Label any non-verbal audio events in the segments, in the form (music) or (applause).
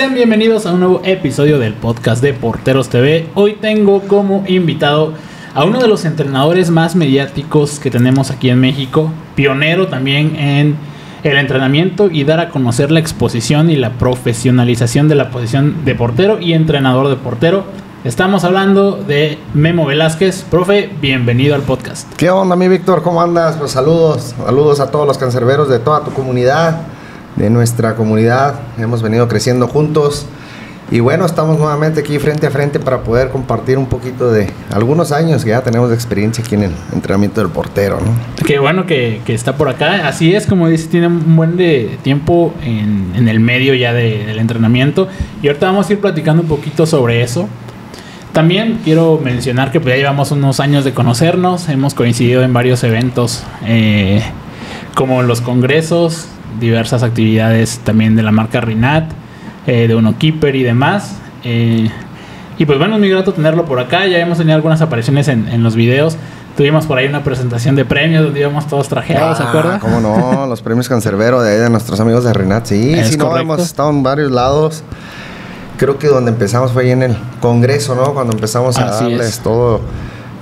Sean bienvenidos a un nuevo episodio del podcast de Porteros TV. Hoy tengo como invitado a uno de los entrenadores más mediáticos que tenemos aquí en México, pionero también en el entrenamiento y dar a conocer la exposición y la profesionalización de la posición de portero y entrenador de portero. Estamos hablando de Memo Velázquez. Profe, bienvenido al podcast. ¿Qué onda, mi Víctor? ¿Cómo andas? Pues saludos, saludos a todos los cancerberos de toda tu comunidad, de nuestra comunidad. Hemos venido creciendo juntos. Y bueno, estamos nuevamente aquí frente a frente para poder compartir un poquito de algunos años que ya tenemos de experiencia aquí en el entrenamiento del portero, ¿no? Qué bueno que, que está por acá. Así es, como dice, tiene un buen de tiempo en, en el medio ya de- del entrenamiento. Y ahorita vamos a ir platicando un poquito sobre eso. También quiero mencionar que pues, ya llevamos unos años de conocernos. Hemos coincidido en varios eventos, eh, como los congresos, diversas actividades también de la marca Rinat, eh, de Uno Keeper y demás. Eh, y pues bueno, es muy grato tenerlo por acá. Ya hemos tenido algunas apariciones en, en los videos. Tuvimos por ahí una presentación de premios donde íbamos todos trajeados, ¿se Ah, acuerda? ¿Cómo no? (laughs) Los premios cancerbero de, ahí de nuestros amigos de Renat. Sí, Es sí, no, correcto. hemos estado en varios lados. Creo que donde empezamos fue ahí en el Congreso, ¿no? Cuando empezamos a Así darles es. todo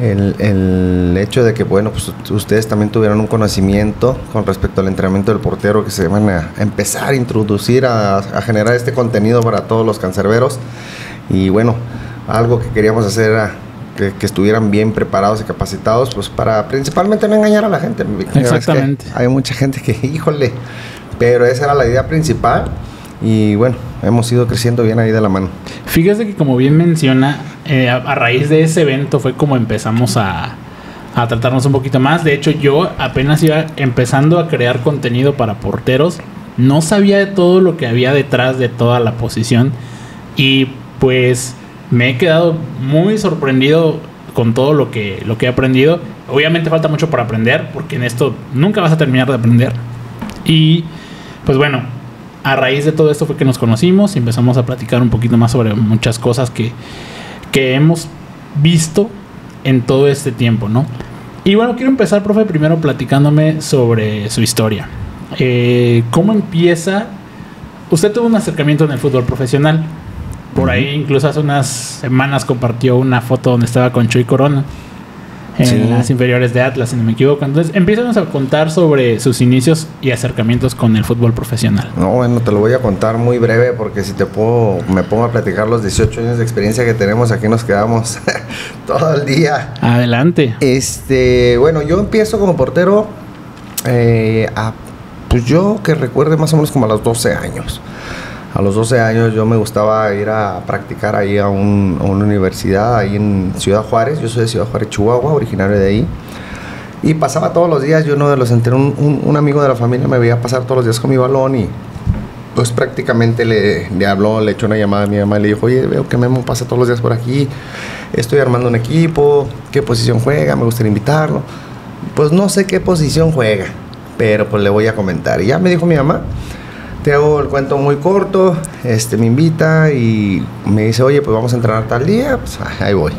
el, el hecho de que, bueno, pues ustedes también tuvieron un conocimiento con respecto al entrenamiento del portero que se van a empezar a introducir, a, a generar este contenido para todos los cancerberos. Y bueno, algo que queríamos hacer era que, que estuvieran bien preparados y capacitados, pues para principalmente no engañar a la gente. que Exactamente. Hay mucha gente que, (laughs) híjole, pero esa era la idea principal. Y bueno, hemos ido creciendo bien ahí de la mano. Fíjese que como bien menciona, eh, a, raíz de ese evento fue como empezamos a, a tratarnos un poquito más. De hecho, yo apenas iba empezando a crear contenido para porteros. No sabía de todo lo que había detrás de toda la posición. Y pues me he quedado muy sorprendido con todo lo que, lo que he aprendido. Obviamente falta mucho por aprender, porque en esto nunca vas a terminar de aprender. Y pues bueno, a raíz de todo esto fue que nos conocimos y empezamos a platicar un poquito más sobre muchas cosas que, que hemos visto en todo este tiempo, ¿no? Y bueno, quiero empezar, profe, primero platicándome sobre su historia. Eh, ¿Cómo empieza? Usted tuvo un acercamiento en el fútbol profesional. Por ahí, incluso hace unas semanas compartió una foto donde estaba con Chuy Corona en Sí. las inferiores de Atlas, si no me equivoco. Entonces, empiezan a contar sobre sus inicios y acercamientos con el fútbol profesional. No, bueno, te lo voy a contar muy breve porque si te puedo, me pongo a platicar los 18 años de experiencia que tenemos, aquí nos quedamos (laughs) todo el día. Adelante. Este, bueno, yo empiezo como portero, eh, a- pues yo que recuerde más o menos como a los 12 años. A los 12 años yo me gustaba ir a practicar ahí a, un- a una universidad ahí en Ciudad Juárez. Yo soy de Ciudad Juárez, Chihuahua, originario de ahí. Y pasaba todos los días, yo uno de los enteré, un amigo de la familia me veía pasar todos los días con mi balón y pues prácticamente le, le habló, le echó una llamada a mi mamá y le dijo, oye, veo que Memo pasa todos los días por aquí, estoy armando un equipo, ¿qué posición juega? Me gustaría invitarlo. Pues no sé qué posición juega, pero pues le voy a comentar. Y ya me dijo mi mamá, te hago el cuento muy corto, este me invita y me dice, oye, pues vamos a entrenar tal día, pues ah, ahí voy.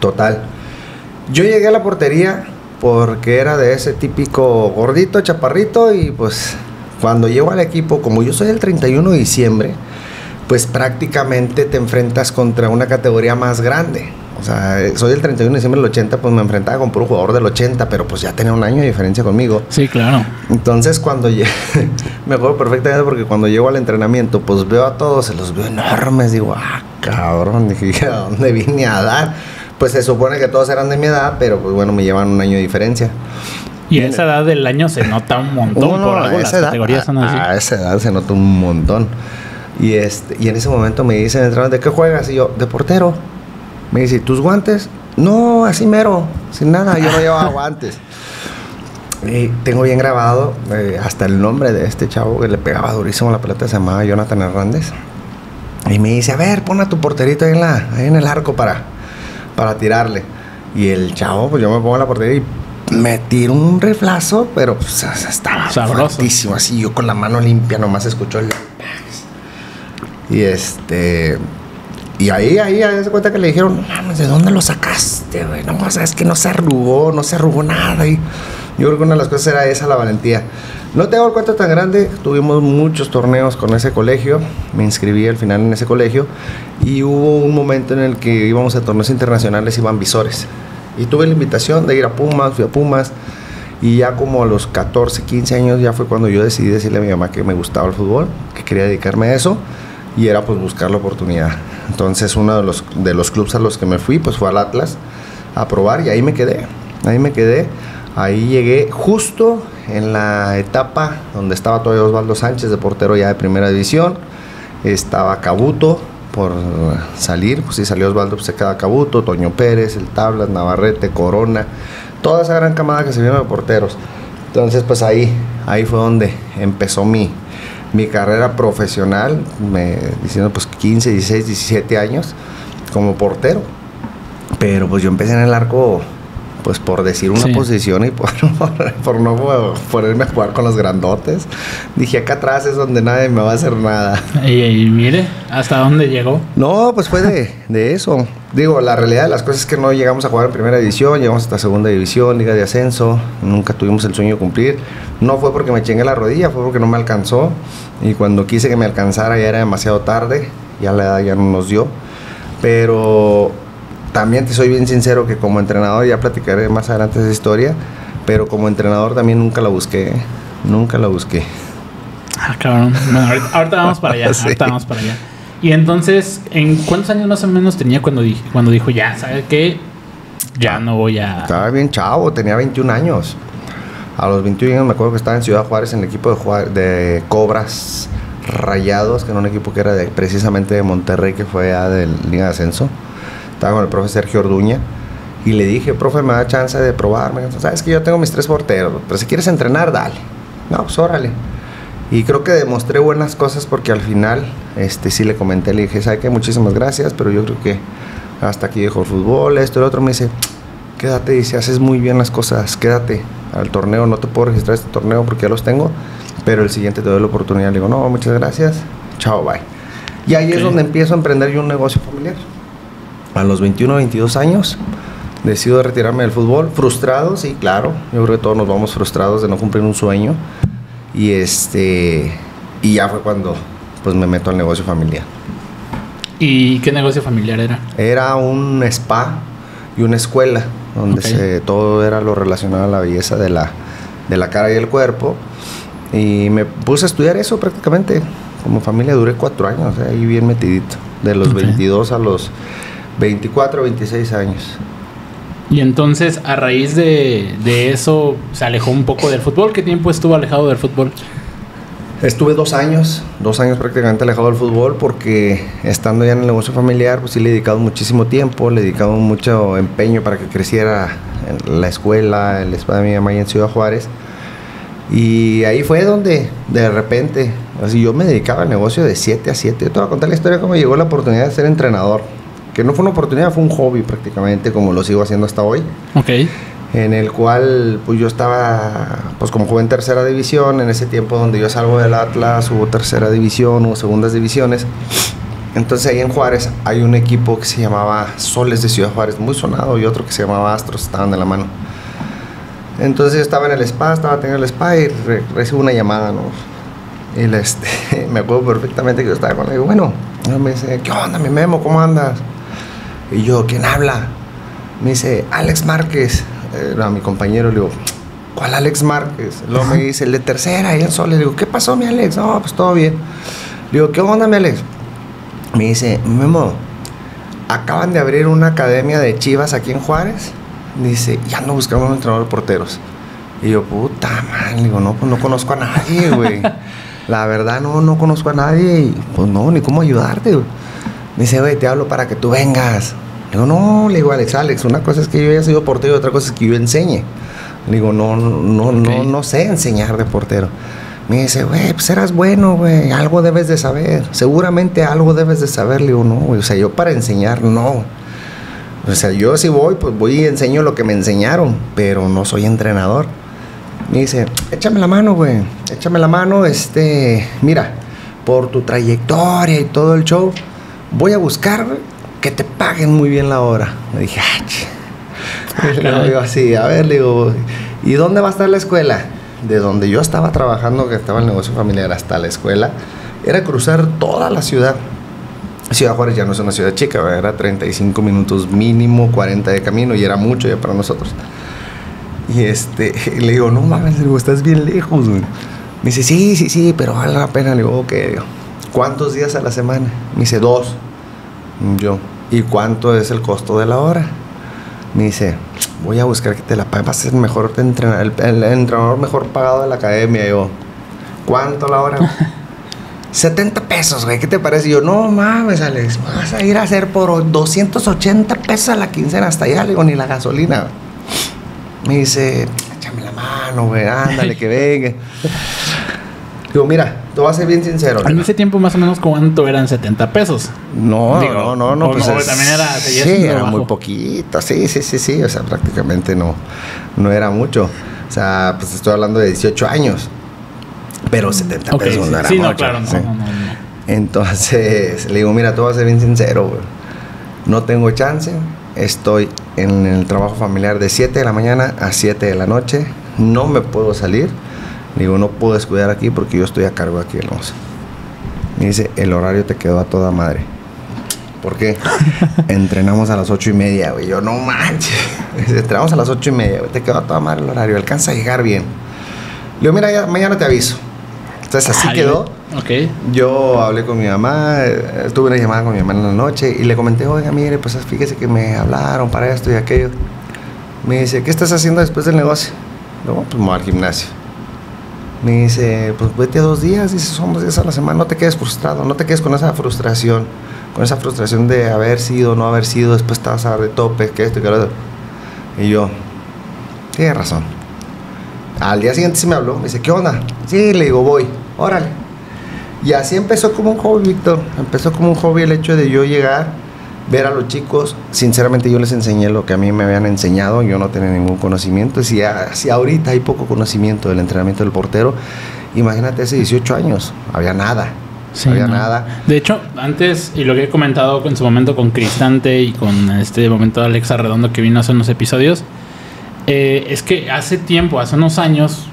Total. Yo llegué a la portería porque era de ese típico gordito, chaparrito y pues cuando llego al equipo, como yo soy el 31 de diciembre, pues prácticamente te enfrentas contra una categoría más grande. O sea, soy el 31 de diciembre del 80, pues me enfrentaba con puro jugador del 80, pero pues ya tenía un año de diferencia conmigo. Sí, claro. Entonces cuando llegué, (laughs) me acuerdo perfectamente porque cuando llego al entrenamiento, pues veo a todos, se los veo enormes, digo, ah, cabrón, (laughs) dije, ¿a dónde vine a dar? Pues se supone que todos eran de mi edad, pero pues bueno, me llevan un año de diferencia. Y a esa edad del año se nota un montón. No, a las esa edad- categorías son así. A esa edad se nota un montón. Y, este, y en ese momento me dicen, ¿de qué juegas? Y yo, de portero. Me dice, ¿tus guantes? No, así mero, sin nada, yo no llevaba (laughs) guantes. Y tengo bien grabado eh, hasta el nombre de este chavo que le pegaba durísimo a la pelota, se llamaba Jonathan Hernández. Y me dice, a ver, pon a tu porterito ahí en, la, ahí en el arco para, para tirarle. Y el chavo, pues yo me pongo en la portería y me tiro un riflazo, pero pues estaba Sabroso. fuertísimo, así yo con la mano limpia, nomás escuchó el... Y este... Y ahí, ahí, ahí se cuenta que le dijeron, mames, ¿de dónde lo sacaste, güey? No, o sea, es que no se arrugó, no se arrugó nada. Y Yo creo que una de las cosas era esa, la valentía. No tengo el cuento tan grande, tuvimos muchos torneos con ese colegio, me inscribí al final en ese colegio y hubo un momento en el que íbamos a torneos internacionales, iban visores. Y tuve la invitación de ir a Pumas, fui a Pumas y ya como a los 14, 15 años ya fue cuando yo decidí decirle a mi mamá que me gustaba el fútbol, que quería dedicarme a eso y era pues buscar la oportunidad. Entonces uno de los, de los clubes a los que me fui pues fue al Atlas a probar y ahí me quedé, ahí me quedé. Ahí llegué justo en la etapa donde estaba todavía Osvaldo Sánchez de portero ya de primera división. Estaba Cabuto por salir, pues si salió Osvaldo pues se queda Cabuto, Toño Pérez, el Tablas, Navarrete, Corona, toda esa gran camada que se vieron de porteros. Entonces pues ahí, ahí fue donde empezó mi, mi carrera profesional, me, diciendo pues 15, 16, 17 años como portero. Pero pues yo empecé en el arco pues por decir una posición y (laughs) por, por, no ponerme a jugar con los grandotes. Dije, acá atrás es donde nadie me va a hacer nada. Y, mire, ¿hasta dónde llegó? No, pues fue de, de, eso. Digo, la realidad de las cosas es que no llegamos a jugar en primera división, llegamos hasta segunda división, liga de ascenso, nunca tuvimos el sueño de cumplir. No fue porque me chingué la rodilla, fue porque no me alcanzó. Y cuando quise que me alcanzara ya era demasiado tarde, ya la edad ya no nos dio. Pero también te soy bien sincero que como entrenador, ya platicaré más adelante esa historia, pero como entrenador también nunca la busqué, nunca la busqué. Ah, cabrón. ahorita, vamos para allá, (laughs) ahorita vamos para allá. Y entonces, ¿en cuántos años más o menos tenía cuando, dije, cuando dijo, ya, ¿sabes qué? Ya no voy a... Estaba bien chavo, tenía 21 años. A los 21 años me acuerdo que estaba en Ciudad Juárez en el equipo de, de Cobras Rayados, que era un equipo que era de, precisamente de Monterrey, que fue a de Liga de Ascenso estaba con el profe Sergio Orduña y le dije, profe, me da chance de probarme. Sabes que yo tengo mis tres porteros, pero si quieres entrenar, dale. No, pues órale. Y creo que demostré buenas cosas porque al final, este, sí le comenté, le dije, ¿sabes qué? Muchísimas gracias, pero yo creo que hasta aquí dejo el fútbol, esto y lo otro. Me dice, quédate, dice, haces muy bien las cosas, quédate al torneo, no te puedo registrar este torneo porque ya los tengo, pero el siguiente te doy la oportunidad. Le digo, no, muchas gracias, chao, bye. Y ahí es donde empiezo a emprender yo un negocio familiar a los 21, 22 años, decido retirarme del fútbol, frustrado, sí, claro, yo creo que todos nos vamos frustrados de no cumplir un sueño, y este, y ya fue cuando, pues me meto al negocio familiar. ¿Y qué negocio familiar era? Era un spa y una escuela, donde se, todo era lo relacionado a la belleza de la, de la cara y el cuerpo, y me puse a estudiar eso prácticamente, como familia duré cuatro años, ahí bien metidito, de los 22 a los 24, 26 años. Y entonces, a raíz de, eso, se alejó un poco del fútbol. ¿Qué tiempo estuvo alejado del fútbol? Estuve dos años, dos años prácticamente alejado del fútbol porque estando ya en el negocio familiar, pues sí le he dedicado muchísimo tiempo, le he dedicado mucho empeño para que creciera la escuela, el spa de mi mamá en Ciudad Juárez. Y ahí fue donde de repente, así yo me dedicaba al negocio de 7 a 7. Yo te voy a contar la historia de cómo llegó la oportunidad de ser entrenador que no fue una oportunidad, fue un hobby prácticamente, como lo sigo haciendo hasta hoy. Ok. En el cual, pues yo estaba, pues como joven tercera división, en ese tiempo donde yo salgo del Atlas, hubo tercera división, hubo segundas divisiones. Entonces ahí en Juárez hay un equipo que se llamaba Soles de Ciudad Juárez, muy sonado, y otro que se llamaba Astros, estaban de la mano. Entonces yo estaba en el spa, estaba teniendo el spa y recibo una llamada, ¿no? Y este, (laughs) me acuerdo perfectamente que yo estaba con él. Bueno, me dice, ¿qué onda, mi Memo? ¿Cómo andas? Y yo, ¿quién habla? Me dice, Alex Márquez. Era mi compañero, le digo, ¿cuál Alex Márquez? Luego me dice, el de tercera, y en Sol. Le digo, ¿qué pasó, mi Alex? No, pues todo bien. Le digo, ¿qué onda, mi Alex? Me dice, Memo, acaban de abrir una academia de chivas aquí en Juárez. Dice, ya no buscamos un entrenador de porteros. Y yo, puta man, le digo, no, pues no conozco a nadie, güey. (laughs) La verdad, no, no conozco a nadie. Y pues no, ni cómo ayudarte, güey. Me dice, güey, te hablo para que tú vengas. Le digo, no, le digo, Alex, Alex, una cosa es que yo haya sido portero y otra cosa es que yo enseñe. Le digo, no, no, no, no sé enseñar de portero. Me dice, güey, pues eras bueno, güey, algo debes de saber. Seguramente algo debes de saber. Le digo, no, güey, o sea, yo para enseñar, no. O sea, yo si voy, pues voy y enseño lo que me enseñaron, pero no soy entrenador. Me dice, échame la mano, güey, échame la mano, este, mira, por tu trayectoria y todo el show, voy a buscar que te paguen muy bien la hora. Me dije, ah, Y (laughs) le digo así, a ver, le digo, ¿y dónde va a estar la escuela? De donde yo estaba trabajando, que estaba el negocio familiar, hasta la escuela, era cruzar toda la ciudad. Ciudad Juárez ya no es una ciudad chica, ¿verdad? era 35 minutos mínimo, 40 de camino y era mucho ya para nosotros. Y este, (laughs) le digo, no mames, le digo, estás bien lejos, güey. Me dice, sí, sí, sí, pero vale la pena. Le digo, ok. ¿Cuántos días a la semana? Me dice, dos. Yo, ¿y cuánto es el costo de la hora? Me dice, voy a buscar que te la pague. Vas a ser el mejor entrenador, el, el entrenador mejor pagado de la academia. Yo, ¿cuánto la hora? (laughs) 70 pesos, güey, ¿qué te parece? Y yo, no mames, Alex, vas a ir a hacer por 280 pesos a la quincena hasta allá, le digo, ni la gasolina. Me dice, échame la mano, güey, ándale, que venga. (laughs) Digo, mira, te voy a ser bien sincero. En ese tiempo, más o menos, ¿cuánto eran 70 pesos? No, Digo, no, no, no. Pues no, también era. Sí, era muy poquito. Sí, sí, sí, sí. O sea, prácticamente no, no era mucho. O sea, pues estoy hablando de 18 años. Pero 70 okay, pesos sí, no era sí, mucho. No, claro, no, sí. no, no, Entonces, le digo, mira, te voy a ser bien sincero, güey. No tengo chance. Estoy en el trabajo familiar de 7 de la mañana a 7 de la noche. No me puedo salir. Digo, no puedo descuidar aquí porque yo estoy a cargo aquí del negocio. Me dice, el horario te quedó a toda madre. ¿Por qué? (laughs) Entrenamos a las ocho y media, güey. Yo, no manches. (laughs) Entrenamos a las ocho y media, güey. Te quedó a toda madre el horario. Alcanza a llegar bien. Le digo, mira, ya, mañana te aviso. Entonces así Ay, quedó. Ok. Yo hablé con mi mamá, eh, tuve una llamada con mi mamá en la noche y le comenté, oiga, mire, pues fíjese que me hablaron para esto y aquello. Me dice, ¿qué estás haciendo después del negocio? Luego, pues me voy al gimnasio. Me dice, pues vete dos días, dice, son dos días a la semana, no te quedes frustrado, no te quedes con esa frustración, con esa frustración de haber sido, no haber sido, después estás a de tope, que esto y que lo otro. Y yo, tienes razón. Al día siguiente sí me habló, me dice, ¿qué onda? Sí, le digo, voy, órale. Y así empezó como un hobby, Víctor. Empezó como un hobby el hecho de yo llegar, ver a los chicos. Sinceramente yo les enseñé lo que a mí me habían enseñado, yo no tenía ningún conocimiento. Si, a- si ahorita hay poco conocimiento del entrenamiento del portero, imagínate hace 18 años, había nada. Sí, había no. nada. De hecho, antes, y lo que he comentado en su momento con Cristante y con este momento de Alexa Redondo que vino hace unos episodios, eh, es que hace tiempo, hace unos años,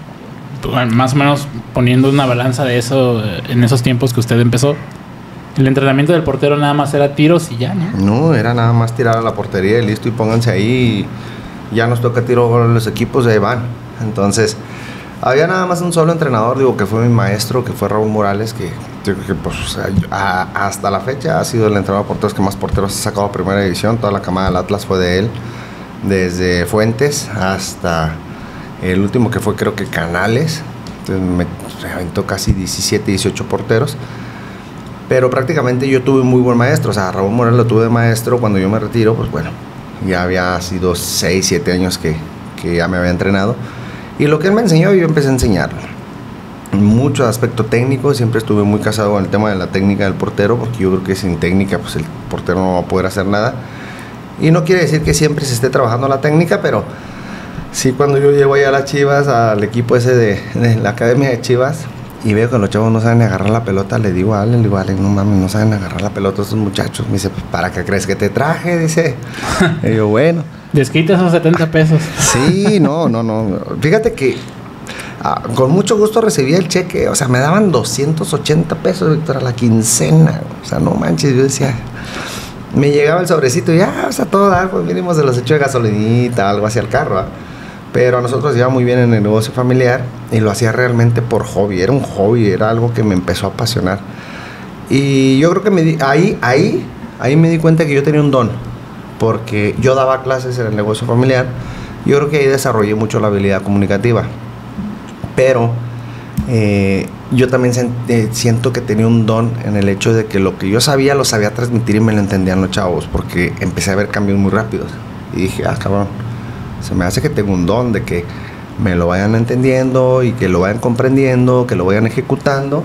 más o menos poniendo una balanza de eso eh, en esos tiempos que usted empezó, el entrenamiento del portero nada más era tiros y ya, ¿no? No, era nada más tirar a la portería y listo y pónganse ahí. y ya nos toca tiro a los equipos ahí van. Entonces, había nada más un solo entrenador, digo, que fue mi maestro, que fue Raúl Morales, que, que pues, o sea, a- hasta la fecha ha sido el entrenador de porteros que más porteros ha sacado a primera división. Toda la camada del Atlas fue de él, desde Fuentes hasta el último que fue creo que Canales. Entonces, me aventó casi 17, 18 porteros. Pero prácticamente yo tuve un muy buen maestro. O sea, Raúl Morales lo tuve de maestro cuando yo me retiro, pues bueno, ya había sido 6, 7 años que, que ya me había entrenado. Y lo que él me enseñó, yo empecé a enseñarlo. Mucho aspecto técnico, siempre estuve muy casado con el tema de la técnica del portero, porque yo creo que sin técnica, pues el portero no va a poder hacer nada. Y no quiere decir que siempre se esté trabajando la técnica, pero sí cuando yo llego allá a las Chivas, al equipo ese de, de la academia de Chivas, y veo que los chavos no saben agarrar la pelota, le digo a Allen, le digo, Allen, no mames, no saben agarrar la pelota estos muchachos. Me dice, pues, ¿para qué crees que te traje? Dice. (laughs) y yo, bueno. Desquita esos 70 pesos. Sí, no, no, no. Fíjate que ah, con mucho gusto recibía el cheque. O sea, me daban 280 pesos, Víctor, a la quincena. O sea, no manches, yo decía... Me llegaba el sobrecito y ya, o sea, todo dar, pues mínimo se los echo de gasolinita, algo hacia el carro. ¿ah? Pero a nosotros iba muy bien en el negocio familiar y lo hacía realmente por hobby. Era un hobby, era algo que me empezó a apasionar. Y yo creo que me di- ahí, ahí, ahí me di cuenta que yo tenía un don. Porque yo daba clases en el negocio familiar. Yo creo que ahí desarrollé mucho la habilidad comunicativa. Pero eh, yo también eh, siento que tenía un don en el hecho de que lo que yo sabía lo sabía transmitir y me lo entendían los chavos. Porque empecé a ver cambios muy rápidos. Y dije, ah, cabrón, se me hace que tengo un don de que me lo vayan entendiendo y que lo vayan comprendiendo, que lo vayan ejecutando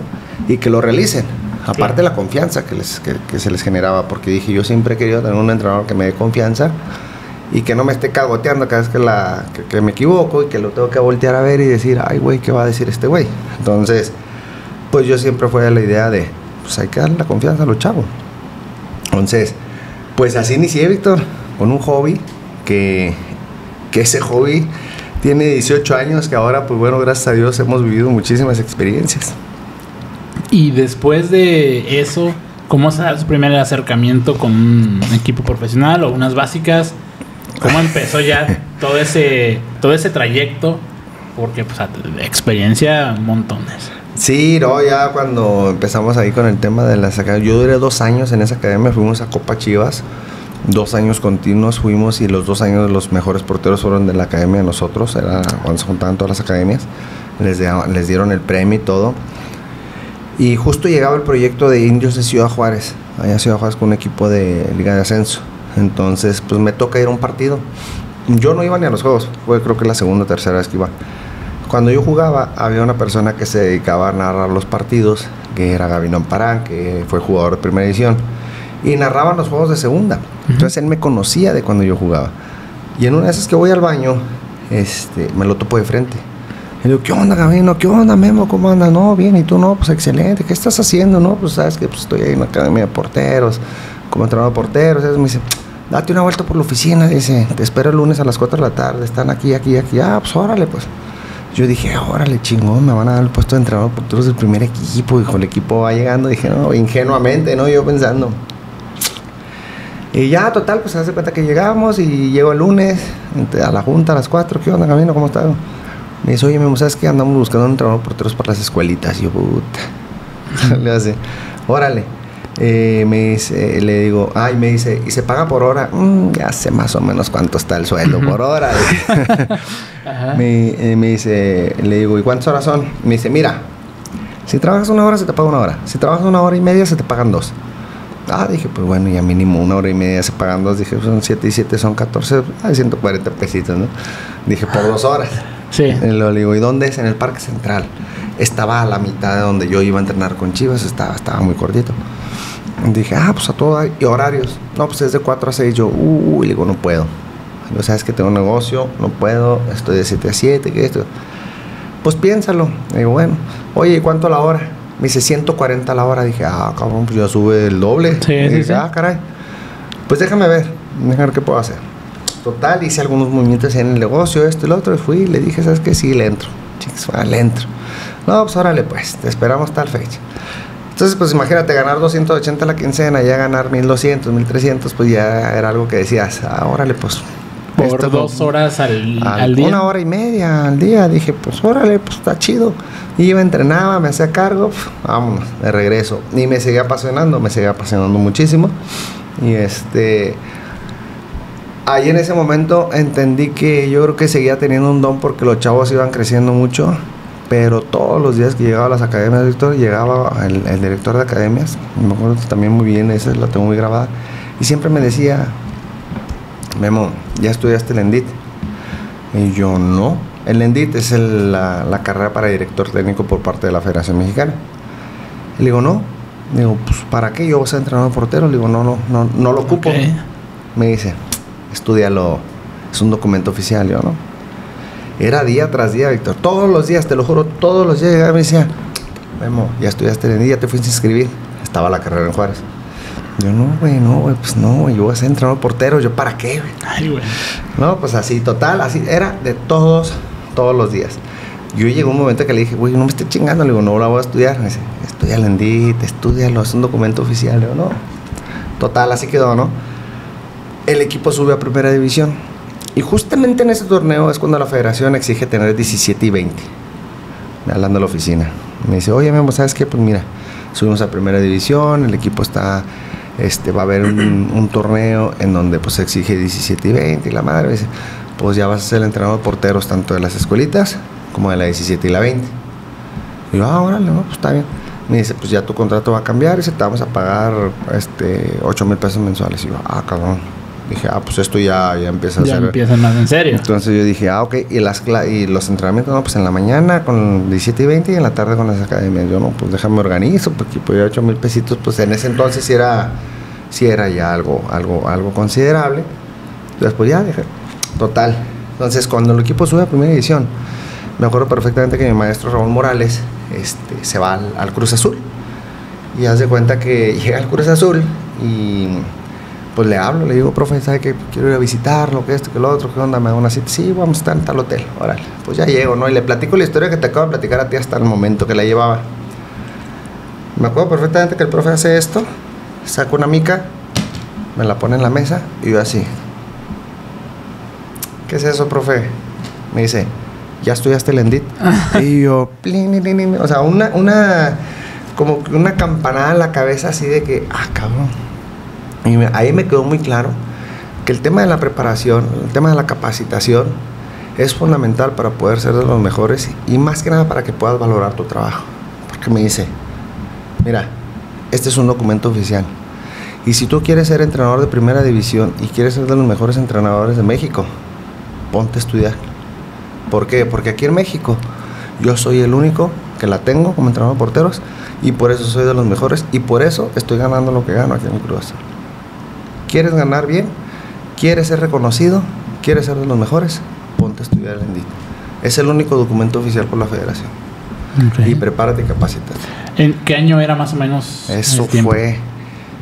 y que lo realicen. Aparte de la confianza que, les, que, que se les generaba, porque dije, yo siempre he querido tener un entrenador que me dé confianza y que no me esté cagoteando cada vez que, la, que, que me equivoco y que lo tengo que voltear a ver y decir, ay, güey, ¿qué va a decir este güey? Entonces, pues yo siempre fue la idea de, pues hay que darle la confianza a los chavos. Entonces, pues así inicié, Víctor, con un hobby que que ese hobby tiene 18 años, que ahora, pues bueno, gracias a Dios hemos vivido muchísimas experiencias. Y después de eso, ¿cómo se da su primer acercamiento con un equipo profesional o unas básicas? ¿Cómo empezó ya todo ese, todo ese trayecto? Porque, pues, experiencia, montones. Sí, no, ya cuando empezamos ahí con el tema de las academias, yo duré dos años en esa academia, fuimos a Copa Chivas, dos años continuos fuimos y los dos años los mejores porteros fueron de la academia de nosotros, era cuando se juntaban todas las academias, les, les dieron el premio y todo. Y justo llegaba el proyecto de Indios de Ciudad Juárez, allá Ciudad Juárez con un equipo de Liga de Ascenso. Entonces, pues me toca ir a un partido. Yo no iba ni a los juegos, fue creo que la segunda o tercera vez que iba. Cuando yo jugaba, había una persona que se dedicaba a narrar los partidos, que era Gabino Amparán, que fue jugador de primera división, y narraban los juegos de segunda. Entonces él me conocía de cuando yo jugaba. Y en una de esas que voy al baño, este, me lo topo de frente. Y ¿qué onda, Gabino? ¿Qué onda, Memo? ¿Cómo andas? No, bien, ¿y tú no? Pues excelente. ¿Qué estás haciendo? No, pues sabes que pues, estoy ahí en la academia de porteros, como entrenador de porteros. Entonces me dice, date una vuelta por la oficina. Dice, te espero el lunes a las 4 de la tarde. Están aquí, aquí, aquí. Ah, pues órale, pues. Yo dije, órale, chingón, me van a dar el puesto de entrenador por todos del primer equipo. Hijo, el equipo va llegando. Dije, no, ingenuamente, ¿no? Yo pensando. Y ya, total, pues se hace cuenta que llegamos y llego el lunes a la junta a las 4. ¿Qué onda, Camino? ¿Cómo estás? Me dice, oye, me ¿sabes qué? Andamos buscando un entrenador porteros para las escuelitas. Y yo, puta. (laughs) Le hace, órale. Eh, me dice, le digo, ay, me dice, ¿y se paga por hora? Mm, ya sé más o menos cuánto está el sueldo por hora. (laughs) me, eh, me, dice, le digo, ¿y cuántas horas son? Me dice, mira, si trabajas una hora se te paga una hora, si trabajas una hora y media se te pagan dos. Ah, dije, pues bueno, ya mínimo una hora y media se pagan dos. Dije, son siete y siete, son 14, ay, 140 pesitos, ¿no? Dije, por dos horas. Sí. Y le digo, ¿y dónde es? En el Parque Central. Estaba a la mitad de donde yo iba a entrenar con Chivas, estaba, estaba muy cortito. Dije, ah, pues a todo hay. ¿Y horarios? No, pues es de 4 a 6. Yo, uy, le digo, no puedo. Yo, sabes que tengo un negocio, no puedo, estoy de 7 a 7, ¿qué esto? Pues piénsalo. Le digo, bueno, oye, ¿y cuánto la hora? Me dice 140 la hora. Dije, ah, cabrón, pues ya sube el doble. Sí, y sí, dije, sí. ah, caray. Pues déjame ver, déjame ver qué puedo hacer. Total, hice algunos movimientos en el negocio, esto y lo otro. Y fui y le dije, ¿sabes qué? Sí, le entro. Chicos, ah, le entro. No, pues órale, pues, te esperamos tal fecha. Entonces, pues imagínate, ganar 280 la quincena, ya ganar 1200, 1300, pues ya era algo que decías, ah, órale, pues. Por esto dos horas al, al- al día. Una hora y media al día. Dije, pues órale, pues está chido. Iba, entrenaba, me hacía cargo, pf, vámonos, de regreso. Y me seguía apasionando, me seguía apasionando muchísimo. Y este. Ahí en ese momento entendí que yo creo que seguía teniendo un don porque los chavos iban creciendo mucho. Pero todos los días que llegaba a las academias, Víctor, llegaba el, el director de academias. Me acuerdo también muy bien, esa la tengo muy grabada. Y siempre me decía, Memo, ¿ya estudiaste el ENDIT? Y yo, no. El ENDIT es el- la, la carrera para director técnico por parte de la Federación Mexicana. Y le digo, no. Le digo, pues, ¿para qué yo voy a ser entrenador portero? Le digo, no, no, no, no lo ocupo. Ok. Me dice, estudialo, es un documento oficial. Yo, ¿no? Era día tras día, Víctor. Todos los días, te lo juro, todos los días llegaba y me decía, Memo, ya estudiaste el ENDIT, ya te fuiste a inscribir. Estaba la carrera en Juárez. Yo, no, güey, no, güey, pues no, güey, yo voy a ser entrenador portero. Yo, ¿para qué, güey? Ay, güey. No, pues así, total, así, era de todos, todos los días. Yo llegó un momento que le dije, güey, no me esté chingando, le digo, no la voy a estudiar. Me dice, estudia el ENDIT, estudialo, es un documento oficial. Le digo, no. Total, así quedó, ¿no? El equipo sube a primera división. Y justamente en ese torneo es cuando la federación exige tener 17 y 20. Me hablando de la oficina. Me dice, oye, Memo, ¿sabes qué? Pues mira, subimos a primera división, el equipo está, este, va a haber un, (clears throat) un torneo en donde pues se exige 17 y 20 y la madre dice, pues ya vas a ser el entrenador de porteros tanto de las escuelitas como de la 17 y la 20. Y yo, ah, órale, no, pues está bien. Me dice, pues ya tu contrato va a cambiar y se te vamos a pagar este 8 mil pesos mensuales. Y yo, ah, cabrón. Dije, ah, pues esto ya, ya empieza a Ya ser. empiezan más en serio. Entonces yo dije, ah, ok, y, las, y los entrenamientos, no, pues en la mañana con 17 y 20 y en la tarde con las academias. Yo, no, pues déjame organizo, porque pues ya 8 mil pesitos, pues en ese entonces era, sí era ya algo, algo, algo considerable. Entonces, pues ya dije, total. Entonces, cuando el equipo sube a primera división, me acuerdo perfectamente que mi maestro Raúl Morales este, se va al, al Cruz Azul. Y haz de cuenta que (laughs) llega al Cruz Azul y pues le hablo, le digo, profe, ¿sabe que quiero ir a visitarlo? ¿Qué esto, que lo otro? ¿Qué onda? Me da una cita. Sí, vamos a estar en tal hotel. Órale. Pues ya llego, ¿no? Y le platico la historia que te acabo de platicar a ti hasta el momento que la llevaba. Me acuerdo perfectamente que el profe hace esto, saca una mica, me la pone en la mesa y yo así. ¿Qué es eso, profe? Me dice, ¿ya estudiaste el Endit? (laughs) y yo, o sea, una, una, como una campanada en la cabeza así de que, ah, cabrón. Y me- ahí me quedó muy claro que el tema de la preparación, el tema de la capacitación es fundamental para poder ser de los mejores y más que nada para que puedas valorar tu trabajo. Porque me dice, mira, este es un documento oficial. Y si tú quieres ser entrenador de primera división y quieres ser de los mejores entrenadores de México, ponte a estudiar. ¿Por qué? Porque aquí en México yo soy el único que la tengo como entrenador de porteros y por eso soy de los mejores y por eso estoy ganando lo que gano aquí en el Cruz Azul. ¿Quieres ganar bien? ¿Quieres ser reconocido? ¿Quieres ser de los mejores? Ponte a estudiar el ENDIT. Es el único documento oficial por la federación. Y prepárate y capacítate. ¿En qué año era más o menos? Eso fue,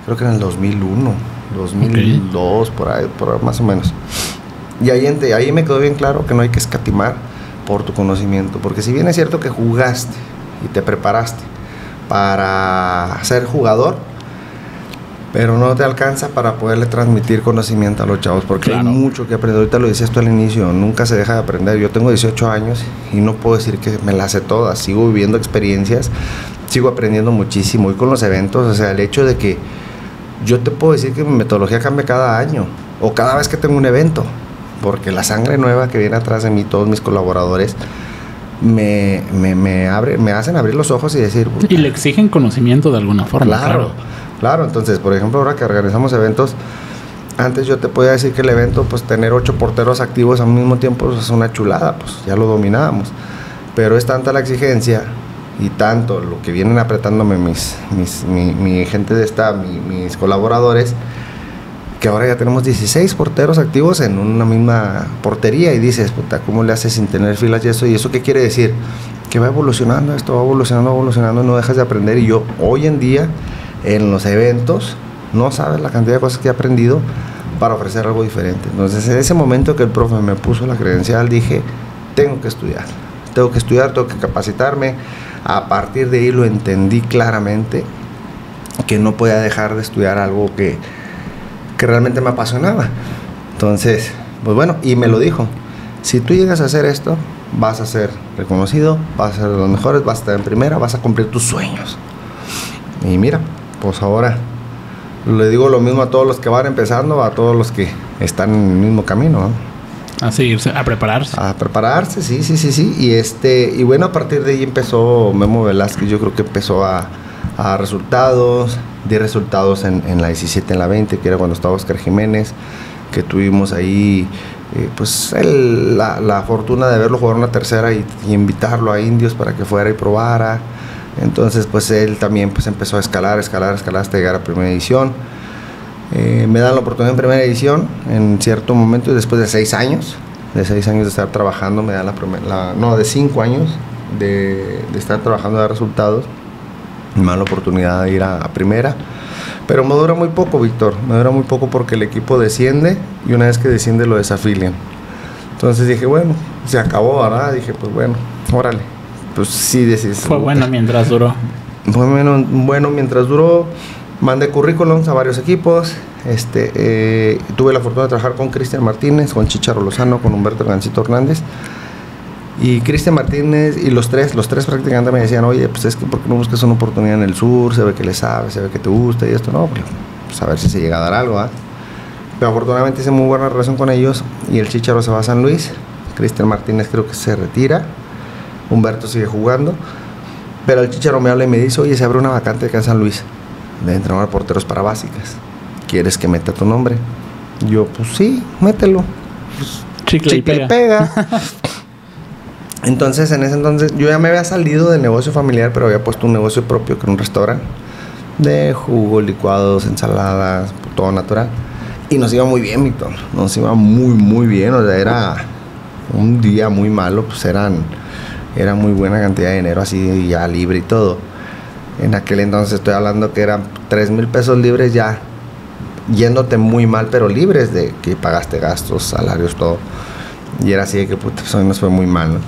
creo que en el 2001, 2002, por ahí, por ahí, más o menos. Y ahí, ahí me quedó bien claro que no hay que escatimar por tu conocimiento. Porque si bien es cierto que jugaste y te preparaste para ser jugador, pero no te alcanza para poderle transmitir conocimiento a los chavos, porque Claro. hay mucho que aprender. Ahorita lo decías tú al inicio, nunca se deja de aprender. Yo tengo 18 años y no puedo decir que me las sé todas, sigo viviendo experiencias, sigo aprendiendo muchísimo. Y con los eventos, o sea, el hecho de que yo te puedo decir que mi metodología cambia cada año o cada vez que tengo un evento, porque la sangre nueva que viene atrás de mí, todos mis colaboradores, me, me, me, abre, me hacen abrir los ojos y decir, Y le exigen conocimiento de alguna forma. Claro, Claro. claro. Entonces, por ejemplo, ahora que organizamos eventos, antes yo te podía decir que el evento, pues tener ocho porteros activos al mismo tiempo pues, es una chulada, pues ya lo dominábamos. Pero es tanta la exigencia y tanto lo que vienen apretándome mis, mis- mi, mi gente de esta, mi- mis colaboradores, que ahora ya tenemos 16 porteros activos en una misma portería y dices, puta, ¿cómo le haces sin tener filas y eso? ¿Y eso qué quiere decir? Que va evolucionando, esto va evolucionando, va evolucionando, no dejas de aprender. Y yo hoy en día, en los eventos, no sabes la cantidad de cosas que he aprendido para ofrecer algo diferente. Entonces, en ese momento que el profe me puso la credencial, dije, tengo que estudiar, tengo que estudiar, tengo que capacitarme. A partir de ahí lo entendí claramente, que no podía dejar de estudiar algo que, que realmente me apasionaba. Entonces, pues bueno, y me lo dijo, si tú llegas a hacer esto, vas a ser reconocido, vas a ser de los mejores, vas a estar en primera, vas a cumplir tus sueños. Y mira, pues ahora le digo lo mismo a todos los que van empezando, a todos los que están en el mismo camino, ¿no? A seguirse, a prepararse. A prepararse, sí, sí, sí, sí. Y este, y bueno, a partir de ahí empezó Memo Velázquez, yo creo que empezó a, a resultados, di resultados en, la 17, en la 20, que era cuando estaba Oscar Jiménez, que tuvimos ahí eh, pues la, la fortuna de verlo jugar una tercera y, y invitarlo a Indios para que fuera y probara. Entonces, pues él también pues empezó a escalar, escalar, escalar hasta llegar a primera edición. Eh, me dan la oportunidad en primera edición en cierto momento y después de seis años, de seis años de estar trabajando, me dan la, la- no, de cinco años de, de estar trabajando de resultados, me dan la oportunidad de ir a, a primera. Pero me dura muy poco, Víctor, me dura muy poco porque el equipo desciende y una vez que desciende lo desafilian. Entonces dije, bueno, se acabó, ¿verdad? Dije, pues bueno, órale. Pues sí, decís. Fue bueno mientras duró. Fue bueno, bueno mientras duró. Mandé currículums a varios equipos. Este, eh, tuve la fortuna de trabajar con Cristian Martínez, con Chicharo Lozano, con Humberto Gancito Hernández. Y Cristian Martínez y los tres, los tres prácticamente me decían, oye, pues es que ¿por qué no buscas una oportunidad en el sur? Se ve que le sabes, se ve que te gusta y esto, no, pues, pues a ver si se llega a dar algo, ¿ah? Pero afortunadamente hice muy buena relación con ellos y el Chicharo se va a San Luis. Cristian Martínez creo que se retira. Humberto sigue jugando. Pero el Chicharo me habla y me dice, oye, se abre una vacante acá en San Luis de entrenador de porteros para básicas. ¿Quieres que meta tu nombre? Yo, pues sí, mételo. Chicle, y Chicle pega. (laughs) Entonces, en ese entonces, yo ya me había salido del negocio familiar, pero había puesto un negocio propio, que era un restaurante de jugo, licuados, ensaladas, todo natural. Y nos iba muy bien, Víctor. Nos iba muy, muy bien. O sea, era un día muy malo, pues eran, era muy buena cantidad de dinero así ya libre y todo. En aquel entonces estoy hablando que eran 3 mil pesos libres ya yéndote muy mal, pero libres de que pagaste gastos, salarios, todo. Y era así de que, puta, pues a mí me fue muy mal, ¿no?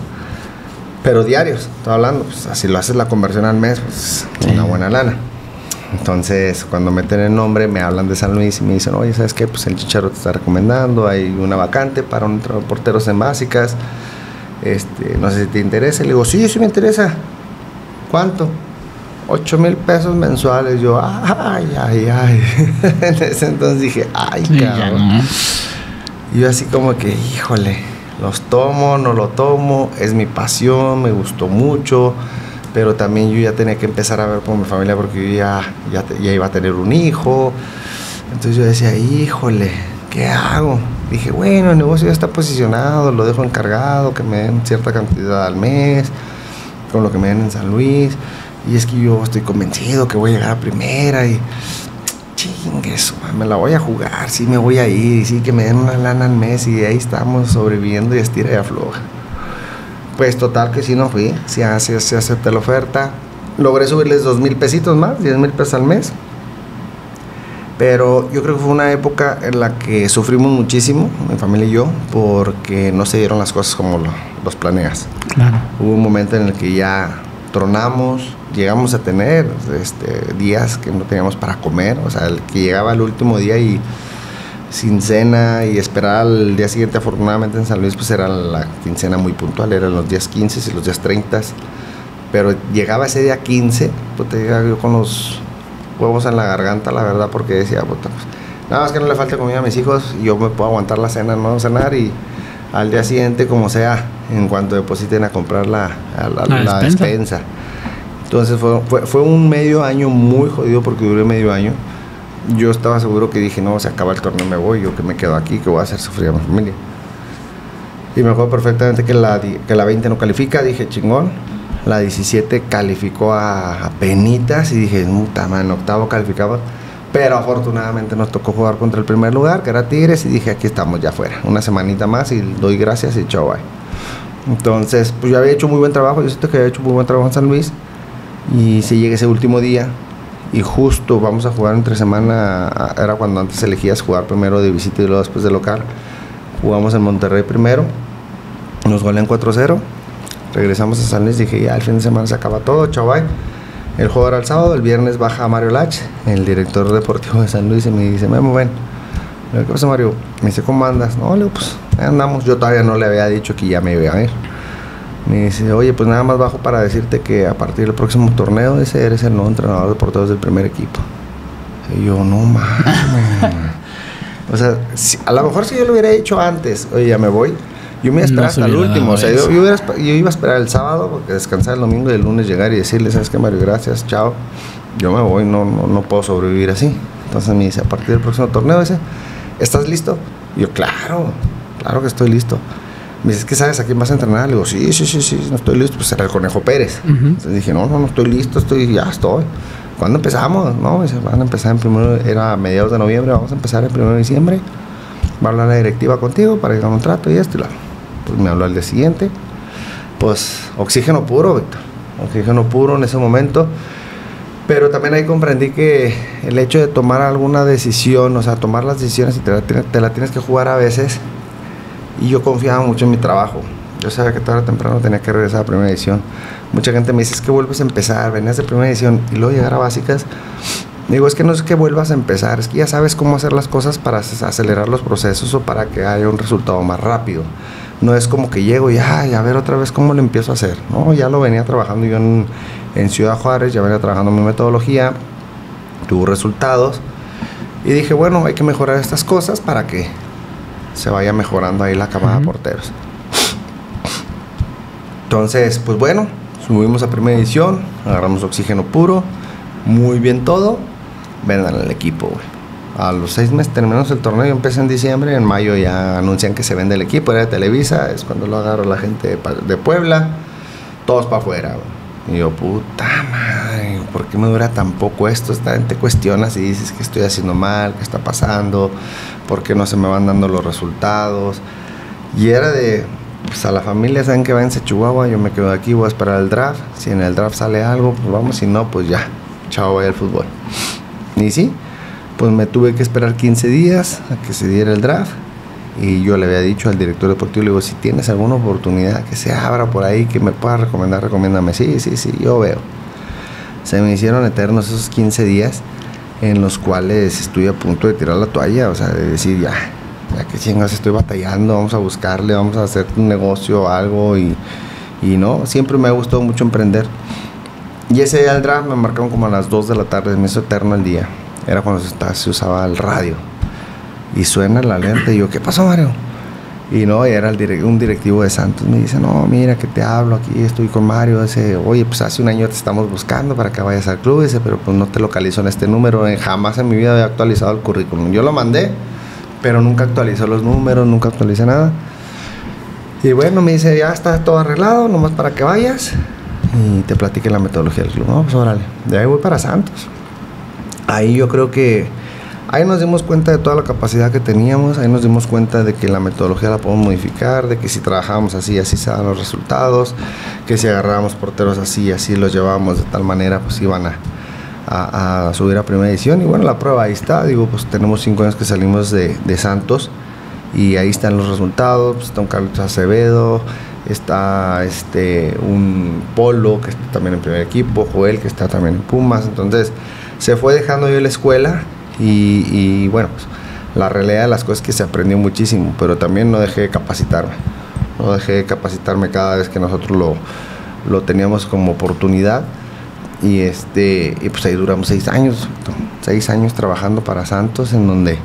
Pero diarios, estoy hablando, pues así lo haces la conversión al mes, pues una buena lana. Entonces, cuando meten el nombre, me hablan de San Luis y me dicen, oye, ¿sabes qué? Pues el Chicharo te está recomendando, hay una vacante para un porteros en básicas, este, no sé si te interesa. Le digo, sí, sí me interesa. ¿Cuánto? 8 mil pesos mensuales. Yo, ay, ay, ay. (laughs) en ese entonces dije, ay, cabrón. Y yo así como que, híjole, los tomo, no lo tomo, es mi pasión, me gustó mucho pero también yo ya tenía que empezar a ver por mi familia porque yo ya, ya, ya iba a tener un hijo. Entonces yo decía, híjole, ¿qué hago? Dije, bueno, el negocio ya está posicionado, lo dejo encargado, que me den cierta cantidad al mes, con lo que me den en San Luis. Y es que yo estoy convencido que voy a llegar a primera y chingues, me la voy a jugar, sí me voy a ir, sí que me den una lana al mes y ahí estamos sobreviviendo y estira y afloja. Pues total que sí no fui, sí, sí, sí acepté la oferta. Logré subirles dos mil pesitos más, diez mil pesos al mes. Pero yo creo que fue una época en la que sufrimos muchísimo, mi familia y yo, porque no se dieron las cosas como lo, los planeas. Claro. Hubo un momento en el que ya tronamos, llegamos a tener este, días que no teníamos para comer, o sea, el que llegaba el último día y sin cena y esperar al día siguiente. Afortunadamente en San Luis pues era la quincena muy puntual, eran los días 15 y los días 30. Pero llegaba ese día 15, pues te llegaba yo con los huevos en la garganta, la verdad, porque decía, pues, nada más que no le falte comida a mis hijos y yo me puedo aguantar la cena, no cenar y al día siguiente, como sea, en cuanto depositen a comprar la, la, despensa. Entonces fue, fue, fue un medio año muy jodido porque duré medio año yo estaba seguro que dije, no, se acaba el torneo, me voy, yo que me quedo aquí, que voy a hacer sufrir a mi familia. Y me acuerdo perfectamente que la, que la 20 no califica, dije, chingón. La 17 calificó a, penitas y dije, puta man, octavo calificaba. Pero afortunadamente nos tocó jugar contra el primer lugar, que era Tigres, y dije, aquí estamos ya afuera. Una semanita más y doy gracias y chao, bye. Entonces, pues yo había hecho muy buen trabajo, yo siento que había hecho muy buen trabajo en San Luis. Y si llegué ese último día, y justo vamos a jugar entre semana, era cuando antes elegías jugar primero de visita y luego después de local. Jugamos en Monterrey primero, nos golean 4-0, regresamos a San Luis, dije ya el fin de semana se acaba todo, chaval. El juego era el sábado, el viernes baja Mario Lach, el director deportivo de San Luis, y me dice, Memo, ven. ¿Qué pasa, Mario? Me dice, ¿cómo andas? No, le pues andamos. Yo todavía no le había dicho que ya me iba a ir. Me dice, oye, pues nada más bajo para decirte que a partir del próximo torneo ese eres el nuevo entrenador de porteros del primer equipo. Y yo, no mames. (laughs) o sea, a lo mejor si yo lo hubiera hecho antes, oye, ya me voy, yo me iba a esperar hasta el último. O sea, yo, yo, iba a esperar el sábado, porque descansar el domingo y el lunes llegar y decirle, ¿sabes qué, Mario? Gracias, chao. Yo me voy, no, no, no puedo sobrevivir así. Entonces me dice, a partir del próximo torneo ese, ¿estás listo? Y yo, claro, claro que estoy listo. Me dice, ¿qué sabes a quién vas a entrenar? Le digo, sí, sí, sí, sí, no estoy listo. Pues era el Conejo Pérez. Entonces dije, no, no, no estoy listo, estoy, ya estoy. ¿Cuándo empezamos? No, me dice, van a empezar en primero, era a mediados de noviembre, vamos a empezar el primero de diciembre. Va a hablar la directiva contigo para que un trato y esto y lo. Pues me habló al día siguiente. Pues oxígeno puro, Víctor. Oxígeno puro en ese momento. Pero también ahí comprendí que el hecho de tomar alguna decisión, o sea, tomar las decisiones y te la, te la tienes que jugar a veces, y yo confiaba mucho en mi trabajo. Yo sabía que tarde o temprano tenía que regresar a primera edición. Mucha gente me dice, es que vuelves a empezar, venías de primera edición y luego llegar a básicas. Digo, es que no es que vuelvas a empezar, es que ya sabes cómo hacer las cosas para acelerar los procesos o para que haya un resultado más rápido. No es como que llego y, ay, a ver otra vez cómo lo empiezo a hacer. No, ya lo venía trabajando yo en, en Ciudad Juárez, ya venía trabajando mi metodología, tuvo resultados. Y dije, bueno, hay que mejorar estas cosas para que se vaya mejorando ahí la camada de porteros. Entonces, pues bueno, subimos a primera edición, agarramos oxígeno puro, muy bien todo, vendan el equipo, A los seis meses terminamos el torneo, empecé en diciembre, en mayo ya anuncian que se vende el equipo, era de Televisa, es cuando lo agarro la gente de, Puebla, todos para afuera, Y yo, puta madre, ¿por qué me dura tan poco esto? Esta gente cuestiona si dices que estoy haciendo mal, qué está pasando por qué no se me van dando los resultados. Y era de, pues a la familia saben que va en Chihuahua, yo me quedo aquí, voy a esperar el draft. Si en el draft sale algo, pues vamos, si no, pues ya, chao, voy al fútbol. Y sí, pues me tuve que esperar 15 días a que se diera el draft. Y yo le había dicho al director deportivo, le digo, si tienes alguna oportunidad que se abra por ahí, que me puedas recomendar, recomiéndame. Sí, sí, sí, yo veo. Se me hicieron eternos esos 15 días en los cuales estoy a punto de tirar la toalla, o sea, de decir, ya, ya que chingas estoy batallando, vamos a buscarle, vamos a hacer un negocio o algo y, y no, siempre me ha gustado mucho emprender. Y ese día del draft me marcaron como a las 2 de la tarde, me hizo eterno el día. Era cuando se usaba el radio. Y suena la alerta y yo, ¿qué pasó Mario? Y no, era el un directivo de Santos. Me dice, no, mira que te hablo aquí, estoy con Mario. Dice, oye, pues hace un año te estamos buscando para que vayas al club. Dice, pero pues no te localizo en este número. Jamás en mi vida había actualizado el currículum. Yo lo mandé, pero nunca actualizó los números, nunca actualicé nada. Y bueno, me dice, ya está todo arreglado, nomás para que vayas y te platique la metodología del club. No, pues órale, de ahí voy para Santos. Ahí yo creo que Ahí nos dimos cuenta de toda la capacidad que teníamos, ahí nos dimos cuenta de que la metodología la podemos modificar, de que si trabajábamos así, así se los resultados, que si agarrábamos porteros así, así los llevábamos de tal manera, pues iban a, a, subir a primera edición. Y bueno, la prueba ahí está, digo, pues tenemos cinco años que salimos de, de Santos y ahí están los resultados, pues está un Carlos Acevedo, está este un Polo que está también en primer equipo, Joel que está también en Pumas, entonces se fue dejando yo la escuela y, bueno, pues, la realidad de las cosas es que se aprendió muchísimo, pero también no dejé de capacitarme. No dejé de capacitarme cada vez que nosotros lo, lo teníamos como oportunidad. Y, este, pues ahí duramos seis años, seis años trabajando para Santos, en donde,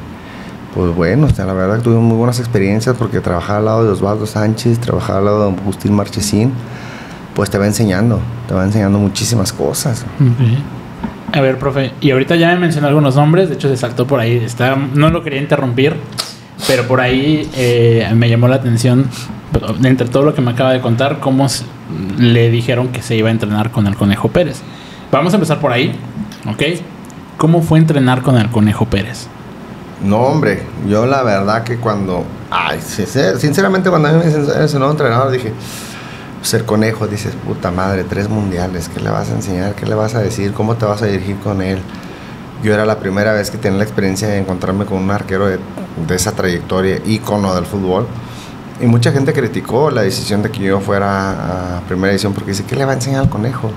pues bueno, la verdad tuvimos muy buenas experiencias porque trabajaba al lado de Osvaldo Sánchez, trabajaba al lado de Agustín Marchesín, pues te va enseñando, te va enseñando muchísimas cosas. A ver, profe, y ahorita ya me mencionó algunos nombres, de hecho se saltó por ahí, está, no lo quería interrumpir, pero por ahí eh, me llamó la atención, entre todo lo que me acaba de contar, cómo le dijeron que se iba a entrenar con el Conejo Pérez. Vamos a empezar por ahí, ¿ok? ¿Cómo fue entrenar con el Conejo Pérez? No, hombre, yo la verdad que cuando, ay, sinceramente cuando a mí me nuevo entrenador dije, ser conejo, dices, puta madre, tres mundiales, ¿qué le vas a enseñar? ¿Qué le vas a decir? ¿Cómo te vas a dirigir con él? Yo era la primera vez que tenía la experiencia de encontrarme con un arquero de, esa trayectoria, ícono del fútbol. Y mucha gente criticó la decisión de que yo fuera a primera edición porque dice, ¿qué le va a enseñar al conejo?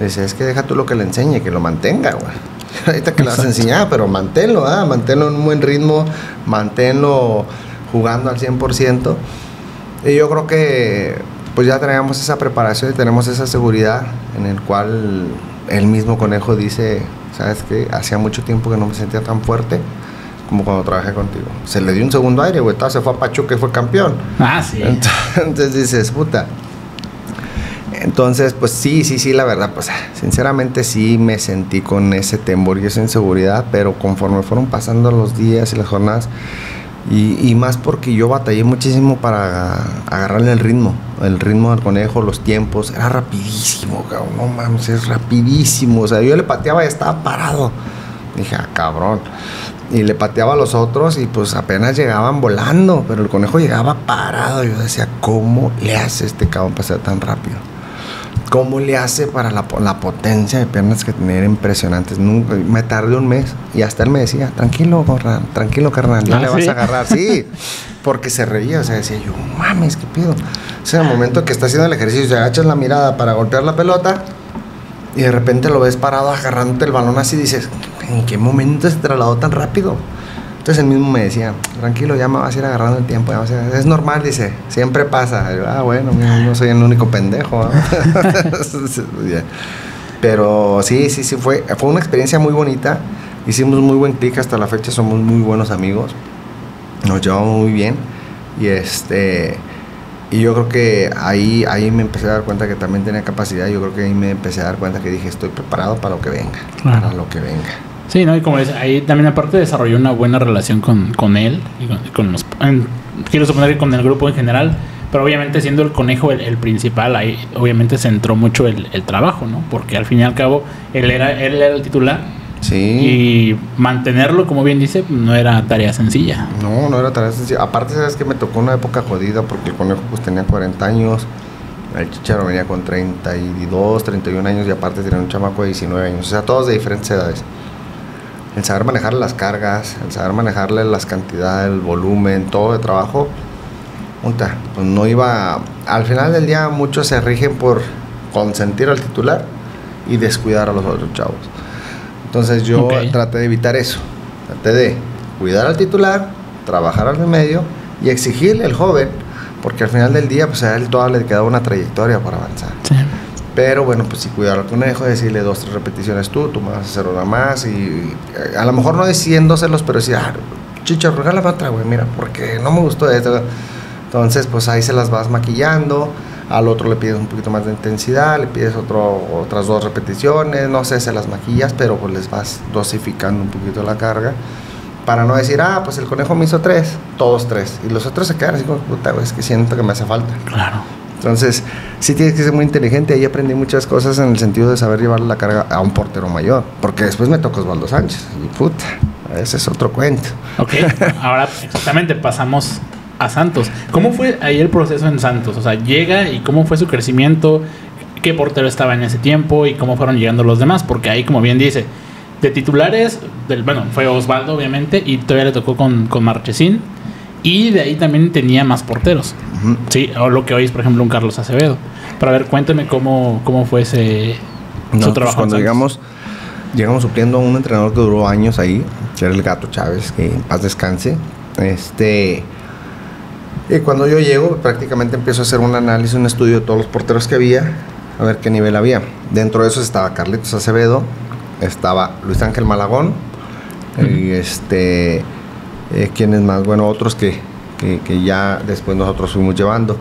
Dice, es que deja tú lo que le enseñe, que lo mantenga, güey. (laughs) Ahorita que le vas a enseñar, pero manténlo, ¿ah? manténlo en un buen ritmo, manténlo jugando al 100%. Y yo creo que pues ya traíamos esa preparación y tenemos esa seguridad en el cual el mismo conejo dice, ¿sabes qué? Hacía mucho tiempo que no me sentía tan fuerte como cuando trabajé contigo. Se le dio un segundo aire, güey, se fue a Pachuca y fue campeón. Ah, sí. (laughs) Entonces, dices, puta. Entonces, pues sí, sí, sí, la verdad, pues sinceramente sí me sentí con ese temor y esa inseguridad, pero conforme fueron pasando los días y las jornadas, y, más porque yo batallé muchísimo para agarrarle el ritmo, el ritmo del conejo, los tiempos, era rapidísimo, cabrón, no mames, es rapidísimo, o sea, yo le pateaba y estaba parado, dije, ah, cabrón, y le pateaba a los otros y pues apenas llegaban volando, pero el conejo llegaba parado, yo decía, ¿cómo le hace este cabrón para ser tan rápido? ¿Cómo le hace para la, potencia de piernas que tenía impresionantes? Nunca, me tardé un mes y hasta él me decía, tranquilo, tranquilo, carnal, ya ¿Ah, le vas a agarrar. Sí, porque se reía, o sea, decía yo, mames, ¿qué pido? O sea, el momento que está haciendo el ejercicio, se agachas la mirada para golpear la pelota y de repente lo ves parado agarrándote el balón así, dices, ¿en qué momento se trasladó tan rápido? Entonces él mismo me decía, tranquilo, ya me vas a ir agarrando el tiempo. es normal, dice, siempre pasa. ah, bueno, no soy el único pendejo. (laughs) Pero sí, sí, sí, fue, fue una experiencia muy bonita. Hicimos muy buen clic, hasta la fecha somos muy buenos amigos. Nos llevamos muy bien. Y este... Y yo creo que ahí, ahí me empecé a dar cuenta que también tenía capacidad. Yo creo que ahí me empecé a dar cuenta que dije, estoy preparado para lo que venga. Para lo que venga. Sí, ¿no? Y como dice, ahí también aparte desarrolló una buena relación con, con él y con, los... quiero suponer que con el grupo en general, pero obviamente siendo el conejo el, principal, ahí obviamente centró mucho el, el, trabajo, ¿no? Porque al fin y al cabo él era, él era el titular. Sí. Y mantenerlo, como bien dice, no era tarea sencilla. No, no era tarea sencilla. Aparte, sabes que me tocó una época jodida porque el conejo pues tenía 40 años, el chicharo venía con 32, 31 años y aparte tenía un chamaco de 19 años. O sea, todos de diferentes edades. El saber manejarle las cargas, el saber manejarle las cantidades, el volumen, todo de trabajo, pues no iba, al final del día muchos se rigen por consentir al titular y descuidar a los otros chavos. Entonces yo Ok. traté de evitar eso, traté de cuidar al titular, trabajar al medio y exigirle al joven, porque al final del día pues a él todavía le quedaba una trayectoria para avanzar. Sí. Pero bueno, pues sí cuidar al conejo, decirle dos, tres repeticiones tú, tú me vas a hacer una más. Y, a lo mejor no diciéndoselos, pero decir, ah, chicha, regálame otra, güey, mira, porque no me gustó esto. Entonces, pues ahí se las vas maquillando. Al otro le pides un poquito más de intensidad, le pides otro, otras dos repeticiones, no sé, se las maquillas, pero pues les vas dosificando un poquito la carga. Para no decir, ah, pues el conejo me hizo tres, todos tres. Y los otros se quedan así como, puta, güey, es que siento que me hace falta. Claro. Entonces, sí tienes que ser muy inteligente. Ahí aprendí muchas cosas en el sentido de saber llevar la carga a un portero mayor. Porque después me tocó Osvaldo Sánchez. Y puta, ese es otro cuento. Ok, (laughs) ahora exactamente pasamos a Santos. ¿Cómo fue ahí el proceso en Santos? O sea, llega y cómo fue su crecimiento, qué portero estaba en ese tiempo y cómo fueron llegando los demás, porque ahí, como bien dice, de titulares, del, bueno, fue Osvaldo, obviamente, y todavía le tocó con, con Marchesín, y de ahí también tenía más porteros. Sí, o lo que hoy es, por ejemplo, un Carlos Acevedo. Pero a ver, cuéntame cómo, cómo fue ese No, su pues trabajo. en cuando llegamos, llegamos supliendo a un entrenador que duró años ahí, que era el Gato Chávez, que en paz descanse. Este. Y cuando yo llego, prácticamente empiezo a hacer un análisis, un estudio de todos los porteros que había, a ver qué nivel había. Dentro de eso estaba Carlitos Acevedo, estaba Luis Ángel Malagón, y este. Eh, ¿Quiénes más? Bueno, otros que, que, que ya después nosotros fuimos llevando.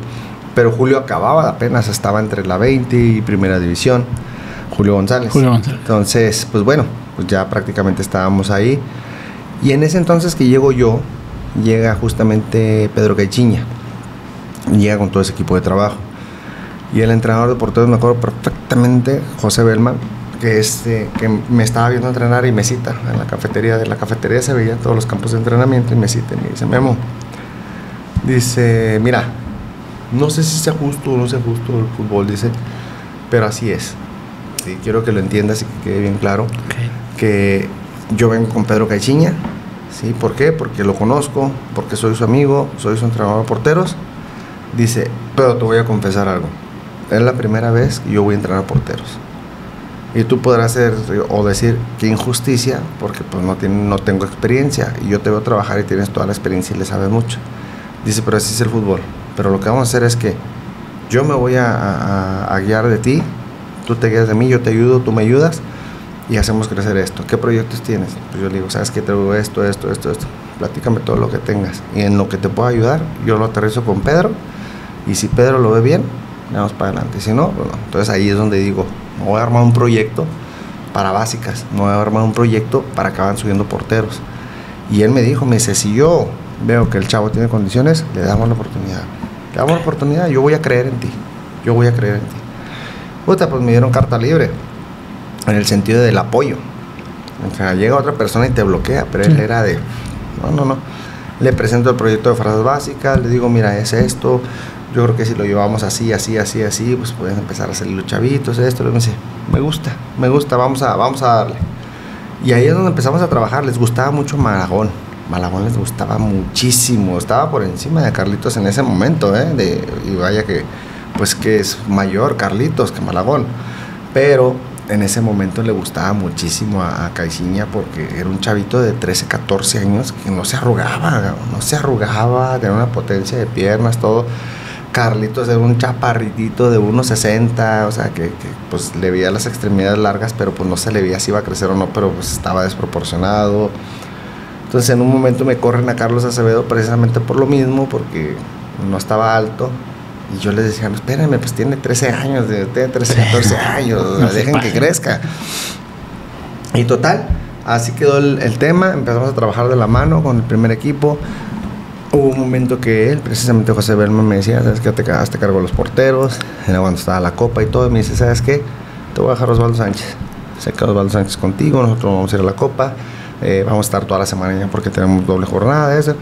Pero Julio acababa apenas, estaba entre la 20 y Primera División. Julio González. Julio González. Entonces, pues bueno, pues ya prácticamente estábamos ahí. Y en ese entonces que llego yo, llega justamente Pedro Cachiña. Llega con todo ese equipo de trabajo. Y el entrenador de porteros, me acuerdo perfectamente, José Belman, que, este, que me estaba viendo entrenar y me cita en la cafetería. De la cafetería se veían todos los campos de entrenamiento y me cita y me dice, Memo, dice, mira, no sé si sea justo o no sea justo el fútbol, dice, pero así es. Sí, quiero que lo entiendas y que quede bien claro Ok. que yo vengo con Pedro Caixinha, ¿sí? ¿Por qué? Porque lo conozco, porque soy su amigo, soy su entrenador de porteros. Dice, pero te voy a confesar algo. Es la primera vez que yo voy a entrenar porteros. Y tú podrás hacer o decir que injusticia, porque pues no, no tengo experiencia. Y yo te veo trabajar y tienes toda la experiencia y le sabes mucho. Dice, pero así es el fútbol. Pero lo que vamos a hacer es que yo me voy a, a- a guiar de ti, tú te guías de mí, yo te ayudo, tú me ayudas y hacemos crecer esto. ¿Qué proyectos tienes? Pues yo le digo, ¿sabes qué? Tengo esto, esto, esto, esto. Platícame todo lo que tengas. Y en lo que te pueda ayudar, yo lo aterrizo con Pedro. Y si Pedro lo ve bien, vamos para adelante. Si no, pues no. Entonces ahí es donde digo, me voy a armar un proyecto para básicas. Me voy a armar un proyecto para que van subiendo porteros. Y él me dijo, me dice, si yo veo que el chavo tiene condiciones, le damos la oportunidad. Le damos la oportunidad, yo voy a creer en ti. Yo voy a creer en ti. Puta, pues me dieron carta libre. En el sentido del apoyo. O sea, llega otra persona y te bloquea, pero él Sí. era de, no, no, no. Le presento el proyecto de frases básicas, le digo, mira, es esto. Yo creo que si lo llevamos así, así, así, así, pues pueden empezar a salir los chavitos, esto. Me dice, me gusta, me gusta, vamos a, vamos a darle. Y ahí es donde empezamos a trabajar. Les gustaba mucho Malagón. Malagón les gustaba muchísimo. Estaba por encima de Carlitos en ese momento, ¿eh? De, y vaya que, pues que es mayor Carlitos que Malagón. Pero en ese momento le gustaba muchísimo a, a Caixinha porque era un chavito de 13, 14 años que no se arrugaba, no se arrugaba, tenía una potencia de piernas, todo. Carlitos era un chaparritito de 1.60, o sea, que, que, pues le veía las extremidades largas, pero pues no se le veía si iba a crecer o no, pero pues estaba desproporcionado. Entonces en un momento me corren a Carlos Acevedo precisamente por lo mismo, porque no estaba alto. Y yo les decía, no, espérenme, pues tiene 13 años, de- tiene 13, 14 (laughs) años, o sea, No se dejen que crezca. Y total, así quedó el, el tema, empezamos a trabajar de la mano con el primer equipo. Hubo un momento que él, precisamente José Belma, me decía, ¿sabes qué? Te a cargo los porteros, era cuando estaba la copa y todo, y me dice, ¿sabes qué? Te voy a dejar Osvaldo Sánchez. Se queda Osvaldo Sánchez contigo, nosotros vamos a ir a la copa, eh, vamos a estar toda la semana ya porque tenemos doble jornada eso,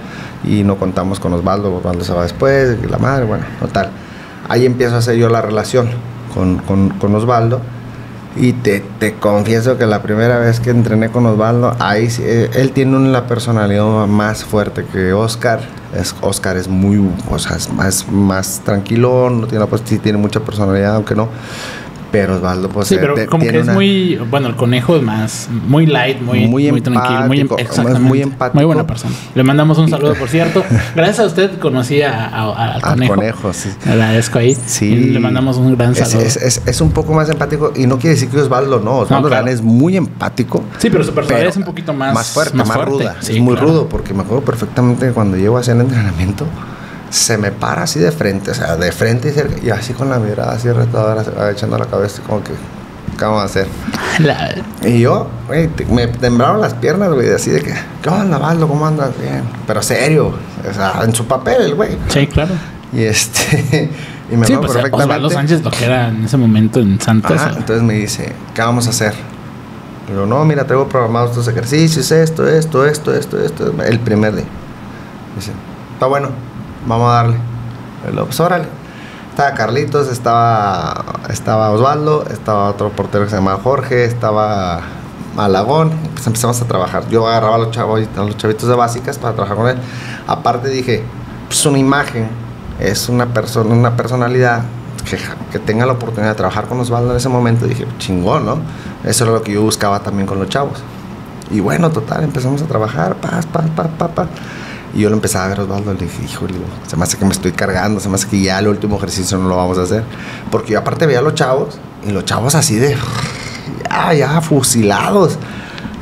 y no contamos con Osvaldo, Osvaldo se va después, la madre, bueno, total. Ahí empiezo a hacer yo la relación con, con, con Osvaldo, Y te, te confieso que la primera vez que entrené con Osvaldo, ahí eh, él tiene una personalidad más fuerte que Oscar. Es, Oscar es muy, o sea, es más, más tranquilo, no tiene, pues, sí tiene mucha personalidad, aunque no. Pero Osvaldo, pues, Sí, eh, pero como que es una- muy. Bueno, el conejo es más. Muy light, muy, Muy muy, tranquilo. Muy, em- es exactamente. muy empático. Muy buena persona. Le mandamos un saludo, por cierto. Gracias a usted conocí a, a- al Al conejo. conejo, sí. Agradezco ahí. Sí. Y le mandamos un gran Es, saludo. es, es- es un poco más empático y no quiere decir que Osvaldo no. Osvaldo claro. Gana es muy empático. sí, pero su personalidad es un poquito más. fuerte, más, ruda. Sí, es muy claro. rudo porque me acuerdo perfectamente que cuando llego a hacer el entrenamiento se me para así de frente, o sea, de frente y cerca y así con la mirada así retadora, echando la cabeza como que ¿qué vamos a hacer? La- Y yo, güey, me temblaron las piernas, güey, así de que, ¿qué onda, Osvaldo? ¿Cómo andas? Bien. Pero serio, o sea, en su papel, el güey. sí, claro. Y este, (laughs) y me Sí, pues Osvaldo Sánchez, lo que era en ese momento en Santos. Ajá, entonces me dice, ¿qué vamos a hacer? Le digo, no, mira, traigo programados estos ejercicios, esto, esto, esto, esto, esto, el primer día. Dice, está bueno, vamos a darle. Le digo, pues órale. Estaba Carlitos, estaba, estaba Osvaldo, estaba otro portero que se llamaba Jorge, estaba Malagón, pues empezamos a trabajar. Yo agarraba a los chavos, a los chavitos de básicas para trabajar con él. Aparte dije, pues una imagen, es una persona, una personalidad que, que tenga la oportunidad de trabajar con Osvaldo en ese momento, dije, chingón, ¿no? Eso era lo que yo buscaba también con los chavos. Y bueno, total, empezamos a trabajar, paz, paz, paz, paz, paz. Y yo lo empezaba a ver Osvaldo, le dije, híjole, se me hace que me estoy cargando, se me hace que ya el último ejercicio no lo vamos a hacer. Porque yo aparte veía a los chavos, y los chavos así de, ya, ya, fusilados.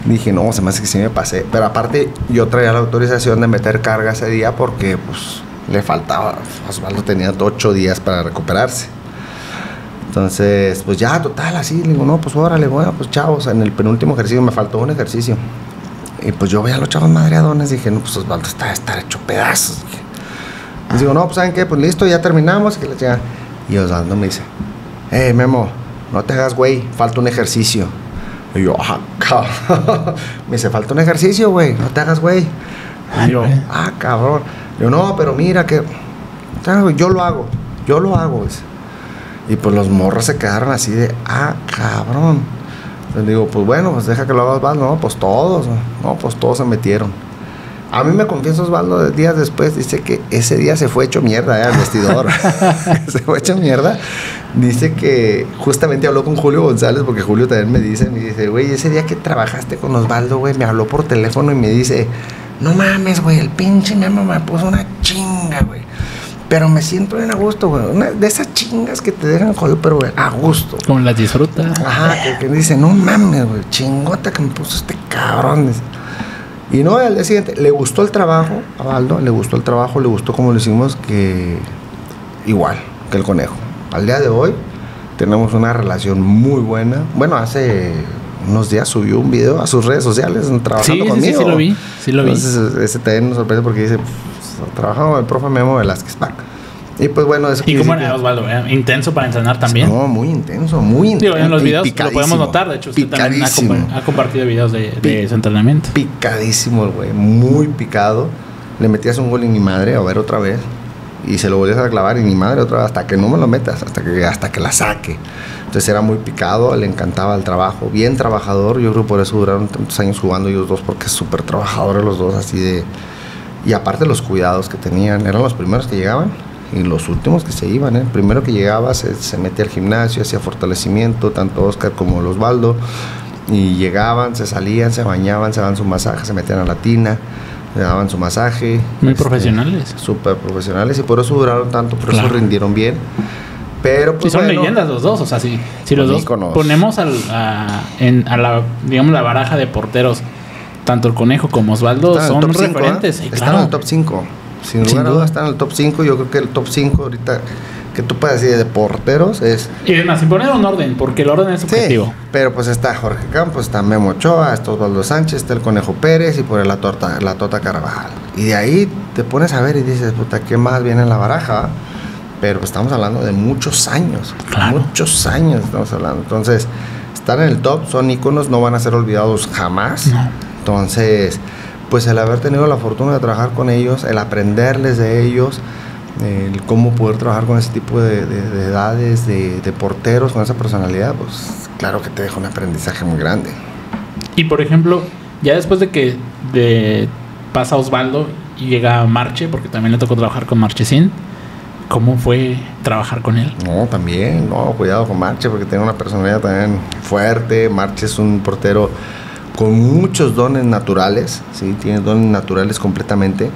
Dije, no, se me hace que sí me pasé. Pero aparte, yo traía la autorización de meter carga ese día porque, pues, le faltaba. Osvaldo tenía ocho días para recuperarse. Entonces, pues ya, total, así. Le digo, no, pues órale, bueno, pues chavos. En el penúltimo ejercicio me faltó un ejercicio. Y pues yo veía a los chavos madreadones. Dije, no, pues Osvaldo está, está hecho pedazos. Dije. Les digo, no, pues ¿saben qué? Pues listo, ya terminamos. Y, que la chingada. y Osvaldo me dice, eh, Memo, no te hagas güey, falta un ejercicio. Y yo, ah, cabrón. (laughs) me dice, falta un ejercicio, güey, no te hagas güey. Ay, Y yo, ah, cabrón. Yo, no, pero mira que. "Ah, Yo lo hago, yo lo hago. dice. Y pues los morros se quedaron así de, ah, cabrón. Les digo, pues bueno, pues deja que lo haga Osvaldo. No, pues todos, no, pues todos se metieron. A mí me confiesa Osvaldo días después, dice que ese día se fue hecho mierda, ¿eh? al vestidor. (laughs) (laughs) se fue hecho mierda. Dice que justamente habló con Julio González, porque Julio también me dice, me dice, güey, ese día que trabajaste con Osvaldo, güey, me habló por teléfono y me dice, no mames, güey, el pinche Memo me puso una chinga, güey. Pero me siento bien a gusto, güey. Una de esas chingas que te dejan jodido, pero güey, a gusto. Como las disfruta. Ajá, que, que dice, no mames, güey, chingota que me puso este cabrón. dice. Y no, al día siguiente, le gustó el trabajo a Baldo, le gustó el trabajo, le gustó como lo hicimos, que igual que el conejo. Al día de hoy tenemos una relación muy buena. Bueno, hace unos días subió un video a sus redes sociales trabajando Sí, sí, sí, conmigo. sí lo vi, sí lo vi. Entonces, ese también nos sorprende porque dice, trabajamos con el profe Memo Velázquez Pac. Y pues bueno, eso ¿Y cómo era que- Osvaldo? ¿Era intenso para entrenar también? no, muy intenso, muy intenso. Digo, en los videos lo podemos notar. De hecho, usted también ha, picadísimo. compa- ha compartido videos de, de su entrenamiento. Picadísimo el güey, muy picado. Le metías un gol y ni madre, a ver otra vez. Y se lo volvías a clavar y ni madre otra vez, hasta que no me lo metas, hasta que, hasta que la saque. Entonces era muy picado, le encantaba el trabajo, bien trabajador. Yo creo por eso duraron tantos años jugando ellos dos, porque súper trabajadores los dos, así de. Y aparte los cuidados que tenían, eran los primeros que llegaban y los últimos que se iban. ¿eh? El primero que llegaba se, se metía al gimnasio, hacía fortalecimiento, tanto Oscar como el Osvaldo. Y llegaban, se salían, se bañaban, se daban su masaje, se metían a la tina, le daban su masaje. Muy Este, profesionales. Súper profesionales y por eso duraron tanto, por eso Claro. rindieron bien. Pero Sí, pues son bueno, leyendas los dos. O sea, si, si los dos ponemos al, a, en, a la, digamos, la baraja de porteros, tanto el Conejo como Osvaldo están son cinco, referentes. ¿eh? sí, Están claro. en el top 5. Sin Sin lugar a duda. dudas están en el top 5. Yo creo que el top 5 ahorita que tú puedes decir de porteros es Y es más, sin poner un orden, porque el orden es subjetivo. Sí, pero pues está Jorge Campos, está Memo Ochoa, está Osvaldo Sánchez, está el Conejo Pérez y por la torta, la Tota Carvajal. Y de ahí te pones a ver y dices, puta, ¿qué más viene en la baraja? Pero pues estamos hablando de muchos años, Claro. muchos años estamos hablando. Entonces, están en el top, son íconos, no van a ser olvidados jamás. No. Entonces, pues el haber tenido la fortuna de trabajar con ellos, el aprenderles de ellos, el cómo poder trabajar con ese tipo de, de- de edades, de, de porteros, con esa personalidad, pues claro que te deja un aprendizaje muy grande. Y por ejemplo, ya después de que de, pasa Osvaldo y llega Marche, porque también le tocó trabajar con Marchesín, ¿cómo fue trabajar con él? No, también, no, cuidado con Marche porque tiene una personalidad también fuerte. Marche es un portero con muchos dones naturales, ¿sí? Tiene dones naturales completamente,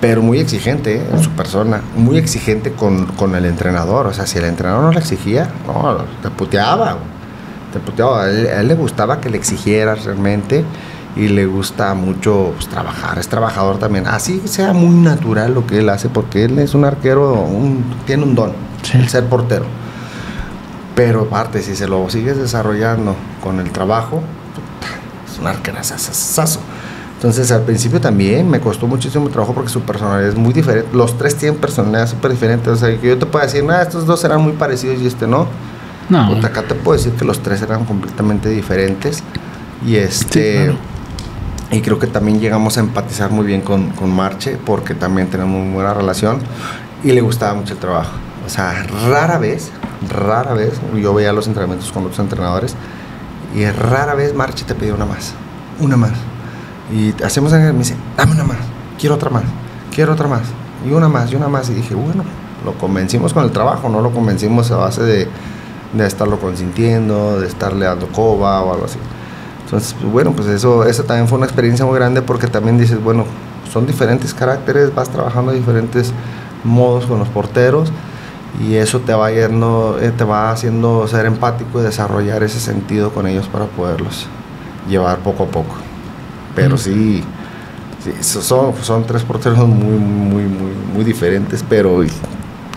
pero muy exigente ¿eh? en su persona, muy exigente con, con el entrenador. O sea, si el entrenador no le exigía, no, te puteaba, te puteaba. A él, a él le gustaba que le exigieras realmente y le gusta mucho pues, trabajar, es trabajador también. Así sea muy natural lo que él hace, porque él es un arquero, un- tiene un don, Sí. el ser portero. Pero aparte, si se lo sigues desarrollando con el trabajo, es un arquerazazazo. Entonces al principio también me costó muchísimo trabajo porque su personalidad es muy diferente. Los tres tienen personalidades súper diferentes. O sea, que yo te puedo decir, nada, estos dos eran muy parecidos y este no. No, Puta, acá te puedo decir que los tres eran completamente diferentes. Y este. claro. Y creo que también llegamos a empatizar muy bien con, con Marche porque también tenemos muy buena relación y le gustaba mucho el trabajo. O sea, rara vez, rara vez, yo veía los entrenamientos con otros entrenadores y rara vez Marche te pedía una más, una más. Y hacemos, me dice, dame una más, quiero otra más, quiero otra más, y una más, y una más. Y dije, bueno, lo convencimos con el trabajo, no lo convencimos a base de, de estarlo consintiendo, de estarle dando coba o algo así. Entonces, pues, bueno, pues eso, eso también fue una experiencia muy grande porque también dices, bueno, son diferentes caracteres, vas trabajando diferentes modos con los porteros y eso te va yendo, eh, te va haciendo ser empático y desarrollar ese sentido con ellos para poderlos llevar poco a poco. Pero Mm. sí, sí, so- son, son tres porteros muy, muy, muy, muy diferentes, pero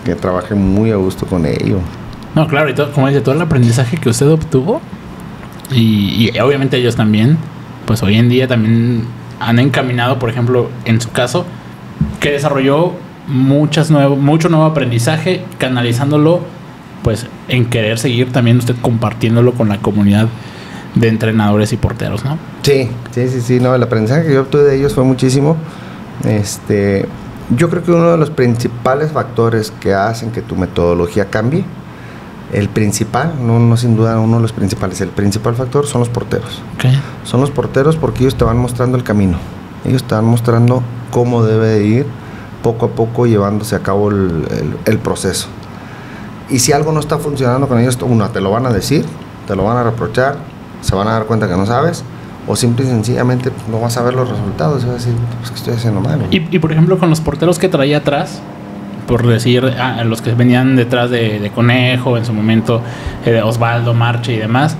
que trabajé muy a gusto con ellos. no, claro, y todo, como dice, todo el aprendizaje que usted obtuvo y, y obviamente ellos también, pues hoy en día también han encaminado, por ejemplo, en su caso, que desarrolló muchas nuevo, mucho nuevo aprendizaje, canalizándolo pues en querer seguir también usted compartiéndolo con la comunidad de entrenadores y porteros, ¿no? Sí, sí, sí, sí, no, el aprendizaje que yo obtuve de ellos fue muchísimo. Este, yo creo que uno de los principales factores que hacen que tu metodología cambie, el principal, no, no sin duda uno de los principales, el principal factor son los porteros. Son los porteros porque ellos te van mostrando el camino. Ellos te van mostrando cómo debe de ir poco a poco llevándose a cabo el, proceso. Y si algo no está funcionando con ellos, uno, te lo van a decir, te lo van a reprochar, se van a dar cuenta que no sabes, o simple y sencillamente no vas a ver los resultados y vas a decir, pues que estoy haciendo mal. Y, y, por ejemplo, con los porteros que traía atrás, por decir, ah, los que venían detrás de, de Conejo en su momento, eh, de Osvaldo, Marche y demás,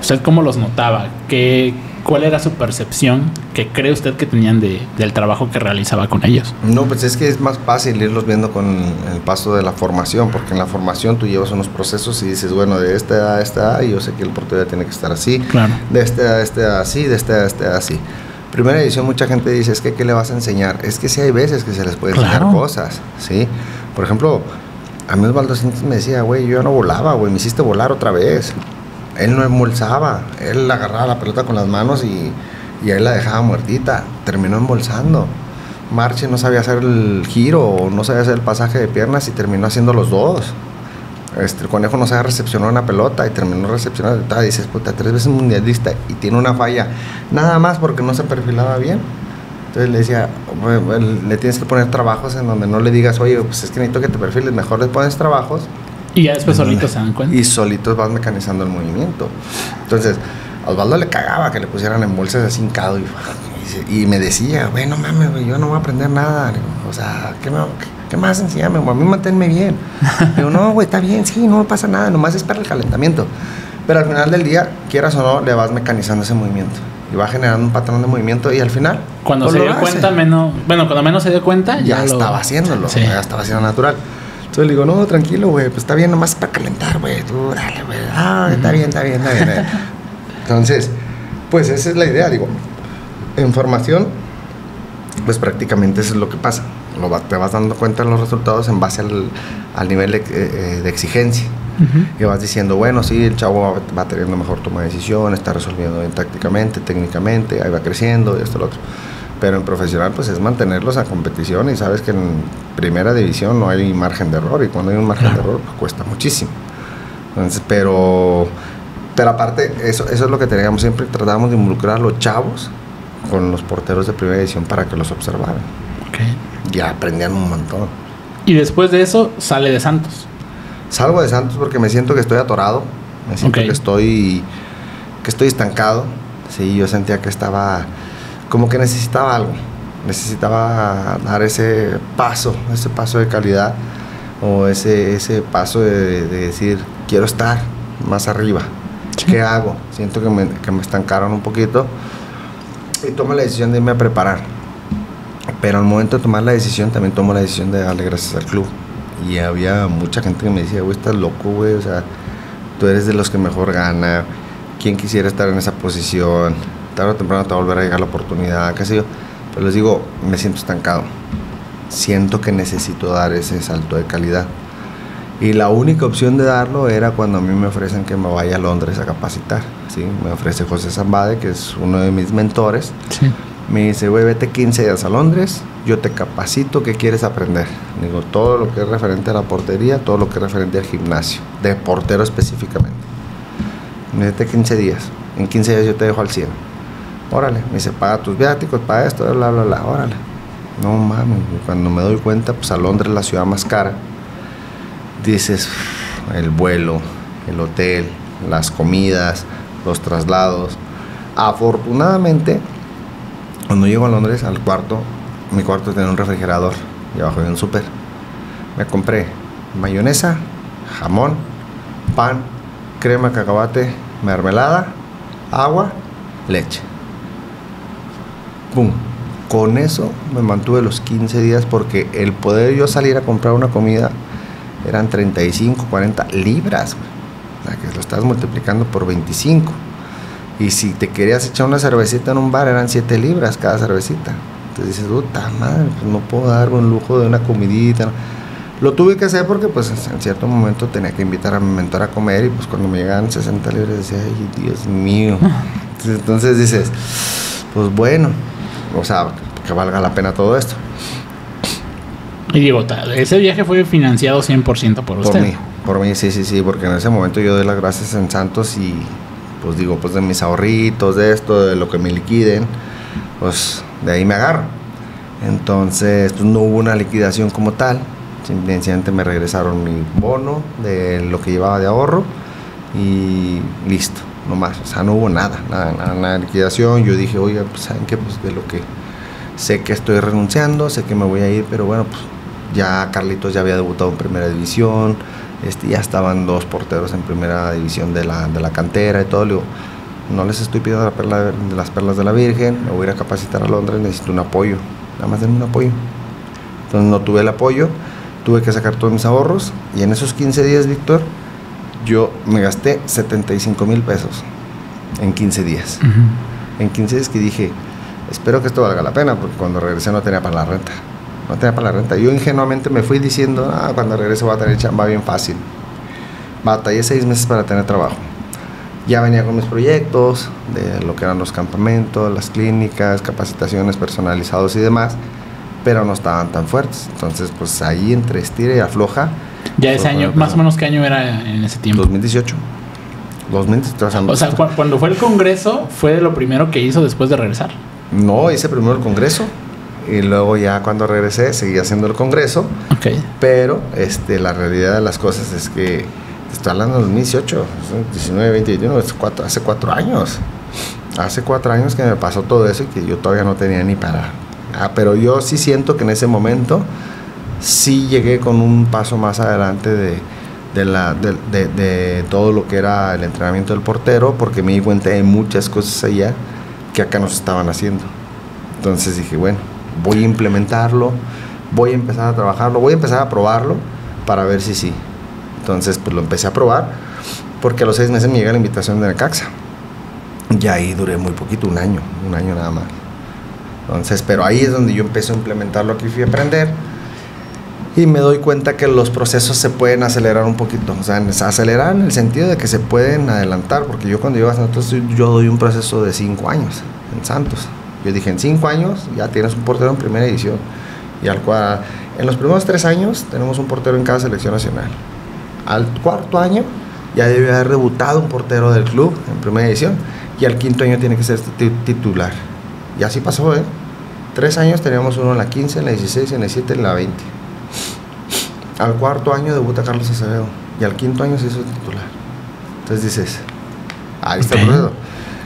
¿usted cómo los notaba? ¿Qué, ¿Cuál era su percepción que cree usted que tenían de, del trabajo que realizaba con ellos? No, pues es que es más fácil irlos viendo con el paso de la formación, porque en la formación tú llevas unos procesos y dices, bueno, de esta edad a esta edad, y yo sé que el portero tiene que estar así, Claro. de esta edad a esta edad así, de esta edad a esta edad así. Primera edición mucha gente dice, es que ¿qué le vas a enseñar? Es que sí hay veces que se les puede enseñar Claro. cosas, ¿sí? Por ejemplo, a mí Osvaldo Cintas me decía, güey, yo ya no volaba, güey, me hiciste volar otra vez. Él no embolsaba, él agarraba la pelota con las manos y, y ahí la dejaba muertita. Terminó embolsando. Marche no sabía hacer el giro no sabía hacer el pasaje de piernas y terminó haciendo los dos. Este, el conejo no sabía recepcionar una pelota y terminó recepcionando. Y dices, puta, tres veces mundialista y tiene una falla. Nada más porque no se perfilaba bien. Entonces le decía, "Güey, güey, le tienes que poner trabajos en donde no le digas, oye, pues es que necesito que te perfiles. Mejor le pones trabajos Y ya después solitos se dan cuenta. y solitos vas mecanizando el movimiento. Entonces, a Osvaldo le cagaba que le pusieran en bolsas así hincado y, (laughs) y, me decía, güey, no mames, güey, yo no voy a aprender nada. O sea, ¿qué, me, qué, más enseñame? A mí manténme bien. (laughs) Digo, no, güey, está bien, sí, no pasa nada, nomás es para el calentamiento. Pero al final del día, quieras o no, le vas mecanizando ese movimiento. Y va generando un patrón de movimiento y al final... Cuando pues, se dio hace cuenta, menos. Bueno, cuando menos se dio cuenta, ya, lo- estaba haciéndolo, Sí. ya estaba haciendo natural. Entonces le digo, no, tranquilo, güey, pues está bien, nomás para calentar, güey, tú dale, güey, ah, está bien, está bien, está bien. está bien. Entonces, pues esa es la idea, digo, en formación, pues prácticamente eso es lo que pasa. Lo va- te vas dando cuenta de los resultados en base al, al nivel de, eh, eh, de exigencia. Y vas diciendo, bueno, sí, el chavo va, va teniendo mejor toma de decisión, está resolviendo bien tácticamente, técnicamente, ahí va creciendo y esto lo otro. Pero en profesional, pues es mantenerlos a competición y sabes que en primera división no hay margen de error y cuando hay un margen de error, pues cuesta muchísimo. Entonces, pero, pero aparte, eso, eso es lo que teníamos siempre, tratábamos de involucrar a los chavos con los porteros de primera división para que los observaran. Ya aprendían un montón. Y después de eso, sale de Santos. Salgo de Santos porque me siento que estoy atorado, me siento que estoy que estoy estancado. Sí, yo sentía que estaba como que necesitaba algo, necesitaba dar ese paso, ese paso de calidad o ese, ese paso de, decir, quiero estar más arriba. ¿Qué hago? Siento que me, que me estancaron un poquito y tomo la decisión de irme a preparar. Pero al momento de tomar la decisión, también tomo la decisión de darle gracias al club. Y había mucha gente que me decía, güey, estás loco, güey, o sea, tú eres de los que mejor gana. ¿Quién quisiera estar en esa posición? Tarde o temprano te va a volver a llegar la oportunidad, qué sé yo. Pero les digo, me siento estancado. Siento que necesito dar ese salto de calidad. Y la única opción de darlo era cuando a mí me ofrecen que me vaya a Londres a capacitar. ¿sí? Me ofrece José Zambade, que es uno de mis mentores. Me dice, güey, vete 15 días a Londres, yo te capacito, ¿qué quieres aprender? Digo, todo lo que es referente a la portería, todo lo que es referente al gimnasio, de portero específicamente. Me vete 15 días, en 15 días yo te dejo al 100 órale, me dice, paga tus viáticos, paga esto, bla, bla, bla, órale. No mames, cuando me doy cuenta, pues a Londres es la ciudad más cara. Dices, el vuelo, el hotel, las comidas, los traslados. Afortunadamente, cuando llego a Londres, al cuarto, mi cuarto tiene un refrigerador y abajo hay un súper. Me compré mayonesa, jamón, pan, crema, cacahuate, mermelada, agua, leche. ¡Pum! Con eso me mantuve los 15 días porque el poder yo salir a comprar una comida eran 35, 40 libras. O sea, que lo estás multiplicando por 25. Y si te querías echar una cervecita en un bar, eran 7 libras cada cervecita. Entonces dices, puta madre, pues no puedo darme un lujo de una comidita. Lo tuve que hacer porque pues en cierto momento tenía que invitar a mi mentor a comer y pues cuando me llegaban 60 libras decía, ay Dios mío. (laughs) Entonces dices, pues bueno, o sea, que valga la pena todo esto. Y digo, ese viaje fue financiado 100% por usted. Por mí, por mí, sí, sí, sí, porque en ese momento yo doy las gracias en Santos y pues digo, pues de mis ahorritos, de esto, de lo que me liquiden, pues de ahí me agarro. Entonces, pues no hubo una liquidación como tal, simplemente me regresaron mi bono de lo que llevaba de ahorro y listo no más, o sea, no hubo nada, nada, nada, de liquidación. Yo dije, oye, pues, ¿saben qué? Pues de lo que sé que estoy renunciando, sé que me voy a ir, pero bueno, pues ya Carlitos ya había debutado en primera división, este, ya estaban dos porteros en primera división de la, de la cantera y todo. Le digo, no les estoy pidiendo la perla de, las perlas de la Virgen, me voy a a capacitar a Londres, necesito un apoyo, nada más denme un apoyo. Entonces no tuve el apoyo, tuve que sacar todos mis ahorros y en esos 15 días, Víctor, yo me gasté 75 mil pesos en 15 días. En 15 días que dije, espero que esto valga la pena, porque cuando regresé no tenía para la renta. No tenía para la renta. Yo ingenuamente me fui diciendo, ah, cuando regrese voy a tener chamba bien fácil. Batallé seis meses para tener trabajo. Ya venía con mis proyectos, de lo que eran los campamentos, las clínicas, capacitaciones personalizados y demás, pero no estaban tan fuertes. Entonces, pues ahí entre estira y afloja, ya ese año, más o menos qué año era en ese tiempo? 2018. 2018. O sea, cuando fue el congreso, ¿fue lo primero que hizo después de regresar? No, hice primero el congreso. Y luego ya cuando regresé, seguí haciendo el congreso. Ok. Pero este, la realidad de las cosas es que estoy hablando de 2018, 19, 20, 21, hace cuatro años. Hace cuatro años que me pasó todo eso y que yo todavía no tenía ni para... Ah, pero yo sí siento que en ese momento sí llegué con un paso más adelante de, la, de, todo lo que era el entrenamiento del portero, porque me di cuenta de muchas cosas allá que acá no se estaban haciendo. Entonces dije, bueno, voy a implementarlo, voy a empezar a trabajarlo, voy a empezar a probarlo para ver si sí. Entonces, pues lo empecé a probar, porque a los seis meses me llega la invitación de Necaxa. Y ahí duré muy poquito, un año, un año nada más. Entonces, pero ahí es donde yo empecé a implementar lo que fui a aprender y me doy cuenta que los procesos se pueden acelerar un poquito. O sea, acelerar en el sentido de que se pueden adelantar, porque yo cuando llego a Santos, yo doy un proceso de cinco años en Santos. Yo dije, en cinco años ya tienes un portero en primera edición. Y al cual, en los primeros tres años tenemos un portero en cada selección nacional. Al cuarto año ya debe haber debutado un portero del club en primera edición. Y al quinto año tiene que ser titular. Y así pasó, ¿eh? Tres años teníamos uno en la 15, en la 16, en la 7, en la 20. Al cuarto año debuta Carlos Acevedo. Y al quinto año se hizo titular. Entonces dices, ahí está el proceso.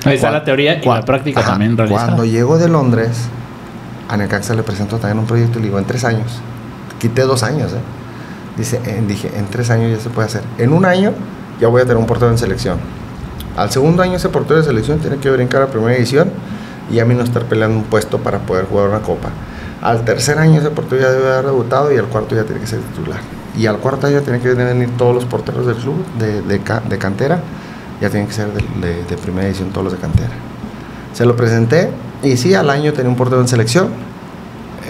Ahí está la teoría y la práctica también realizada. Cuando llego de Londres, a Necaxa le presento también un proyecto y le digo, en tres años. Quité dos años, ¿eh? Dice, dije, en tres años ya se puede hacer. En un año ya voy a tener un portero en selección. Al segundo año ese portero de selección tiene que brincar a primera edición y a mí no estar peleando un puesto para poder jugar una copa. Al tercer año ese portero ya debe haber debutado y al cuarto ya tiene que ser titular. Y al cuarto año tienen que venir todos los porteros del club de, de, cantera, ya tienen que ser de, de, primera edición todos los de cantera. Se lo presenté y sí, al año tenía un portero en selección.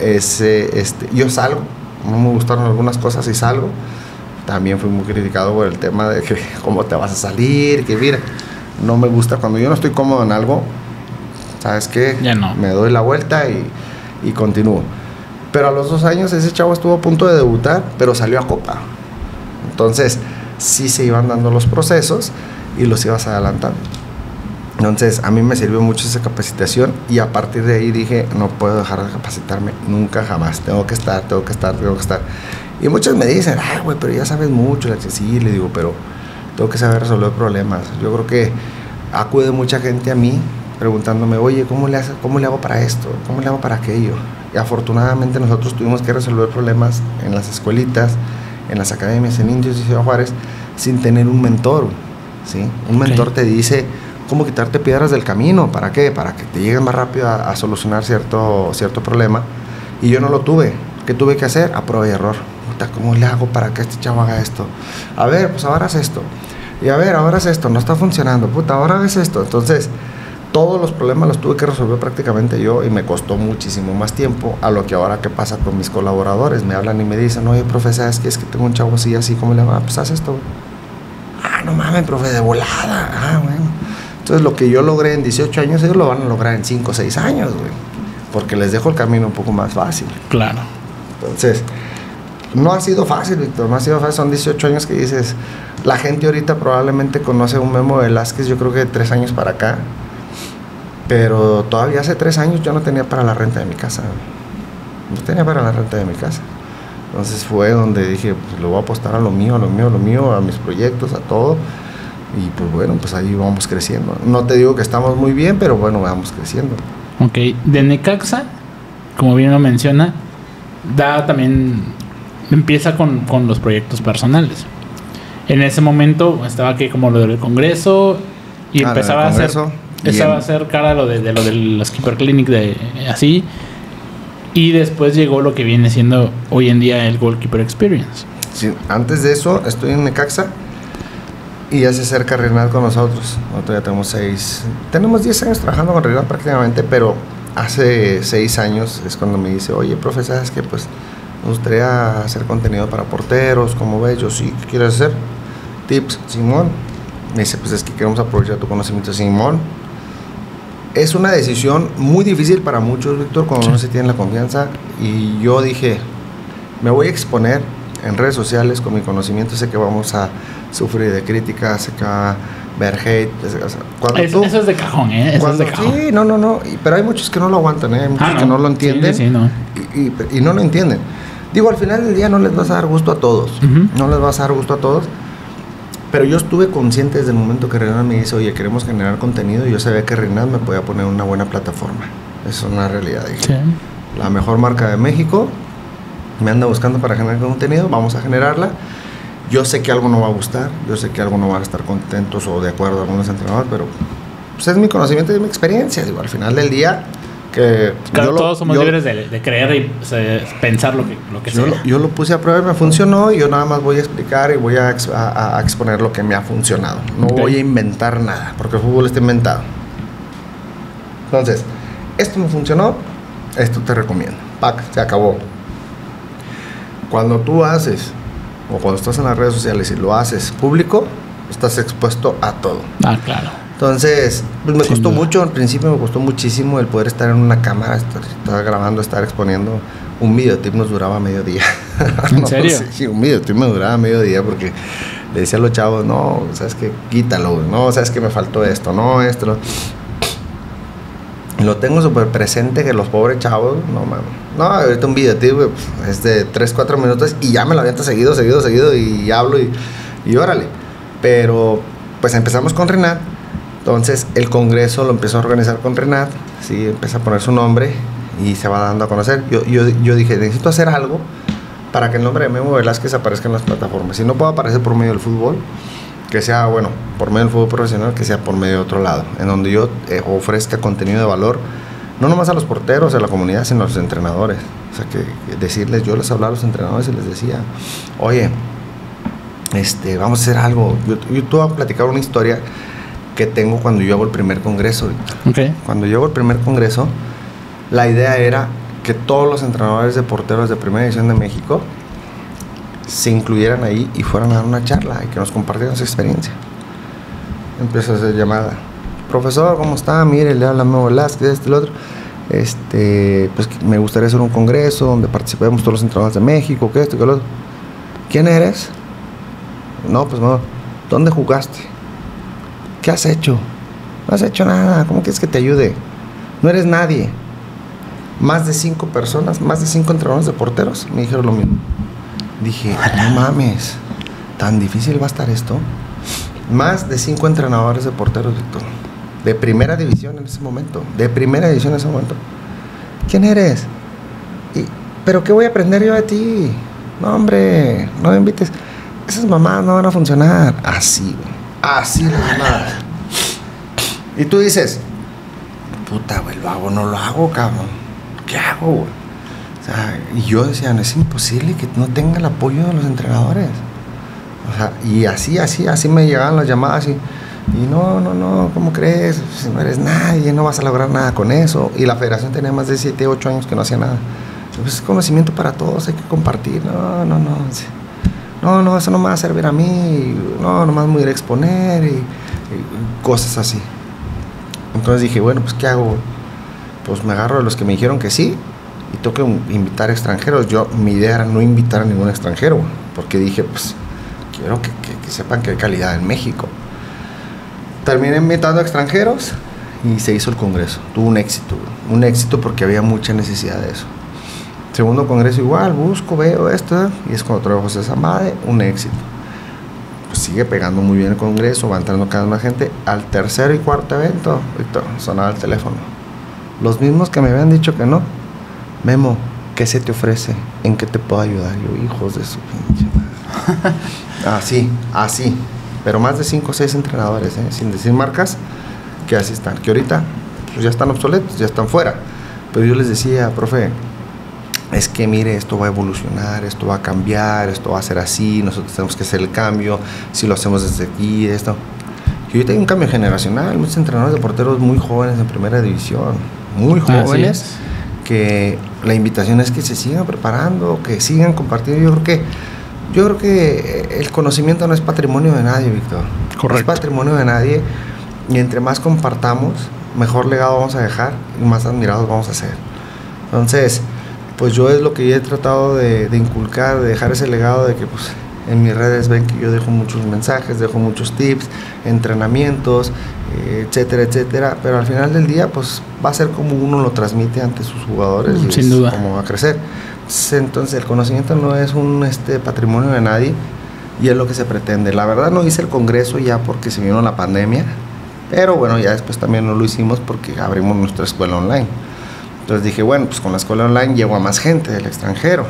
Ese, este, yo salgo, no me gustaron algunas cosas y salgo. También fui muy criticado por el tema de que (laughs) cómo te vas a salir, que mira, no me gusta cuando yo no estoy cómodo en algo, ¿sabes qué? Ya no. Me doy la vuelta y, y continúo. Pero a los dos años ese chavo estuvo a punto de debutar, pero salió a copa. Entonces, sí se iban dando los procesos y los ibas adelantando. Entonces, a mí me sirvió mucho esa capacitación y a partir de ahí dije, no puedo dejar de capacitarme nunca jamás. Tengo que estar, tengo que estar, tengo que estar. Y muchos me dicen, ay, güey, pero ya sabes mucho, sí, le digo, pero tengo que saber resolver problemas. Yo creo que acude mucha gente a mí preguntándome, oye, ¿cómo le, hace, ¿cómo le hago para esto? ¿Cómo le hago para aquello? Y afortunadamente nosotros tuvimos que resolver problemas en las escuelitas, en las academias, en Indios y Ciudad Juárez, sin tener un mentor. ¿sí? Un mentor te dice cómo quitarte piedras del camino, ¿para qué? Para que te lleguen más rápido a, solucionar cierto, cierto problema. Y yo no lo tuve. ¿Qué tuve que hacer? A prueba y error. ¿Cómo le hago para que este chavo haga esto? A ver, pues ahora haz esto. Y a ver, ahora es esto, no está funcionando. Puta, ahora es esto. Entonces, todos los problemas los tuve que resolver prácticamente yo y me costó muchísimo más tiempo a lo que ahora que pasa con mis colaboradores. Me hablan y me dicen, oye, profe, ¿sabes qué? Es que tengo un chavo así, así, ¿cómo le va? Pues haz esto. Ah, no mames, profe, de volada. Ah, bueno. Entonces lo que yo logré en 18 años, ellos lo van a lograr en 5 o 6 años, güey. Porque les dejo el camino un poco más fácil. Claro. Entonces, no ha sido fácil, Víctor, no ha sido fácil. Son 18 años que dices, la gente ahorita probablemente conoce un Memo Velázquez, yo creo que de 3 años para acá pero todavía hace tres años yo no tenía para la renta de mi casa. No tenía para la renta de mi casa. Entonces fue donde dije, pues lo voy a apostar a lo mío, a lo mío, a lo mío, a mis proyectos, a todo. Y pues bueno, pues ahí vamos creciendo. No te digo que estamos muy bien, pero bueno, vamos creciendo. Ok, de Necaxa, como bien lo menciona, da también, empieza con, con los proyectos personales. En ese momento estaba aquí como lo del Congreso y ah, empezaba a hacer esa va a ser cara lo de, lo del Skipper Clinic de así. Y después llegó lo que viene siendo hoy en día el Goalkeeper Experience. Sí, antes de eso estoy en Necaxa y ya se acerca Renal con nosotros. Nosotros ya tenemos seis, tenemos 10 años trabajando con Renal prácticamente, pero hace seis años es cuando me dice, oye, profe, ¿sabes qué? Pues me gustaría hacer contenido para porteros, como ves, yo sí, ¿qué quieres hacer? Tips, Simón. Me dice, pues es que queremos aprovechar tu conocimiento, Simón es una decisión muy difícil para muchos, Víctor, cuando no se tiene la confianza. Y yo dije, me voy a exponer en redes sociales con mi conocimiento. Sé que vamos a sufrir de críticas, sé que va a ver hate. eso es de cajón, ¿eh? Eso es de cajón. Sí, no, no, no. pero hay muchos que no lo aguantan, ¿eh? Hay muchos ah, que no lo entienden. Sí, no. Y, y, no lo entienden. Digo, al final del día no les vas a dar gusto a todos. No les vas a dar gusto a todos. Pero yo estuve consciente desde el momento que Renan me dice, oye, queremos generar contenido, y yo sabía que Renan me podía poner una buena plataforma. Eso es una realidad. La mejor marca de México me anda buscando para generar contenido, vamos a generarla. Yo sé que algo no va a gustar, yo sé que algo no van a estar contentos o de acuerdo algunos entrenadores, pero pues es mi conocimiento y mi experiencia. Digo, al final del día, todos somos libres de, creer y pensar lo que, lo que yo, sea. yo lo puse a prueba y me funcionó y yo nada más voy a explicar y voy a, exponer lo que me ha funcionado. No voy a inventar nada, porque el fútbol está inventado. Entonces, esto me funcionó, esto te recomiendo. Pac, se acabó. Cuando tú haces, o cuando estás en las redes sociales y lo haces público, estás expuesto a todo. Ah, claro. Entonces, pues me Sin costó duda. mucho, al principio me costó muchísimo el poder estar en una cámara, estar, estar grabando, estar exponiendo. Un videotip nos duraba medio día. ¿En (laughs) serio? Sí, un videotip me duraba medio día porque le decía a los chavos, no, sabes que quítalo, no, sabes que me faltó esto, no, esto. Lo, tengo súper presente que los pobres chavos, no mames. No, ahorita un videotip, pues, es de 3, 4 minutos y ya me lo aviento seguido, seguido, seguido y hablo y, y órale. Pero pues empezamos con Renat. Entonces el congreso lo empezó a organizar con Renat. Sí, empieza a poner su nombre y se va dando a conocer. Yo, yo, yo dije, necesito hacer algo para que el nombre de Memo Velázquez aparezca en las plataformas. Si no puedo aparecer por medio del fútbol, que sea, bueno, por medio del fútbol profesional, que sea por medio de otro lado, en donde yo eh, ofrezca contenido de valor, no nomás a los porteros, a la comunidad, sino a los entrenadores. O sea, que decirles, yo les hablaba a los entrenadores y les decía, oye, este, vamos a hacer algo. Yo, yo te a platicar una historia que tengo cuando yo hago el primer congreso. Cuando yo hago el primer congreso, la idea era que todos los entrenadores de porteros de primera división de México se incluyeran ahí y fueran a dar una charla y que nos compartieran su experiencia. Empiezo a hacer llamada. Profesor, ¿cómo está? Mire, le habla Memo Velázquez, este y lo otro. Este, pues me gustaría hacer un congreso donde participemos todos los entrenadores de México, que esto, que lo otro. ¿Quién eres? No, pues no. ¿Dónde jugaste? ¿Qué has hecho? No has hecho nada. ¿Cómo quieres que te ayude? No eres nadie. Más de cinco personas, más de cinco entrenadores de porteros me dijeron lo mismo. Dije, no mames, tan difícil va a estar esto. Más de cinco entrenadores de porteros, Víctor. De primera división en ese momento. De primera división en ese momento. ¿Quién eres? Y, ¿Pero qué voy a aprender yo de ti? No, hombre, no me invites. Esas mamás no van a funcionar. Así, güey. Así mamadas. Y tú dices, puta, güey, lo hago, no lo hago, cabrón. ¿Qué hago, güey? O sea, y yo decía, no es imposible que no tenga el apoyo de los entrenadores. O sea, y así, así, así me llegaban las llamadas y, y no, no, no, ¿cómo crees? Si no eres nadie, no vas a lograr nada con eso. Y la federación tenía más de 7, 8 años que no hacía nada. Pues es conocimiento para todos, hay que compartir. No, no, no. No, no, eso no me va a servir a mí. No, nomás me voy a ir a exponer y, cosas así. Entonces dije, bueno, pues ¿qué hago? Pues me agarro de los que me dijeron que sí y tengo que invitar extranjeros. Yo, mi idea era no invitar a ningún extranjero, porque dije, pues quiero que, sepan que hay calidad en México. Terminé invitando a extranjeros y se hizo el congreso. Tuvo un éxito, un éxito porque había mucha necesidad de eso. Segundo congreso igual, busco, veo esto, y es cuando trae José Zamade, un éxito. Pues sigue pegando muy bien el congreso, va entrando cada una gente. Al tercer y cuarto evento, Víctor, sonaba el teléfono. Los mismos que me habían dicho que no. Memo, ¿qué se te ofrece? ¿En qué te puedo ayudar? Yo, hijos de su pinche. (laughs) Así, así. Pero más de 5 o 6 entrenadores, ¿eh? sin decir marcas, que así están. Que ahorita pues, ya están obsoletos, ya están fuera. Pero yo les decía, profe, es que mire, esto va a evolucionar, esto va a cambiar, esto va a ser así, nosotros tenemos que hacer el cambio, si lo hacemos desde aquí, esto. Y ahorita hay un cambio generacional, muchos entrenadores de porteros muy jóvenes en primera división, muy jóvenes, es. que la invitación es que se sigan preparando, que sigan compartiendo. Yo creo que, yo creo que el conocimiento no es patrimonio de nadie, Víctor. No Correcto. es patrimonio de nadie y entre más compartamos, mejor legado vamos a dejar y más admirados vamos a ser. Entonces, pues yo es lo que yo he tratado de, de inculcar, de dejar ese legado de que pues en mis redes ven que yo dejo muchos mensajes, dejo muchos tips, entrenamientos, eh, etcétera, etcétera, pero al final del día pues va a ser como uno lo transmite ante sus jugadores y Sin es duda. como va a crecer. Entonces el conocimiento no es un este, patrimonio de nadie y es lo que se pretende. La verdad no hice el congreso ya porque se vino la pandemia, pero bueno, ya después también no lo hicimos porque abrimos nuestra escuela online. Entonces dije, bueno, pues con la escuela online llego a más gente del extranjero.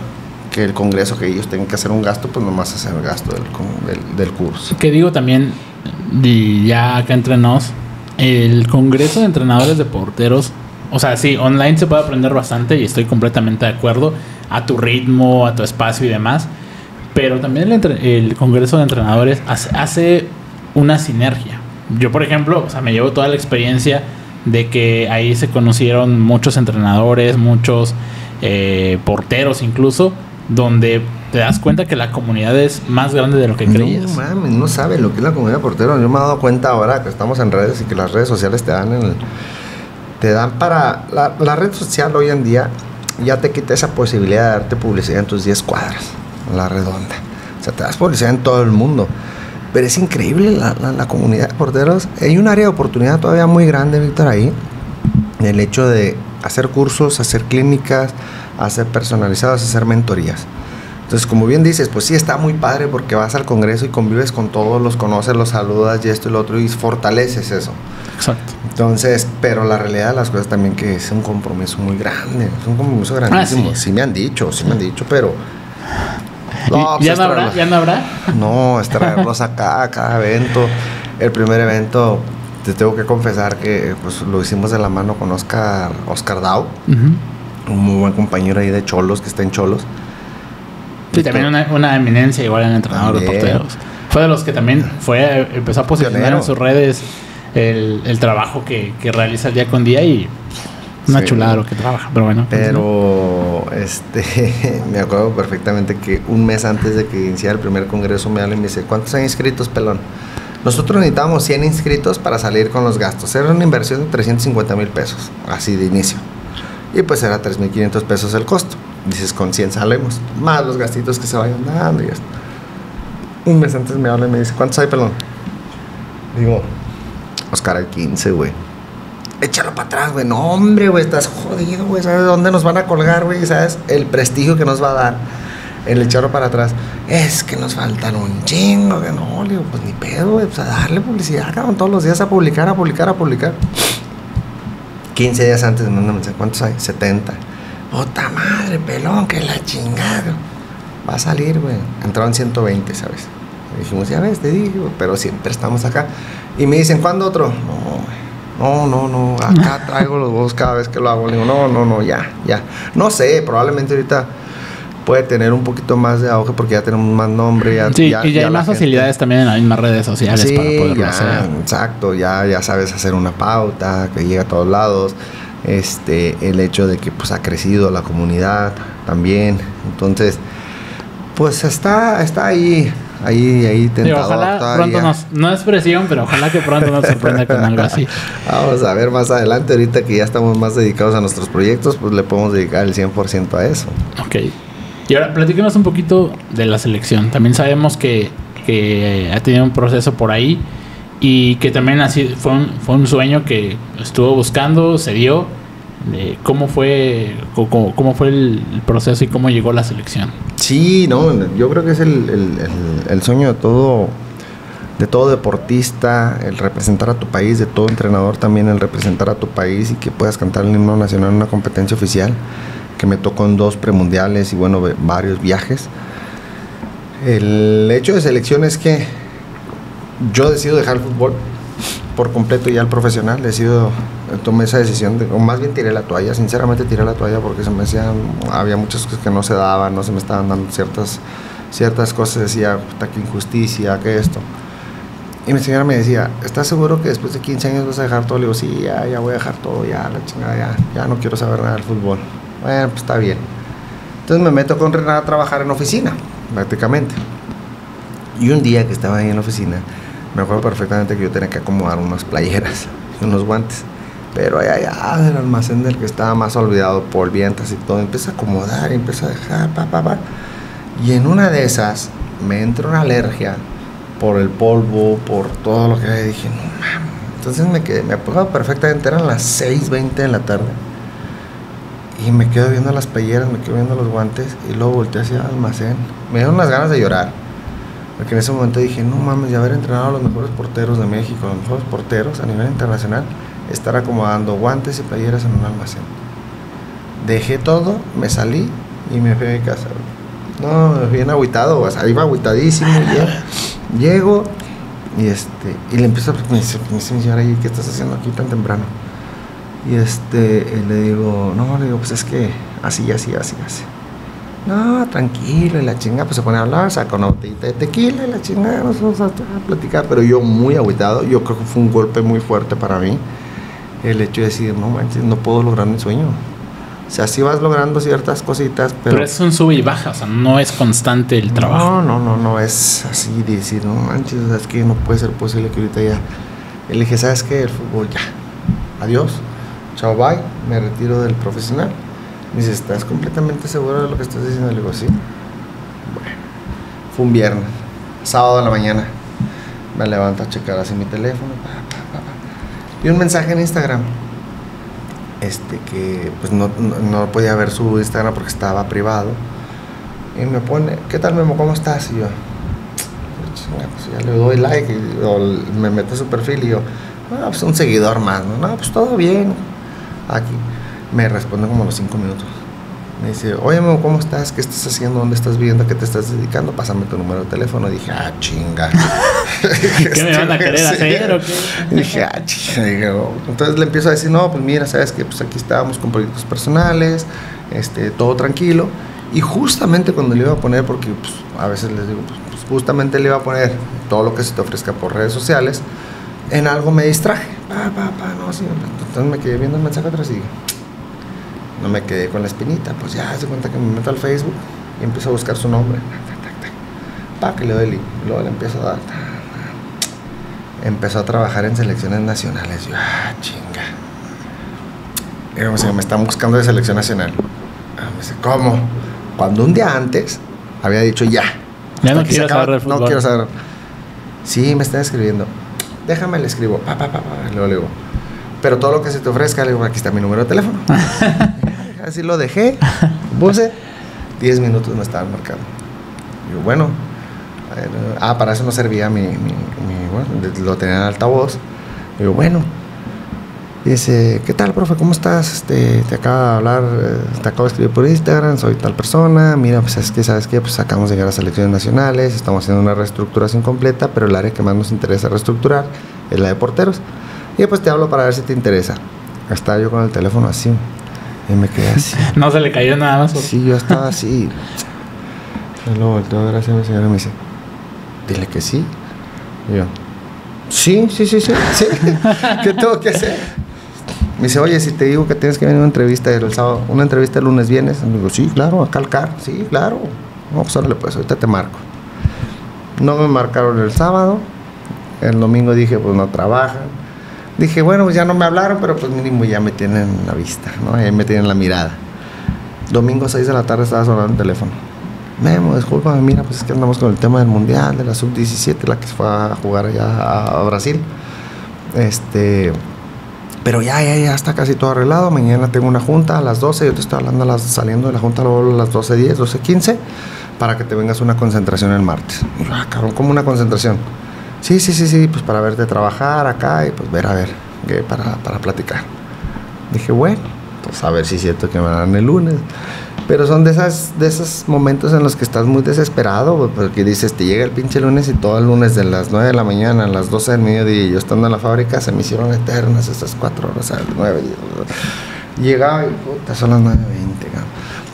Que el congreso que ellos tengan que hacer un gasto, pues nomás hacer el gasto del, del, del curso. Que digo también, ya acá entre nos, el Congreso de Entrenadores de Porteros, o sea, sí, online se puede aprender bastante y estoy completamente de acuerdo a tu ritmo, a tu espacio y demás, pero también el, el Congreso de Entrenadores hace, hace una sinergia. Yo, por ejemplo, o sea, me llevo toda la experiencia de que ahí se conocieron muchos entrenadores, muchos eh, porteros incluso, donde te das cuenta que la comunidad es más grande de lo que creías. No mames, no saben lo que es la comunidad de porteros. Yo me he dado cuenta ahora que estamos en redes y que las redes sociales te dan el, te dan para la, la red social hoy en día ya te quita esa posibilidad de darte publicidad en tus 10 cuadras, en la redonda. O sea, te das publicidad en todo el mundo. Pero es increíble la, la, la comunidad de porteros. Hay un área de oportunidad todavía muy grande, Víctor, ahí. El hecho de hacer cursos, hacer clínicas, hacer personalizados, hacer mentorías. Entonces, como bien dices, pues sí está muy padre porque vas al Congreso y convives con todos, los conoces, los saludas y esto y lo otro y fortaleces eso. Exacto. Entonces, pero la realidad de las cosas también que es un compromiso muy grande, es un compromiso grandísimo. Ah, sí. sí. me han dicho, sí me han dicho, pero... (laughs) ¿Y pues ¿Ya no habrá? traerlos- ¿Ya no habrá? (laughs) No, es traerlos acá, a cada evento. El primer evento, te tengo que confesar que pues, lo hicimos de la mano con Oscar, Oscar Dao, un muy buen compañero ahí de Cholos, que está en Cholos. Sí, también una, una eminencia igual en entrenador de También. porteros. Fue de los que también fue, empezó a posicionar Pionero. en sus redes el, el trabajo que, que realiza día con día y una Sí. chulada lo que trabaja. Pero bueno. Pero este (laughs) me acuerdo perfectamente que un mes antes de que iniciara el primer congreso me habla y me dice, ¿cuántos hay inscritos, pelón? Nosotros necesitábamos 100 inscritos para salir con los gastos. Era una inversión de 350 mil pesos, así de inicio. Y pues era 3.500 pesos el costo. Dices, con 100 salimos. Más los gastitos que se vayan dando y esto. Un mes antes me habla y me dice, ¿cuántos hay, pelón? Digo, Oscar, hay 15, güey. Échalo para atrás, güey. No, hombre, güey, estás jodido, güey. ¿Sabes dónde nos van a colgar, güey? ¿Sabes? El prestigio que nos va a dar el echarlo para atrás. Es que nos faltan un chingo, que no, le digo, pues ni pedo, güey. Pues a darle publicidad, cabrón, todos los días a publicar, a publicar, a publicar. 15 días antes ¿cuántos hay? 70. Puta madre, pelón, que la chingada. Va a salir, güey. Entraron 120, ¿sabes? Dijimos, ya ves, te digo, pero siempre estamos acá. Y me dicen, ¿cuándo otro? No, güey. No, no, no. Acá (laughs) traigo los huevos cada vez que lo hago. Le digo, no, no, no, ya, ya. No sé, probablemente ahorita puede tener un poquito más de auge porque ya tenemos más nombre. Ya, Sí, ya- y ya, hay más gente- facilidades también en las mismas redes sociales Sí, para poderlo ya, hacer. exacto, ya, ya sabes hacer una pauta que llega a todos lados. Este, el hecho de que pues ha crecido la comunidad también. Entonces, pues está, está ahí, ahí, ahí Digo, tentador ojalá todavía. pronto nos, no es presión, pero ojalá que pronto nos sorprenda con algo así. (laughs) Vamos a ver más adelante, ahorita que ya estamos más dedicados a nuestros proyectos, pues le podemos dedicar el 100% a eso. Ok. Y ahora platícanos un poquito de la selección. También sabemos que, que ha tenido un proceso por ahí y que también así fue un, fue un sueño que estuvo buscando, se dio. Eh, ¿Cómo fue cómo, fue el, proceso y cómo llegó la selección? Sí, no, yo creo que es el, el- el- sueño de todo, de todo deportista, el representar a tu país, de todo entrenador también, el representar a tu país y que puedas cantar el himno nacional en una competencia oficial, que me tocó en dos premundiales y bueno, varios viajes. El hecho de selección es que yo decido dejar el fútbol por completo ya al profesional, decido, tomé esa decisión, de, o más bien tiré la toalla, sinceramente tiré la toalla porque se me hacían, había muchas cosas que no se daban, no se me estaban dando ciertas, ciertas cosas, decía, puta, que injusticia, que esto. Y mi señora me decía, ¿estás seguro que después de 15 años vas a dejar todo? Le digo, sí, ya, ya voy a dejar todo, ya, la chingada, ya, ya no quiero saber nada del fútbol. Bueno, pues está bien. Entonces me meto con Renan a trabajar en oficina, prácticamente. Y un día que estaba ahí en la oficina, me acuerdo perfectamente que yo tenía que acomodar unas playeras y unos guantes. Pero allá, allá del almacén del que estaba más olvidado por vientas y todo, empecé a acomodar y empecé a dejar, pa, pa, pa. Y en una de esas me entró una alergia por el polvo, por todo lo que había. Dije, no mames. Entonces me quedé, me acuerdo perfectamente, eran las 6:20 de la tarde. Y me quedo viendo las playeras, me quedo viendo los guantes y luego volteé hacia el almacén. Me dieron unas ganas de llorar. Porque en ese momento dije, no mames, de haber entrenado a los mejores porteros de México, los mejores porteros a nivel internacional, estar acomodando guantes y playeras en un almacén. Dejé todo, me salí y me fui a mi casa. No, bien agüitado, o sea, iba agüitadísimo. lle- (laughs) Llego y este y le empiezo a me dice, me dice mi señora, "¿Y ¿qué estás haciendo aquí tan temprano? Y este, y le digo, no, le digo, pues es que así, así, así, así. No, tranquilo, y la chinga, pues se pone a hablar, saca una botellita de tequila y la chinga, nos vamos a, platicar. Pero yo muy agüitado, yo creo que fue un golpe muy fuerte para mí el hecho de decir, no manches, no puedo lograr mi sueño. O sea, sí vas logrando ciertas cositas, pero... Pero es un sube y baja, o sea, no es constante el trabajo. No, no, no, no, es así de decir, no manches, o sea, es que no puede ser posible que ahorita ya... Le dije, ¿sabes qué? El fútbol ya. Adiós. Chao, bye. Me retiro del profesional. Me dice, ¿estás completamente seguro de lo que estás diciendo? Le digo, sí. Bueno, fue un viernes, sábado de la mañana. Me levanto a checar así mi teléfono. Y un mensaje en Instagram. Este que pues no, no, podía ver su Instagram porque estaba privado. Y me pone, ¿qué tal Memo? ¿Cómo estás? Y yo, "Chinga, pues ya le doy like y, o me meto su perfil y yo, no, pues un seguidor más, ¿no? No, pues todo bien. Aquí. Me responde como a los cinco minutos. Me dice, oye, Memo, ¿cómo estás? ¿Qué estás haciendo? ¿Dónde estás viviendo? ¿A qué te estás dedicando? Pásame tu número de teléfono. Y dije, ah, chinga. (laughs) ¿Qué me van a querer hacer o qué? Dije, ah, chinga. Dije, "Oh". Entonces le empiezo a decir, no, pues mira, sabes que pues aquí estábamos con proyectos personales, este, todo tranquilo. Y justamente cuando le iba a poner, porque pues, a veces les digo, pues, pues, justamente le iba a poner todo lo que se te ofrezca por redes sociales, en algo me distraje. Pa, pa, pa, no, sí. Entonces me quedé viendo el mensaje atrás y dije, no me quedé con la espinita. Pues ya se cuenta que me meto al Facebook y empiezo a buscar su nombre. Pa, que le doy link. Luego le empiezo a dar. Empezó a trabajar en selecciones nacionales. Yo, ah, chinga. Si me están buscando de selección nacional. Ah, me dice, ¿cómo? Cuando un día antes había dicho ya. Ya no quiero saber No quiero saber. Sí, me están escribiendo. Déjame le escribo. Pa, pa, pa, pa. Luego le digo. Pero todo lo que se te ofrezca, le digo, aquí está mi número de teléfono. (laughs) Así lo dejé. (laughs) Puse. Diez minutos me estaban marcando. Digo, bueno. ver, ah, para eso no servía mi, mi, mi- bueno, de- lo tenía en altavoz. Digo, bueno. Dice, ¿qué tal, profe? ¿Cómo estás? Este, te acabo de hablar, eh, te acabo de escribir por Instagram, soy tal persona. Mira, pues es que, ¿sabes qué? Pues acabamos de llegar a selecciones nacionales, estamos haciendo una reestructuración completa, pero el área que más nos interesa reestructurar es la de porteros. Y pues te hablo para ver si te interesa. Estaba yo con el teléfono así, y me quedé así. (laughs) No se le cayó nada más. Sí, yo estaba así. (laughs) Y luego volteo a ver hacia mi señora y me dice, dile que sí. Y yo, sí, sí, sí, sí, sí. (laughs) ¿Qué tengo que hacer? Me dice, oye, si te digo que tienes que venir a una entrevista el sábado, una entrevista el lunes, vienes. Y digo, sí, claro, a calcar, sí, claro. No, pues órale, pues ahorita te marco. No me marcaron el sábado. El domingo dije, pues no trabajan. Dije, bueno, pues ya no me hablaron, pero pues mínimo ya me tienen la vista, ¿no? Ya me tienen la mirada. Domingo 6 de la tarde estaba sonando el teléfono. Memo, discúlpame, mira, pues es que andamos con el tema del mundial, de la sub-17, la que se fue a jugar allá a, a Brasil. Este. Pero ya, ya, ya está casi todo arreglado. Mañana tengo una junta a las 12. Yo te estoy hablando a las, saliendo de la junta luego a las 12.10, 12.15, para que te vengas una concentración el martes. Y yo, ah, cabrón, ¿cómo una concentración? Sí, sí, sí, sí, pues para verte trabajar acá y pues ver a ver, que para, para platicar. Dije, bueno, pues a ver si es cierto que me dan el lunes. Pero son de, esas, de esos momentos en los que estás muy desesperado, porque dices, te llega el pinche lunes y todo el lunes de las 9 de la mañana a las 12 del mediodía, yo estando en la fábrica, se me hicieron eternas esas 4 horas, a las 9. y- Llegaba y, puta, son las 9.20, cabrón.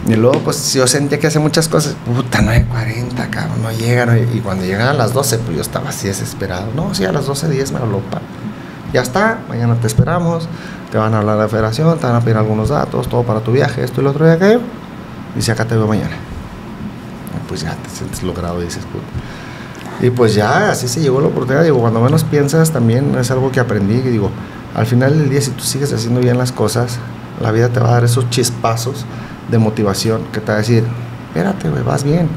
Y luego, pues yo sentía que hace muchas cosas, puta, 9.40, cabrón, no llegan. Y cuando llegaban a las 12, pues yo estaba así desesperado. No, sí, a las 12.10 me pa. Ya está, mañana te esperamos, te van a hablar de la federación, te van a pedir algunos datos, todo para tu viaje, esto y lo otro y aquello. Dice, acá te veo mañana. Y Pues ya te sientes logrado, dices, puta. Y pues ya, así se llegó la oportunidad. Digo, cuando menos piensas, también es algo que aprendí. Que digo, al final del día, si tú sigues haciendo bien las cosas, la vida te va a dar esos chispazos de motivación que te va a decir, espérate, güey, vas bien.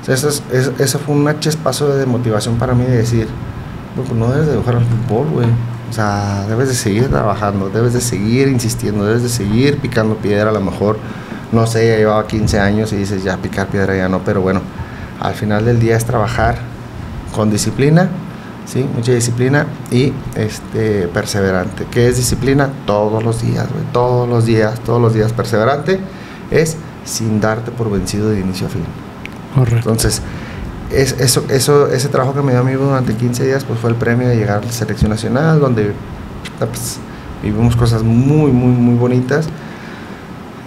O sea, eso, es- es- eso fue un chispazo de motivación para mí de decir, "Güey, pues no debes de dejar el fútbol, güey. O sea, debes de seguir trabajando, debes de seguir insistiendo, debes de seguir picando piedra a lo mejor. No sé, ya llevaba 15 años y dices, ya picar piedra ya no, pero bueno, al final del día es trabajar con disciplina, ¿sí? Mucha disciplina y este, perseverante. ¿Qué es disciplina? Todos los días, güey, todos los días, todos los días. Perseverante es sin darte por vencido de inicio a fin. Correcto. Entonces, es, eso, eso, ese trabajo que me dio a mí durante 15 días, pues fue el premio de llegar a la selección nacional, donde pues, vivimos cosas muy, muy, muy bonitas,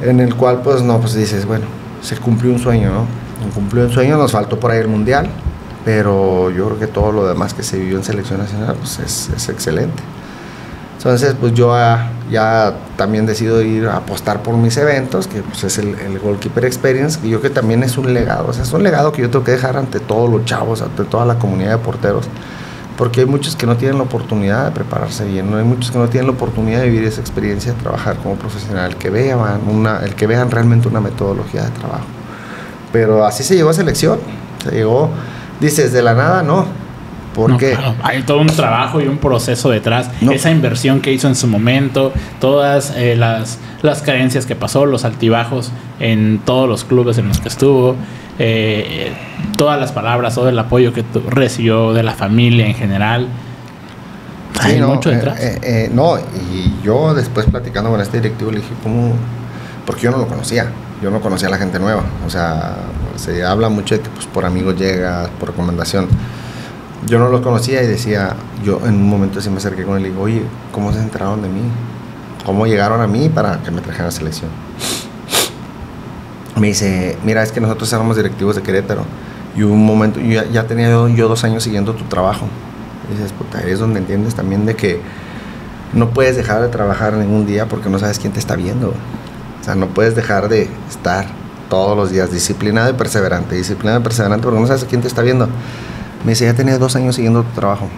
en el cual, pues, no, pues dices, bueno, se cumplió un sueño, ¿no? Se cumplió un sueño, nos faltó por ahí el mundial, pero yo creo que todo lo demás que se vivió en selección nacional, pues, es, es excelente. Entonces, pues yo a, ya también decido ir a apostar por mis eventos, que pues es el, el Goalkeeper Experience, y yo que también es un legado, o sea, es un legado que yo tengo que dejar ante todos los chavos, ante toda la comunidad de porteros, porque hay muchos que no tienen la oportunidad de prepararse bien, ¿no? hay muchos que no tienen la oportunidad de vivir esa experiencia de trabajar como profesional, que vean una, el que vean realmente una metodología de trabajo. Pero así se llegó a selección, se llegó, dices, de la nada, no, porque hay todo un trabajo y un proceso detrás. Esa inversión que hizo en su momento, todas eh, las, las carencias que pasó, los altibajos en todos los clubes en los que estuvo, eh, todas las palabras, todo el apoyo que recibió de la familia en general. hay mucho eh, detrás. no, y yo después platicando con este directivo le dije, ¿cómo? Porque yo no lo conocía. Yo no conocía a la gente nueva. O sea, se habla mucho de que pues, por amigos llega, por recomendación yo no lo conocía y decía, yo en un momento sí me acerqué con él y digo, oye, ¿cómo se enteraron de mí? ¿Cómo llegaron a mí para que me trajeran a selección? Me dice, mira, es que nosotros éramos directivos de Querétaro y un momento, yo ya, tenía yo, dos años siguiendo tu trabajo. Dices, es donde entiendes también de que no puedes dejar de trabajar ningún día porque no sabes quién te está viendo. O sea, no puedes dejar de estar todos los días disciplinado y perseverante, disciplinado y perseverante porque no sabes quién te está viendo. Me dice, ya tenía dos años siguiendo tu trabajo.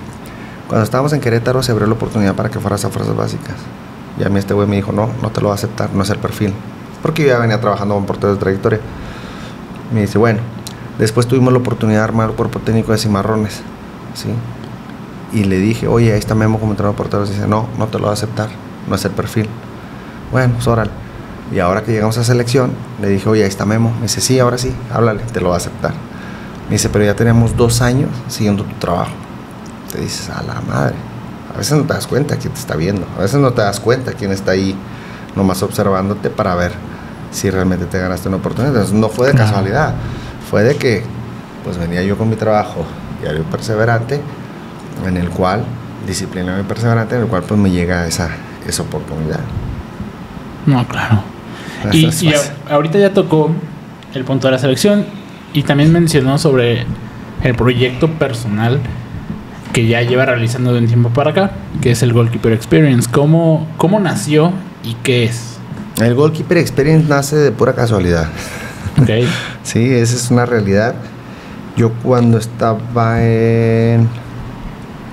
Cuando estábamos en Querétaro se abrió la oportunidad para que fueras a Fuerzas Básicas. Y a mí este güey me dijo, no, no te lo voy a aceptar, no es el perfil. Porque yo ya venía trabajando con porteros de trayectoria. Me dice, bueno, después tuvimos la oportunidad de armar el cuerpo técnico de cimarrones. ¿sí? Y le dije, oye, ahí está Memo como entrenador de porteros. Dice, no, no te lo voy a aceptar, no es el perfil. Bueno, pues órale. Y ahora que llegamos a selección, le dije, oye, ahí está Memo. Me dice, sí, ahora sí, háblale, te lo voy a aceptar. Me dice, pero ya tenemos dos años siguiendo tu trabajo. Te dices, a la madre. A veces no te das cuenta quién te está viendo. A veces no te das cuenta quién está ahí nomás observándote para ver si realmente te ganaste una oportunidad. Entonces no fue de casualidad. Fue de que pues venía yo con mi trabajo diario perseverante, en el cual, disciplinado y perseverante, en el cual pues me llega esa, esa oportunidad. No, claro. y, y ahorita ya tocó el punto de la selección y también mencionó sobre el proyecto personal que ya lleva realizando de un tiempo para acá, que es el Goalkeeper Experience. ¿Cómo, cómo nació y qué es? El Goalkeeper Experience nace de pura casualidad. Okay. (laughs) sí, esa es una realidad. Yo cuando estaba en...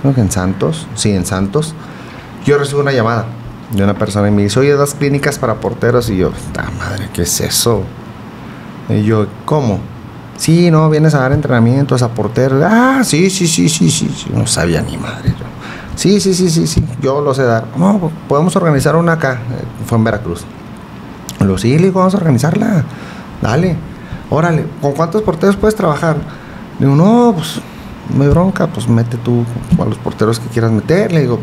Creo que en Santos, sí, en Santos, yo recibo una llamada de una persona y me dice, oye, das clínicas para porteros. Y yo, ¡ah, madre, qué es eso! Y yo, ¿cómo? Sí, no, vienes a dar entrenamientos a porteros. Ah, sí, sí, sí, sí, sí. No sabía ni madre yo. Sí, sí, sí, sí, sí. Yo lo sé dar. No, podemos organizar una acá. Eh, fue en Veracruz. Lo sí, le digo, vamos a organizarla. Dale. Órale. ¿Con cuántos porteros puedes trabajar? Le digo, no, pues me bronca, pues mete tú a los porteros que quieras meter. Le digo,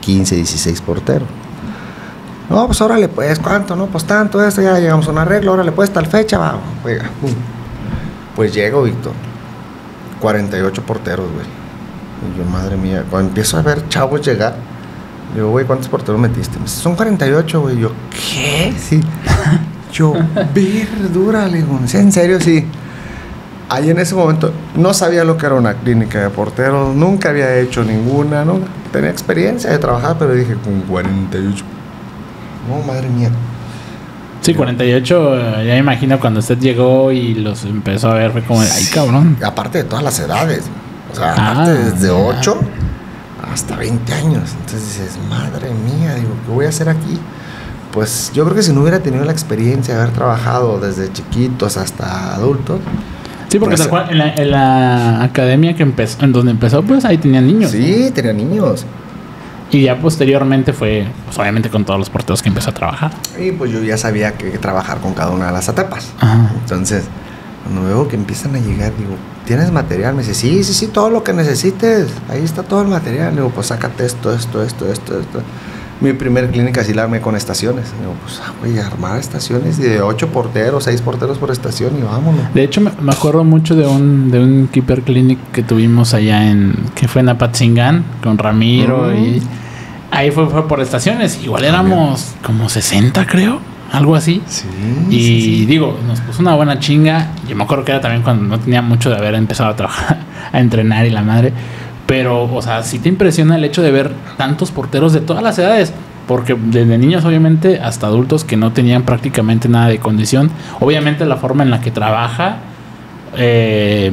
15, 16 porteros. No, pues órale, pues, ¿cuánto? No, pues tanto, esto ya llegamos a un arreglo, órale, pues, tal fecha, va. Oiga, pum pues llego, Víctor. 48 porteros, güey. Y yo, madre mía, cuando empiezo a ver chavos llegar, digo, güey, ¿cuántos porteros metiste? Me dice, son 48, güey. Yo, ¿qué? Sí. (laughs) yo, verdura, le digo, ¿en serio? Sí. Ahí en ese momento no sabía lo que era una clínica de porteros, nunca había hecho ninguna, no tenía experiencia de trabajar, pero dije, con 48. No, madre mía. Sí, 48, eh, ya me imagino cuando usted llegó y los empezó a ver, fue como, ay, cabrón. Aparte de todas las edades, o sea, ah, aparte desde 8 hasta 20 años. Entonces dices, madre mía, digo, ¿qué voy a hacer aquí? Pues yo creo que si no hubiera tenido la experiencia de haber trabajado desde chiquitos hasta adultos. Sí, porque pues, en, la, en la academia que empezó, en donde empezó, pues ahí tenían niños. Sí, tenían niños. Y ya posteriormente fue, pues, obviamente, con todos los porteros que empezó a trabajar. Y pues yo ya sabía que trabajar con cada una de las etapas. Entonces, cuando veo que empiezan a llegar, digo, ¿tienes material? Me dice, sí, sí, sí, todo lo que necesites. Ahí está todo el material. Digo, pues sácate esto, esto, esto, esto, esto. Mi primer clínica sí la armé con estaciones. Digo, pues, ah, a armar estaciones y de ocho porteros, seis porteros por estación y vámonos. De hecho, me, acuerdo mucho de un, de un Keeper Clinic que tuvimos allá en, que fue en Apatzingán, con Ramiro y Ahí fue, por estaciones. Igual éramos como 60, creo. Algo así. Sí. Y digo, nos puso una buena chinga. Yo me acuerdo que era también cuando no tenía mucho de haber empezado a trabajar, (laughs) a entrenar y la madre. Pero, o sea, sí te impresiona el hecho de ver tantos porteros de todas las edades. porque desde niños obviamente hasta adultos que no tenían prácticamente nada de condición, obviamente la forma en la que trabaja, eh,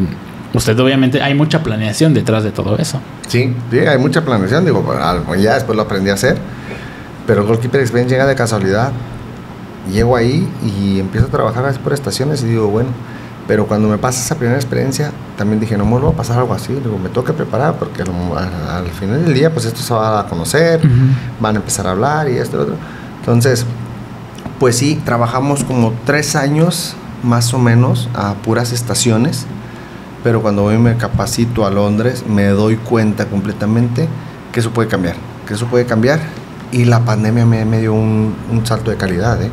usted obviamente hay mucha planeación detrás de todo eso. Sí, hay mucha planeación, digo, ya después lo aprendí a hacer, pero Goalkeeper Experience llega de casualidad. Llego ahí y empiezo a trabajar por estaciones y digo, bueno, pero cuando me pasa esa primera experiencia, también dije, no me va a pasar algo así. Digo, me tengo que preparar porque al, final del día, pues esto se va a conocer, van a empezar a hablar y esto y otro. Entonces, pues sí, trabajamos como tres años más o menos a puras estaciones. Pero cuando voy me capacito a Londres, me doy cuenta completamente que eso puede cambiar. Que eso puede cambiar. Y la pandemia me, me dio un, un salto de calidad. ¿eh?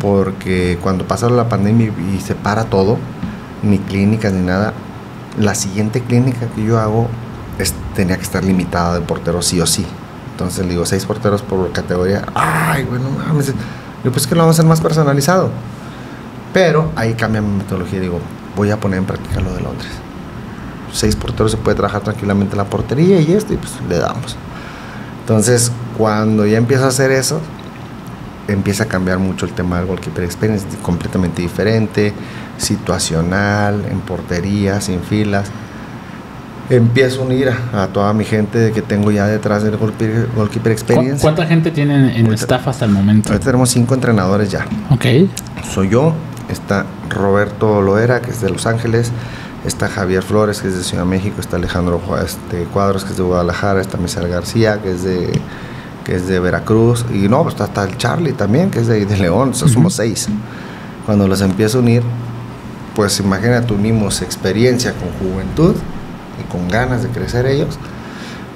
Porque cuando pasa la pandemia y, se para todo, ni clínicas ni nada, la siguiente clínica que yo hago tenía que estar limitada de porteros sí o sí. Entonces le digo, seis porteros por categoría. Ay, bueno, mames. Yo pues que lo vamos a hacer más personalizado. Pero ahí cambia mi metodología. Digo, voy a poner en práctica lo de Londres. Seis porteros se puede trabajar tranquilamente en la portería y esto, y pues le damos. Entonces, cuando ya empiezo a hacer eso, empieza a cambiar mucho el tema del goalkeeper experience, completamente diferente, situacional, en portería, sin filas. Empiezo a unir a, toda mi gente que tengo ya detrás del goalkeeper, goalkeeper experience. ¿Cuánta gente tienen en el staff hasta el momento? Ahorita tenemos cinco entrenadores ya. Ok. Soy yo, está Roberto Loera, que es de Los Ángeles, está Javier Flores, que es de Ciudad de México, está Alejandro este, Cuadros, que es de Guadalajara, está Misael García, que es de que es de Veracruz, y no, pues está el Charlie también, que es de, de León, somos seis. Cuando los empiezo a unir, pues imagínate, unimos experiencia con juventud y con ganas de crecer ellos,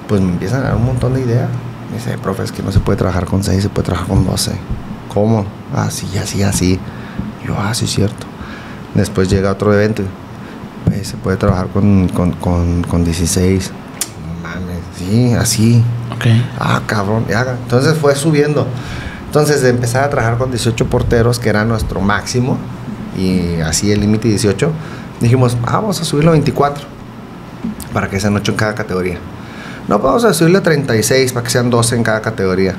pues me empiezan a dar un montón de ideas. Me dice, profe, es que no se puede trabajar con seis, se puede trabajar con doce. ¿Cómo? Así, así, así. Yo, ah, sí, cierto. Después llega otro evento, y, se puede trabajar con, con, con, con 16. Mames, sí, así. Ah, cabrón, ya. Entonces fue subiendo. Entonces de empezar a trabajar con 18 porteros, que era nuestro máximo, y así el límite 18, dijimos, ah, vamos a subirlo a 24, para que sean 8 en cada categoría. No, pues vamos a subirlo a 36, para que sean 12 en cada categoría.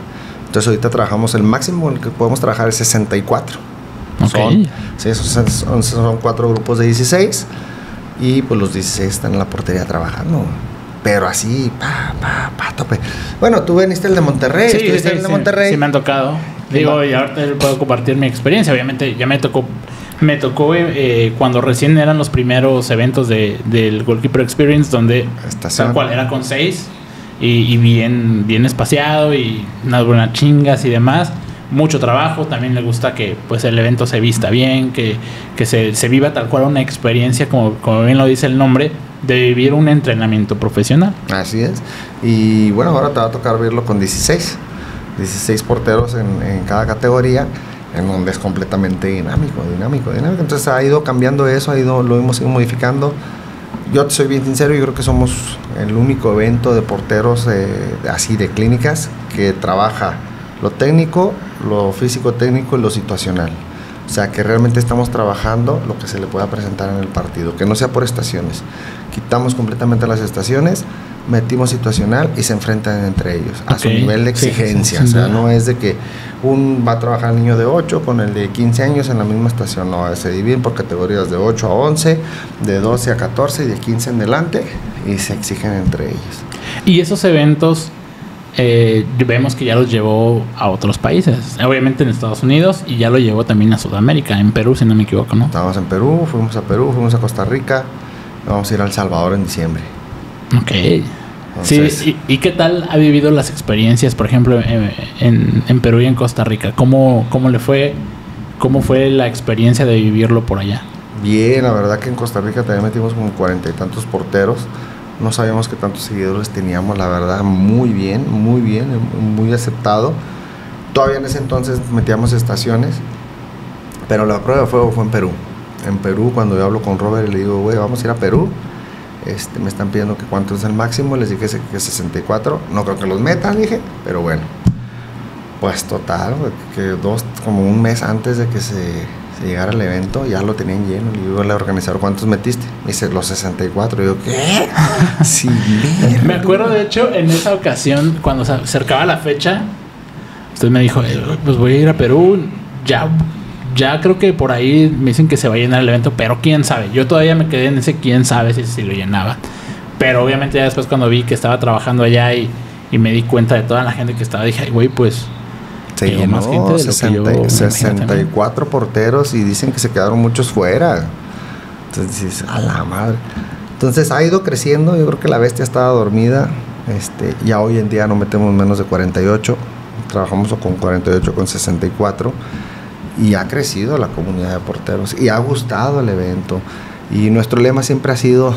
Entonces ahorita trabajamos, el máximo en el que podemos trabajar es 64. Son, sí, son, son, cuatro grupos de 16 y pues los 16 están en la portería trabajando pero así, pa, pa, pa, tope. Bueno, tú veniste el de Monterrey, sí, sí, el de Monterrey. Sí, me han tocado. Digo, y ahorita puedo compartir mi experiencia. Obviamente, ya me tocó me tocó eh, cuando recién eran los primeros eventos de, del Goalkeeper Experience, donde tal cual era con seis y, bien, bien espaciado y unas buenas chingas y demás. Mucho trabajo, también le gusta que pues el evento se vista bien, que, que se, se viva tal cual una experiencia, como, como bien lo dice el nombre, de vivir un entrenamiento profesional. Así es. Y bueno, ahora te va a tocar verlo con 16. 16 porteros en, cada categoría, en donde es completamente dinámico, dinámico, dinámico. Entonces ha ido cambiando eso, ha ido, lo hemos ido modificando. Yo soy bien sincero, yo creo que somos el único evento de porteros así de clínicas que trabaja lo técnico, lo físico técnico y lo situacional. O sea, que realmente estamos trabajando lo que se le pueda presentar en el partido, que no sea por estaciones. Quitamos completamente las estaciones, metimos situacional y se enfrentan entre ellos a su nivel de exigencia. o sea, no es de que un va a trabajar el niño de 8 con el de 15 años en la misma estación. No, se dividen por categorías de 8 a 11, de 12 a 14 y de 15 en delante y se exigen entre ellos. Y esos eventos eh, vemos que ya los llevó a otros países. Obviamente en Estados Unidos y ya lo llevó también a Sudamérica, en Perú, si no me equivoco, ¿no? Estábamos en Perú, fuimos a Perú, fuimos a Costa Rica, vamos a ir a El Salvador en diciembre. Ok. sí, y, qué tal ha vivido las experiencias, por ejemplo, en, Perú y en Costa Rica? ¿Cómo, ¿Cómo le fue? ¿Cómo fue la experiencia de vivirlo por allá? Bien, la verdad que en Costa Rica también metimos como cuarenta y tantos porteros no sabíamos que tantos seguidores teníamos, la verdad, muy bien, muy bien, muy aceptado. Todavía en ese entonces metíamos estaciones, pero la prueba de fuego fue en Perú. En Perú, cuando yo hablo con Robert le digo, güey, vamos a ir a Perú, este, me están pidiendo que cuánto es el máximo, les dije que 64, no creo que los metan, dije, pero bueno. Pues total, que dos, como un mes antes de que se llegar al evento ya lo tenían lleno. Y digo al organizador, ¿cuántos metiste? Me dice, los 64. Y yo, ¿qué? (laughs) sí, Me acuerdo, de hecho, en esa ocasión, cuando se acercaba la fecha, Usted me dijo, eh, pues voy a ir a Perú. Ya, ya creo que por ahí me dicen que se va a llenar el evento, pero quién sabe. Yo todavía me quedé en ese quién sabe si, si lo llenaba. Pero obviamente ya después cuando vi que estaba trabajando allá y, y me di cuenta de toda la gente que estaba, dije, ay, güey, pues Se llenó más gente de lo que 60 yo me imaginé 64 porteros y dicen que se quedaron muchos fuera. Entonces a la madre. Entonces ha ido creciendo, yo creo que la bestia estaba dormida. Este, ya hoy en día no metemos menos de 48, trabajamos con 48, con 64 y ha crecido la comunidad de porteros y ha gustado el evento. Y nuestro lema siempre ha sido,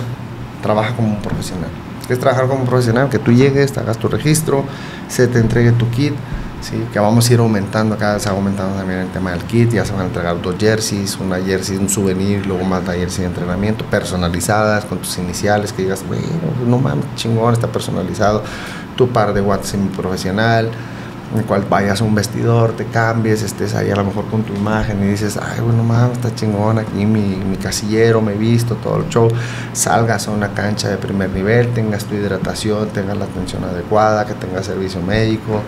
trabaja como un profesional. ¿Qué es trabajar como un profesional? Que tú llegues, te hagas tu registro, se te entregue tu kit, ¿sí? que vamos a ir aumentando, cada vez aumentando también el tema del kit, ya se van a entregar dos jerseys, una jersey, un souvenir, luego más la jersey de entrenamiento, personalizadas con tus iniciales, que digas, bueno, no mames, chingón, está personalizado, tu par de watts semiprofesional, en el cual vayas a un vestidor, te cambies, estés ahí a lo mejor con tu imagen y dices, ay, bueno, mames, está chingón aquí mi, mi casillero, me visto, todo el show, salgas a una cancha de primer nivel, tengas tu hidratación, tengas la atención adecuada, que tengas servicio médico.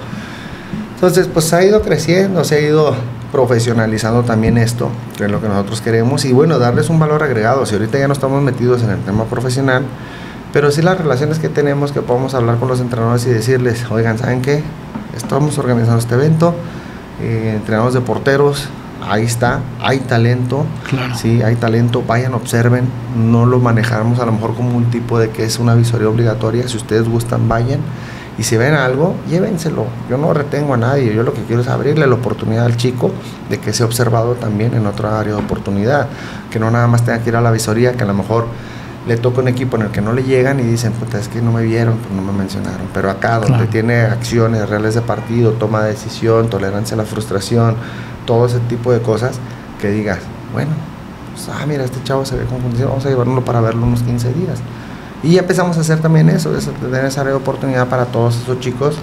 Entonces, pues ha ido creciendo, se ha ido profesionalizando también esto, que es lo que nosotros queremos, y bueno, darles un valor agregado. Si ahorita ya no estamos metidos en el tema profesional, pero sí las relaciones que tenemos, que podemos hablar con los entrenadores y decirles, oigan, ¿saben qué? Estamos organizando este evento, eh, entrenadores de porteros, ahí está, hay talento, Claro. sí, hay talento, vayan, observen, no lo manejamos a lo mejor como un tipo de que es una visoría obligatoria, si ustedes gustan, vayan, y si ven algo, llévenselo, yo no retengo a nadie, yo lo que quiero es abrirle la oportunidad al chico de que sea observado también en otro área de oportunidad, que no nada más tenga que ir a la visoría, que a lo mejor le toca un equipo en el que no le llegan y dicen, puta, es que no me vieron, pues no me mencionaron. Pero acá, donde Claro. tiene acciones reales de partido, toma de decisión, tolerancia a la frustración, todo ese tipo de cosas, que digas, bueno, pues, ah, mira, este chavo se ve con condición, vamos a llevarlo para verlo unos 15 días. Y ya empezamos a hacer también eso, es tener esa oportunidad para todos esos chicos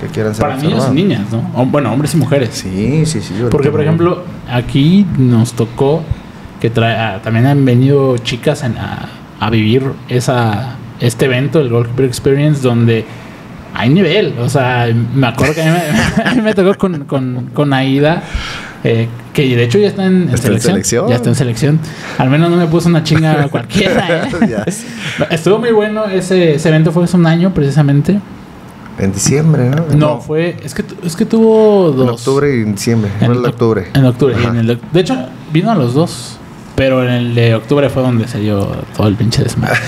que quieran ser Para niños y niñas, ¿no? O, bueno, hombres y mujeres. Sí, sí, sí. Porque, por ejemplo, aquí nos tocó que trae- ah, también han venido chicas en- a, a vivir esa, este evento, el Goalkeeper Experience, donde hay nivel. O sea, me acuerdo que a mí me, (laughs) a mí me tocó con, con, con Aida, eh, que de hecho ya está en, en Está en selección. Ya está en selección. Al menos no me puso una chinga (laughs) cualquiera. ¿eh? (laughs) Estuvo muy bueno ese, ese evento, fue hace un año precisamente. En diciembre, ¿no? No, fue. Es que, es que tuvo dos. En octubre y en diciembre. En el octubre. En octubre. y Ajá. en el de, de hecho, vino a los dos. Pero en el de octubre fue donde se dio todo el pinche desmadre.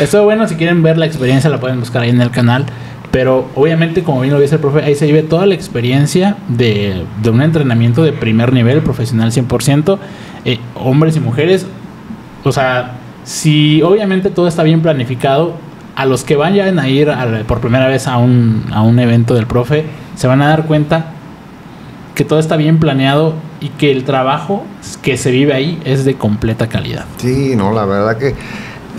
Estuvo bueno. Si quieren ver la experiencia, la pueden buscar ahí en el canal. Pero obviamente, como bien lo dice el profe, ahí se vive toda la experiencia de, de un entrenamiento de primer nivel, profesional 100%, eh, hombres y mujeres. O sea, si obviamente todo está bien planificado, a los que vayan a ir al- por primera vez a un, a un evento del profe, se van a dar cuenta que todo está bien planeado y que el trabajo que se vive ahí es de completa calidad. Sí, no, la verdad que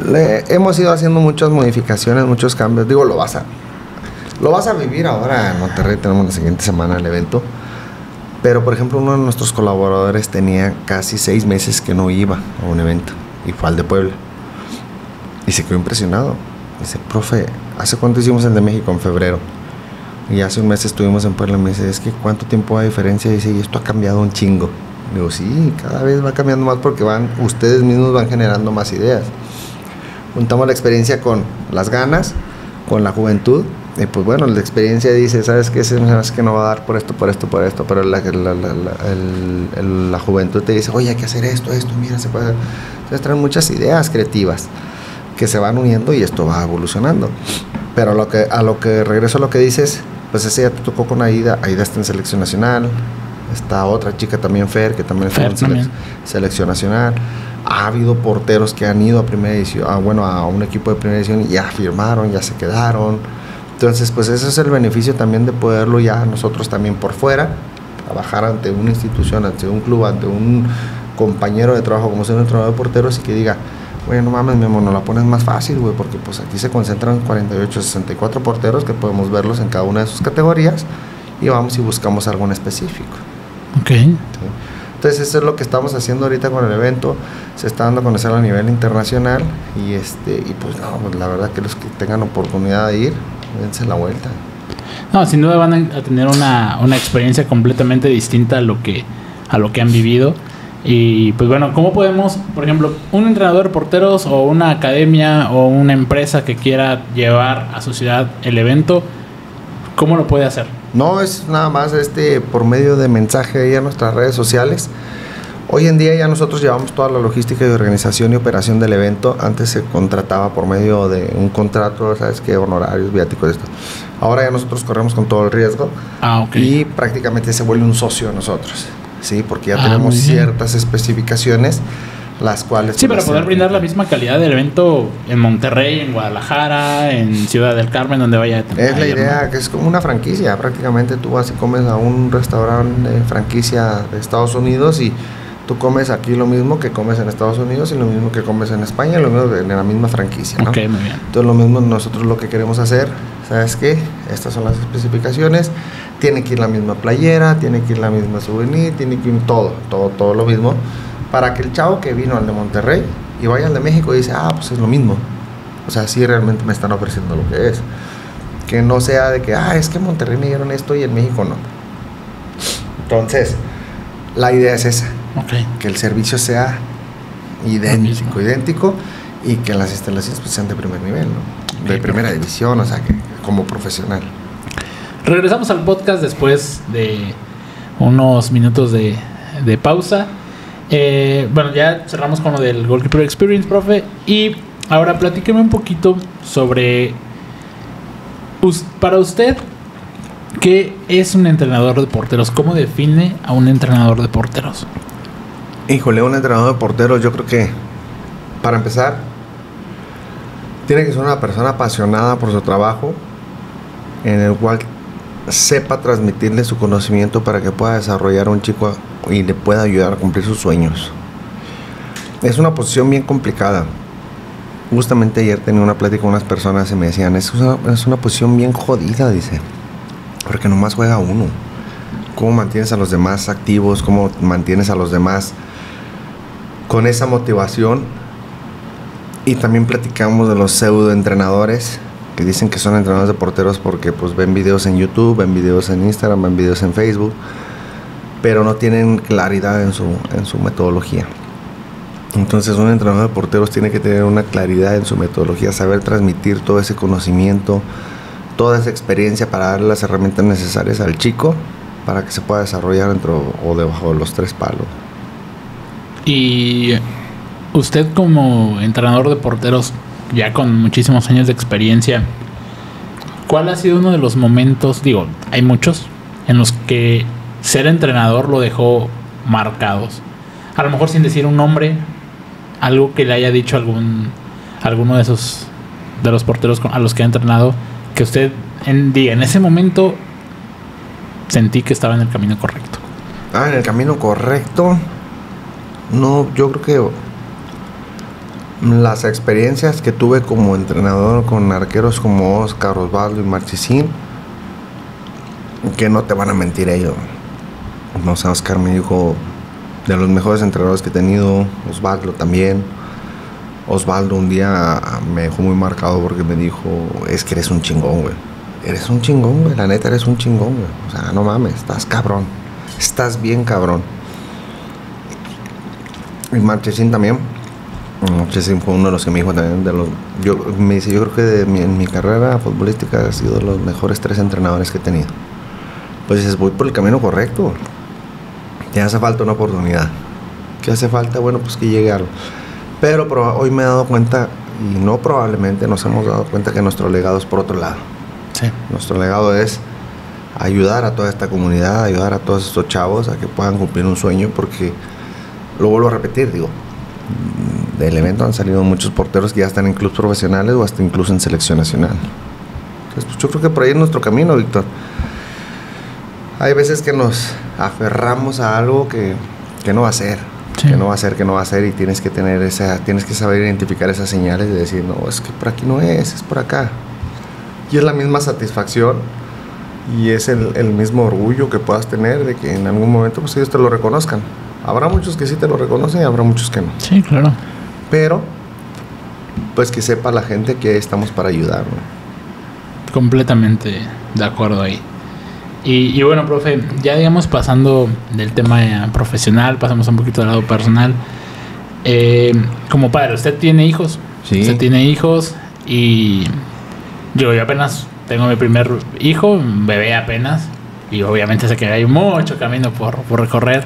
le- hemos ido haciendo muchas modificaciones, muchos cambios. Digo, lo vas a lo vas a vivir ahora en Monterrey, tenemos la siguiente semana el evento. Pero, por ejemplo, uno de nuestros colaboradores tenía casi seis meses que no iba a un evento y fue al de Puebla. Y se quedó impresionado. Dice, profe, ¿hace cuánto hicimos el de México? En febrero. Y hace un mes estuvimos en Puebla. Me dice, es que ¿cuánto tiempo hay diferencia? Dice, y esto ha cambiado un chingo. Digo, sí, cada vez va cambiando más porque van, ustedes mismos van generando más ideas. Juntamos la experiencia con las ganas, con la juventud. Y pues bueno, la experiencia dice, ¿sabes qué? Sabes que no va a dar por esto, por esto, por esto. Pero la, la, la, el- la juventud te dice, oye, hay que hacer esto, esto, mira, se puede. Entonces traen muchas ideas creativas que se van uniendo y esto va evolucionando. Pero a lo que, a lo que regreso a lo que dices, pues ese ya te tocó con Aida. Aida está en selección nacional. Está otra chica también, Fer, que también también. selección nacional. Ha habido porteros que han ido a primera edición, a, bueno, a un equipo de primera edición y ya firmaron, ya se quedaron. Entonces, pues ese es el beneficio también de poderlo ya nosotros también por fuera, trabajar ante una institución, ante un club, ante un compañero de trabajo como ser un entrenador de porteros y que diga, güey, no mames, mi amor, no la pones más fácil, güey, porque pues aquí se concentran 48, 64 porteros que podemos verlos en cada una de sus categorías y vamos y buscamos algo en específico. Ok. ¿sí? Entonces eso es lo que estamos haciendo ahorita con el evento, se está dando a conocer a nivel internacional y este y pues no, pues, la verdad que los que tengan oportunidad de ir, dense la vuelta. No, sin duda van a tener una, una experiencia completamente distinta a lo que a lo que han vivido. Y pues bueno, ¿cómo podemos, por ejemplo, un entrenador de porteros o una academia o una empresa que quiera llevar a su ciudad el evento, cómo lo puede hacer? No es nada más este por medio de mensaje ahí en nuestras redes sociales. Hoy en día ya nosotros llevamos toda la logística de organización y operación del evento. Antes se contrataba por medio de un contrato, ¿sabes qué? Honorarios, viáticos, esto. Ahora ya nosotros corremos con todo el riesgo. Ah, ok. Y prácticamente se vuelve un socio de nosotros. Sí, porque ya Ah, tenemos ciertas especificaciones, las cuales... Sí, pues, para poder brindar la misma calidad del evento en Monterrey, en Guadalajara, en Ciudad del Carmen, donde vaya a Es la ir, ¿no? idea que es como una franquicia. Prácticamente tú vas y comes a un restaurante de franquicia de Estados Unidos y tú comes aquí lo mismo que comes en Estados Unidos y lo mismo que comes en España, lo mismo en la misma franquicia. ¿no? Ok, muy bien. Entonces lo mismo nosotros lo que queremos hacer, ¿sabes qué? Estas son las especificaciones. Tiene que ir la misma playera, tiene que ir la misma souvenir, tiene que ir todo, todo, todo lo mismo. Para que el chavo que vino al de Monterrey y vaya al de México y dice, ah, pues es lo mismo. O sea, sí realmente me están ofreciendo lo que es. Que no sea de que, ah, es que en Monterrey me dieron esto y en México no. Entonces, la idea es esa, Ok. que el servicio sea idéntico, idéntico y que las instalaciones pues, sean de primer nivel, ¿no? De primera división, o sea, que como profesional. Regresamos al podcast después de unos minutos de, de pausa. Eh, bueno, ya cerramos con lo del Goalkeeper Experience, profe. Y ahora platíqueme un poquito sobre. para usted, ¿qué es un entrenador de porteros? ¿Cómo define a un entrenador de porteros? Híjole, un entrenador de porteros, yo creo que, para empezar, tiene que ser una persona apasionada por su trabajo, en el cual sepa transmitirle su conocimiento para que pueda desarrollar a un chico y le pueda ayudar a cumplir sus sueños. Es una posición bien complicada. Justamente ayer tenía una plática con unas personas y me decían, es una, es una posición bien jodida, dice, porque nomás juega uno. ¿Cómo mantienes a los demás activos? ¿Cómo mantienes a los demás con esa motivación? Y también platicamos de los pseudo entrenadores dicen que son entrenadores de porteros porque pues ven videos en YouTube, ven videos en Instagram, ven videos en Facebook, pero no tienen claridad en su, en su metodología. Entonces un entrenador de porteros tiene que tener una claridad en su metodología, saber transmitir todo ese conocimiento, toda esa experiencia para darle las herramientas necesarias al chico para que se pueda desarrollar dentro o debajo de los tres palos. Y usted como entrenador de porteros, ya con muchísimos años de experiencia, ¿cuál ha sido uno de los momentos, digo, hay muchos, en los que ser entrenador lo dejó marcados? A lo mejor sin decir un nombre, algo que le haya dicho algún alguno de esos de los porteros a los que ha entrenado, que usted en, diga, en ese momento sentí que estaba en el camino correcto. Ah, en el camino correcto. No, yo creo que las experiencias que tuve como entrenador con arqueros como Oscar, Osvaldo y Marchesín, que no te van a mentir ellos. No sé, Oscar me dijo de los mejores entrenadores que he tenido, Osvaldo también. Osvaldo un día me dejó muy marcado porque me dijo, es que eres un chingón, güey. Eres un chingón, güey. La neta eres un chingón, güey. O sea, no mames, estás cabrón. Estás bien cabrón. Y Marchesín también. Marchesín fue uno de los que me dijo también de los... Yo, me dice, yo creo que de mi- en mi carrera futbolística ha sido de los mejores tres entrenadores que he tenido. Pues dices, voy por el camino correcto. Te hace falta una oportunidad. ¿Qué hace falta? Bueno, pues que llegue algo. Pero proba- hoy me he dado cuenta, y no probablemente nos hemos dado cuenta que nuestro legado es por otro lado. Sí. Nuestro legado es ayudar a toda esta comunidad, ayudar a todos estos chavos a que puedan cumplir un sueño, porque lo vuelvo a repetir, digo, mm, del evento han salido muchos porteros que ya están en clubes profesionales o hasta incluso en selección nacional. Entonces, pues, yo creo que por ahí es nuestro camino, Víctor. Hay veces que nos aferramos a algo que, que no va a ser, Sí. que no va a ser, que no va a ser, y tienes que tener esa, tienes que saber identificar esas señales de decir, no, es que por aquí no es, es por acá. Y es la misma satisfacción y es el, el mismo orgullo que puedas tener de que en algún momento pues ellos te lo reconozcan. Habrá muchos que sí te lo reconocen y habrá muchos que no. Sí, claro. Pero, pues que sepa la gente que estamos para ayudar. ¿no? Completamente de acuerdo ahí. Y, bueno, profe, ya digamos pasando del tema profesional, pasamos un poquito al lado personal. Eh, como padre, usted tiene hijos. Sí. Usted tiene hijos y yo, yo apenas tengo mi primer hijo, bebé apenas. Y obviamente sé que hay mucho camino por, por recorrer.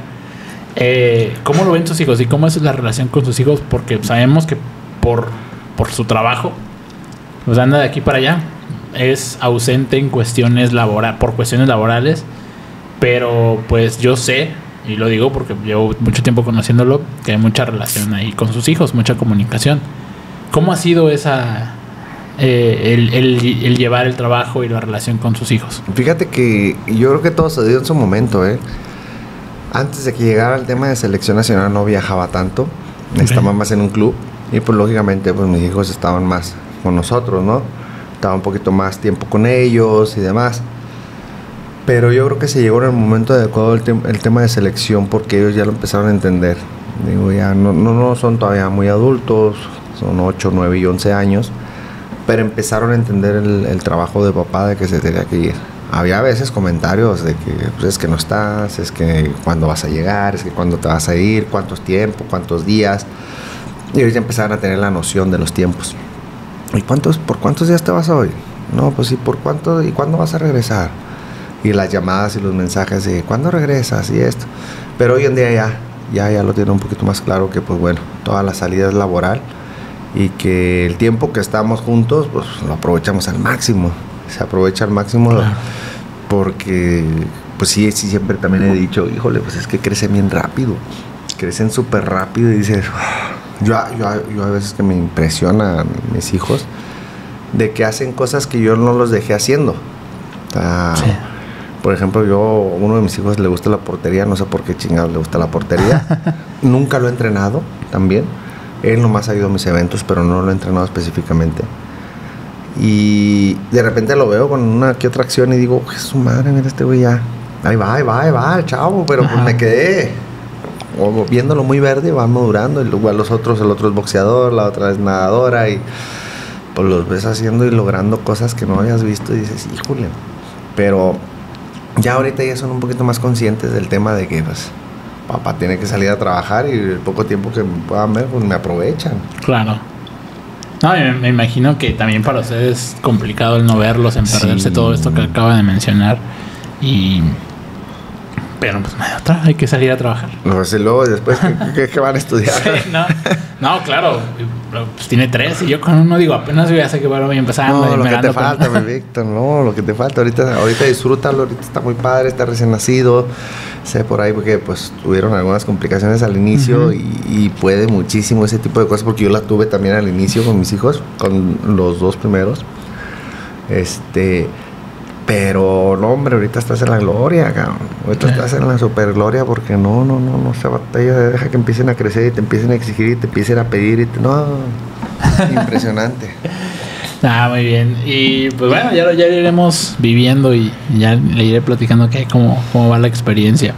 Eh, ¿Cómo lo ven sus hijos y cómo es la relación con sus hijos? Porque sabemos que por, por su trabajo, pues anda de aquí para allá es ausente en cuestiones laborales, por cuestiones laborales, pero pues yo sé, y lo digo porque llevo mucho tiempo conociéndolo, que hay mucha relación ahí con sus hijos, mucha comunicación. ¿Cómo ha sido esa, eh, el, llevar el trabajo y la relación con sus hijos? Fíjate que yo creo que todo se dio en su momento, ¿eh? Antes de que llegara el tema de selección nacional no viajaba tanto, estaba más en un club y pues lógicamente pues mis hijos estaban más con nosotros, ¿no? estaba un poquito más tiempo con ellos y demás. Pero yo creo que se llegó en el momento adecuado el, el tema de selección porque ellos ya lo empezaron a entender. Digo, ya no, no, no son todavía muy adultos, son 8, 9 y 11 años, pero empezaron a entender el, el trabajo de papá de que se tenía que ir. Había a veces comentarios de que pues, es que no estás, es que cuándo vas a llegar, es que cuándo te vas a ir, cuántos tiempos, cuántos días. Y ellos ya empezaron a tener la noción de los tiempos. ¿Y cuántos, por cuántos días te vas hoy? No, pues sí, ¿por cuánto y cuándo vas a regresar? Y las llamadas y los mensajes de ¿cuándo regresas? y esto. Pero hoy en día ya, ya, ya lo tiene un poquito más claro que pues bueno, toda la salida es laboral y que el tiempo que estamos juntos pues lo aprovechamos al máximo. Se aprovecha al máximo porque pues sí, sí, siempre también he dicho, híjole, pues es que crecen bien rápido. Crecen súper rápido y dices, yo, yo, a veces que me impresionan mis hijos de que hacen cosas que yo no los dejé haciendo. Por ejemplo, yo, uno de mis hijos le gusta la portería, no sé por qué chingados le gusta la portería. (laughs) Nunca lo he entrenado también. Él nomás ha ido a mis eventos, pero no lo he entrenado específicamente. Y de repente lo veo con una que otra acción y digo, Jesús madre, mira este güey ya. Ahí va, ahí va, ahí va, chavo, pero pues me quedé o viéndolo muy verde, va madurando. Y luego los otros, el otro es boxeador, la otra es nadadora. Y pues los ves haciendo y logrando cosas que no habías visto y dices, híjole. Pero ya ahorita ya son un poquito más conscientes del tema de que, pues, papá tiene que salir a trabajar y el poco tiempo que me puedan ver, pues me aprovechan. Claro. No, me, imagino que también para ustedes es complicado el no verlos, en perderse todo esto que acaba de mencionar. Y pero pues no hay otra, hay que salir a trabajar. No, pues, y luego después, ¿qué, van a estudiar? (laughs) no, claro, pues tiene tres y yo con uno digo, apenas voy a hacer que voy empezando. No, lo que te falta, mi (laughs) Víctor, no, lo que te falta, ahorita, ahorita disfrútalo, ahorita está muy padre, está recién nacido, sé por ahí porque pues tuvieron algunas complicaciones al inicio y, y, puede muchísimo ese tipo de cosas porque yo la tuve también al inicio con mis hijos, con los dos primeros. Este, pero no, hombre, ahorita estás en la gloria, cabrón. Ahorita estás en la super gloria porque no, no, no, no se batalla, deja que empiecen a crecer y te empiecen a exigir y te empiecen a pedir y te, no, (laughs) impresionante. Ah, muy bien. Y pues bueno, ya, ya iremos viviendo y ya le iré platicando que cómo, cómo va la experiencia.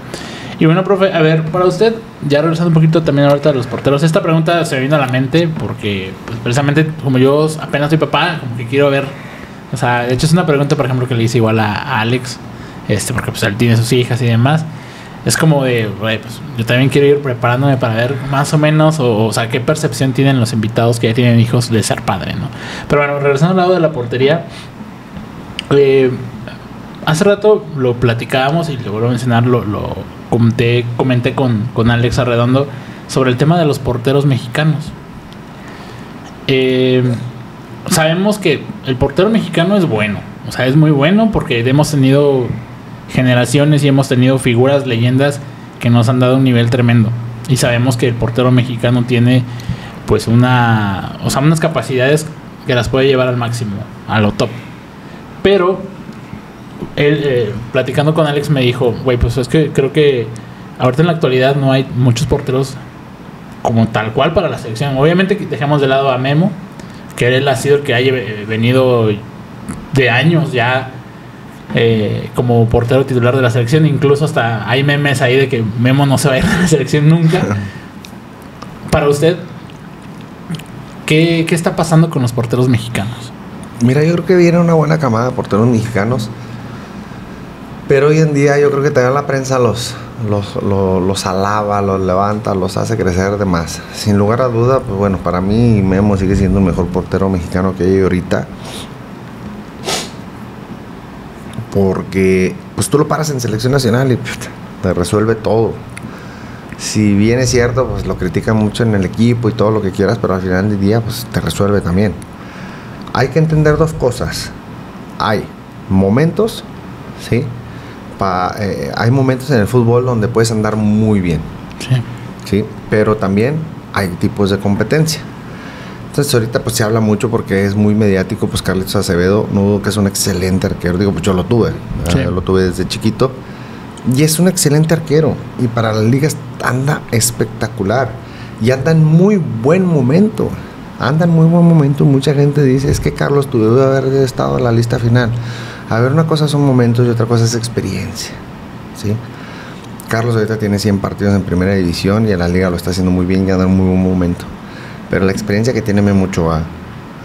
Y bueno, profe, a ver, para usted, ya regresando un poquito también ahorita a los porteros, esta pregunta se me vino a la mente porque pues, precisamente como yo apenas soy papá, como que quiero ver o sea, de hecho es una pregunta, por ejemplo, que le hice igual a, Alex, este, porque pues él tiene sus hijas y demás. Es como de, pues yo también quiero ir preparándome para ver más o menos, o, o, sea, qué percepción tienen los invitados que ya tienen hijos de ser padre, ¿no? Pero bueno, regresando al lado de la portería, eh, hace rato lo platicábamos y le vuelvo a mencionar, lo, lo comenté, comenté con, con Alex Arredondo sobre el tema de los porteros mexicanos. Eh, sabemos que el portero mexicano es bueno. O sea, es muy bueno porque hemos tenido generaciones y hemos tenido figuras, leyendas que nos han dado un nivel tremendo. Y sabemos que el portero mexicano tiene pues una, o sea, unas capacidades que las puede llevar al máximo, a lo top. Pero él, eh, platicando con Alex, me dijo, güey, pues es que creo que ahorita en la actualidad no hay muchos porteros como tal cual para la selección. Obviamente dejamos de lado a Memo, que él ha sido el que haya venido de años ya eh, como portero titular de la selección. Incluso hasta hay memes ahí de que Memo no se va a ir (laughs) a la selección nunca. (laughs) Para usted, ¿qué, está pasando con los porteros mexicanos? Mira, yo creo que viene una buena camada de porteros mexicanos. Pero hoy en día yo creo que también la prensa los, los, los, los alaba, los levanta, los hace crecer de más. Sin lugar a duda, pues bueno, para mí Memo sigue siendo el mejor portero mexicano que hay ahorita. Porque pues tú lo paras en selección nacional y te resuelve todo. Si bien es cierto, pues lo critican mucho en el equipo y todo lo que quieras, pero al final del día pues te resuelve también. Hay que entender dos cosas. Hay momentos, ¿sí? Pa- eh, hay momentos en el fútbol donde puedes andar muy bien, Sí. ¿sí? Pero también hay tipos de competencia. Entonces ahorita pues se habla mucho porque es muy mediático, pues Carlitos Acevedo, no dudo que es un excelente arquero, digo, pues yo lo tuve, Sí. yo lo tuve desde chiquito, y es un excelente arquero, y para las ligas anda espectacular, y anda en muy buen momento, anda en muy buen momento, mucha gente dice, es que Carlos tuvo que haber estado en la lista final. A ver, una cosa son momentos y otra cosa es experiencia, ¿sí? Carlos ahorita tiene 100 partidos en primera división y en la liga lo está haciendo muy bien anda en muy buen momento. Pero la experiencia que tiene Memo Ochoa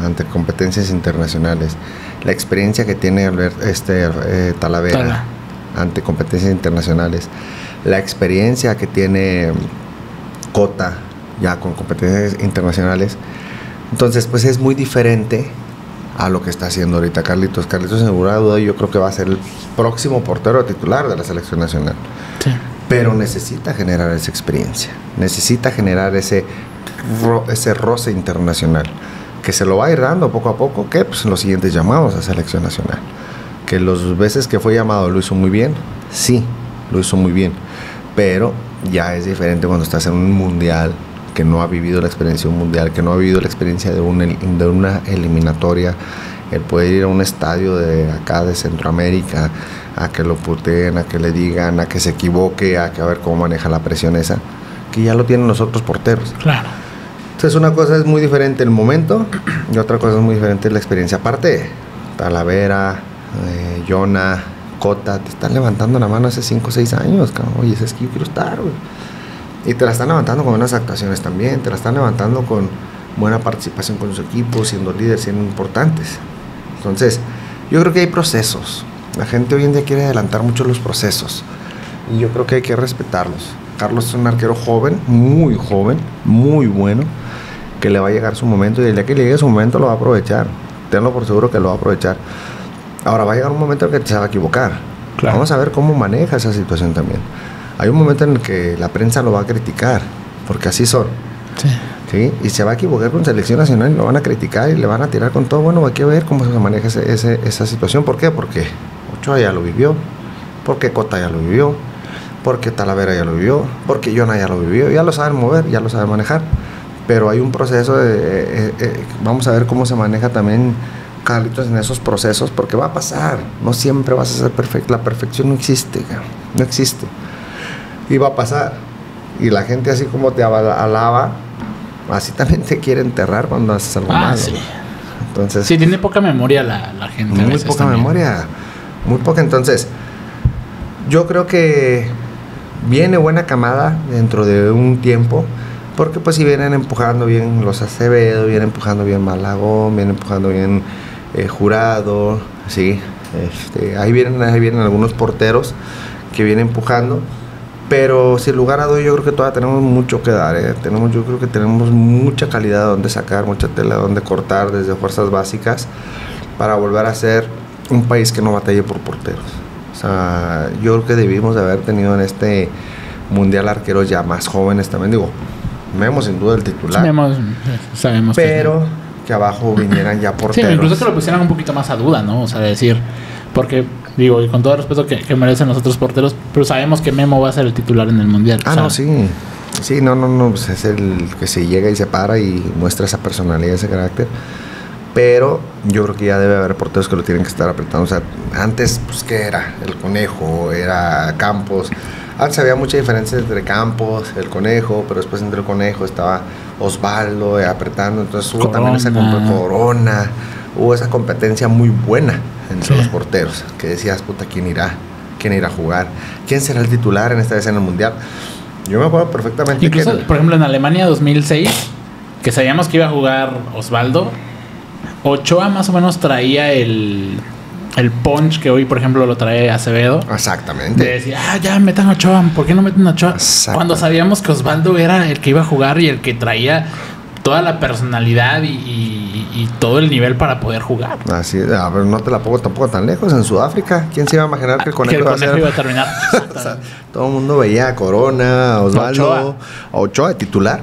ante competencias internacionales, la experiencia que tiene Albert, este, eh, Talavera Tala. ante competencias internacionales, la experiencia que tiene Cota ya con competencias internacionales, entonces pues es muy diferente a lo que está haciendo ahorita Carlitos. Carlitos, sin lugar a duda, yo creo que va a ser el próximo portero titular de la selección nacional Sí. pero necesita generar esa experiencia, necesita generar ese, ro- ese roce internacional, que se lo va a ir dando poco a poco, que pues en los siguientes llamados a selección nacional. Que los veces que fue llamado lo hizo muy bien, sí, lo hizo muy bien, pero ya es diferente cuando estás en un mundial que no ha vivido la experiencia de un mundial, que no ha vivido la experiencia de, un de una eliminatoria, el poder ir a un estadio de acá de Centroamérica, a que lo puteen, a que le digan, a que se equivoque, a que a ver cómo maneja la presión esa, que ya lo tienen los otros porteros. Claro. Entonces una cosa es muy diferente el momento y otra cosa es muy diferente la experiencia. Aparte, Talavera, eh, Jonah, Cota, te están levantando la mano hace 5 o 6 años, cabrón. Oye, es que yo quiero estar, güey. Y te la están levantando con buenas actuaciones también, te la están levantando con buena participación con su equipo, siendo líderes, siendo importantes. Entonces, yo creo que hay procesos. La gente hoy en día quiere adelantar mucho los procesos. Y yo creo que hay que respetarlos. Carlos es un arquero joven, muy joven, muy bueno, que le va a llegar su momento y el día que le llegue su momento lo va a aprovechar. Tenlo por seguro que lo va a aprovechar. Ahora va a llegar un momento en que se va a equivocar. Claro. Vamos a ver cómo maneja esa situación también. Hay un momento en el que la prensa lo va a criticar, porque así son. Sí. ¿sí? Y se va a equivocar con selección nacional y lo van a criticar y le van a tirar con todo. Bueno, hay que ver cómo se maneja ese- ese- esa situación. ¿Por qué? Porque Ochoa ya lo vivió, porque Cota ya lo vivió, porque Talavera ya lo vivió, porque Jonah ya lo vivió. Ya lo saben mover, ya lo saben manejar. Pero hay un proceso de... eh, eh, vamos a ver cómo se maneja también Carlitos en esos procesos, porque va a pasar. No siempre vas a ser perfecto. La perfección no existe, no existe. Y va a pasar. Y la gente así como te ala- alaba, así también te quiere enterrar cuando haces algo Ah, malo. sí. Entonces, Sí, tiene poca memoria la, la gente. a muy veces poca también. memoria. Muy poca. Entonces, yo creo que viene buena camada dentro de un tiempo. Porque pues si vienen empujando bien los Acevedo, vienen empujando bien Malagón, vienen empujando bien eh, Jurado, sí. Este, ahí vienen, ahí vienen algunos porteros que vienen empujando. Pero sin lugar a dudas yo creo que todavía tenemos mucho que dar. ¿eh? Tenemos, yo creo que tenemos mucha calidad donde sacar, mucha tela donde cortar desde fuerzas básicas para volver a ser un país que no batalle por porteros. O sea, yo creo que debimos de haber tenido en este mundial arqueros ya más jóvenes también. Digo, Memo sin duda el titular. Sabemos, sabemos que- pero que abajo vinieran ya Sí, porteros. incluso que lo pusieran un poquito más a duda, ¿no? O sea, decir, porque, digo, y con todo el respeto que, que merecen los otros porteros, pero sabemos que Memo va a ser el titular en el mundial. Ah, sea, no, sí. Sí, no, no, no. pues es el que se llega y se para y muestra esa personalidad, ese carácter. Pero yo creo que ya debe haber porteros que lo tienen que estar apretando. O sea, antes, pues, ¿qué era? El conejo, era Campos. Antes había mucha diferencia entre Campos, el conejo, pero después entre el conejo estaba Osvaldo eh, apretando. Entonces hubo también esa Corona. Hubo esa competencia muy buena entre Sí. los porteros. Que decías, puta, ¿quién irá? ¿Quién irá a jugar? ¿Quién será el titular en esta vez en el mundial? Yo me acuerdo perfectamente Incluso, que. por ejemplo, en Alemania 2006, que sabíamos que iba a jugar Osvaldo, Ochoa más o menos traía el, el punch que hoy, por ejemplo, lo trae Acevedo. Exactamente. De decir, ah, ya metan a Ochoa, ¿por qué no meten a Ochoa? Cuando sabíamos que Osvaldo era el que iba a jugar y el que traía toda la personalidad y, y- y todo el nivel para poder jugar. Así, a ver, no te la pongo tampoco tan lejos. En Sudáfrica, ¿quién se iba a imaginar que el que conejo, iba a conejo ser- iba a terminar. (laughs) O sea, todo el mundo veía a Corona, a Osvaldo, Ochoa. a Ochoa de titular.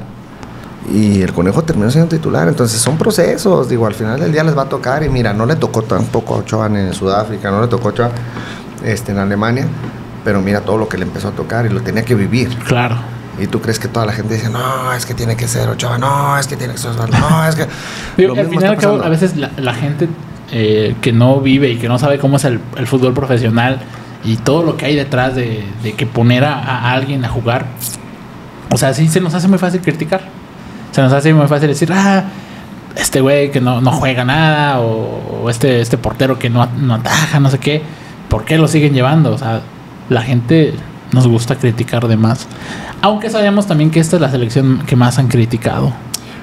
Y el conejo terminó siendo titular. Entonces son procesos. Digo, al final del día les va a tocar. Y mira, no le tocó tampoco a Ochoa en Sudáfrica, no le tocó a Ochoa este, en Alemania. Pero mira todo lo que le empezó a tocar y lo tenía que vivir. claro. Y tú crees que toda la gente dice, no, es que tiene que ser Ochoa, no, es que tiene que ser Osvaldo, no, es que. Digo, al final al cabo, a veces la, la gente eh, que no vive y que no sabe cómo es el, el fútbol profesional y todo lo que hay detrás de, de que poner a, a alguien a jugar, o sea, sí se nos hace muy fácil criticar. Se nos hace muy fácil decir, ah, este güey que no, no juega nada o, o este, este portero que no, no ataja, no sé qué, ¿por qué lo siguen llevando? O sea, la gente nos gusta criticar de más. Aunque sabemos también que esta es la selección que más han criticado.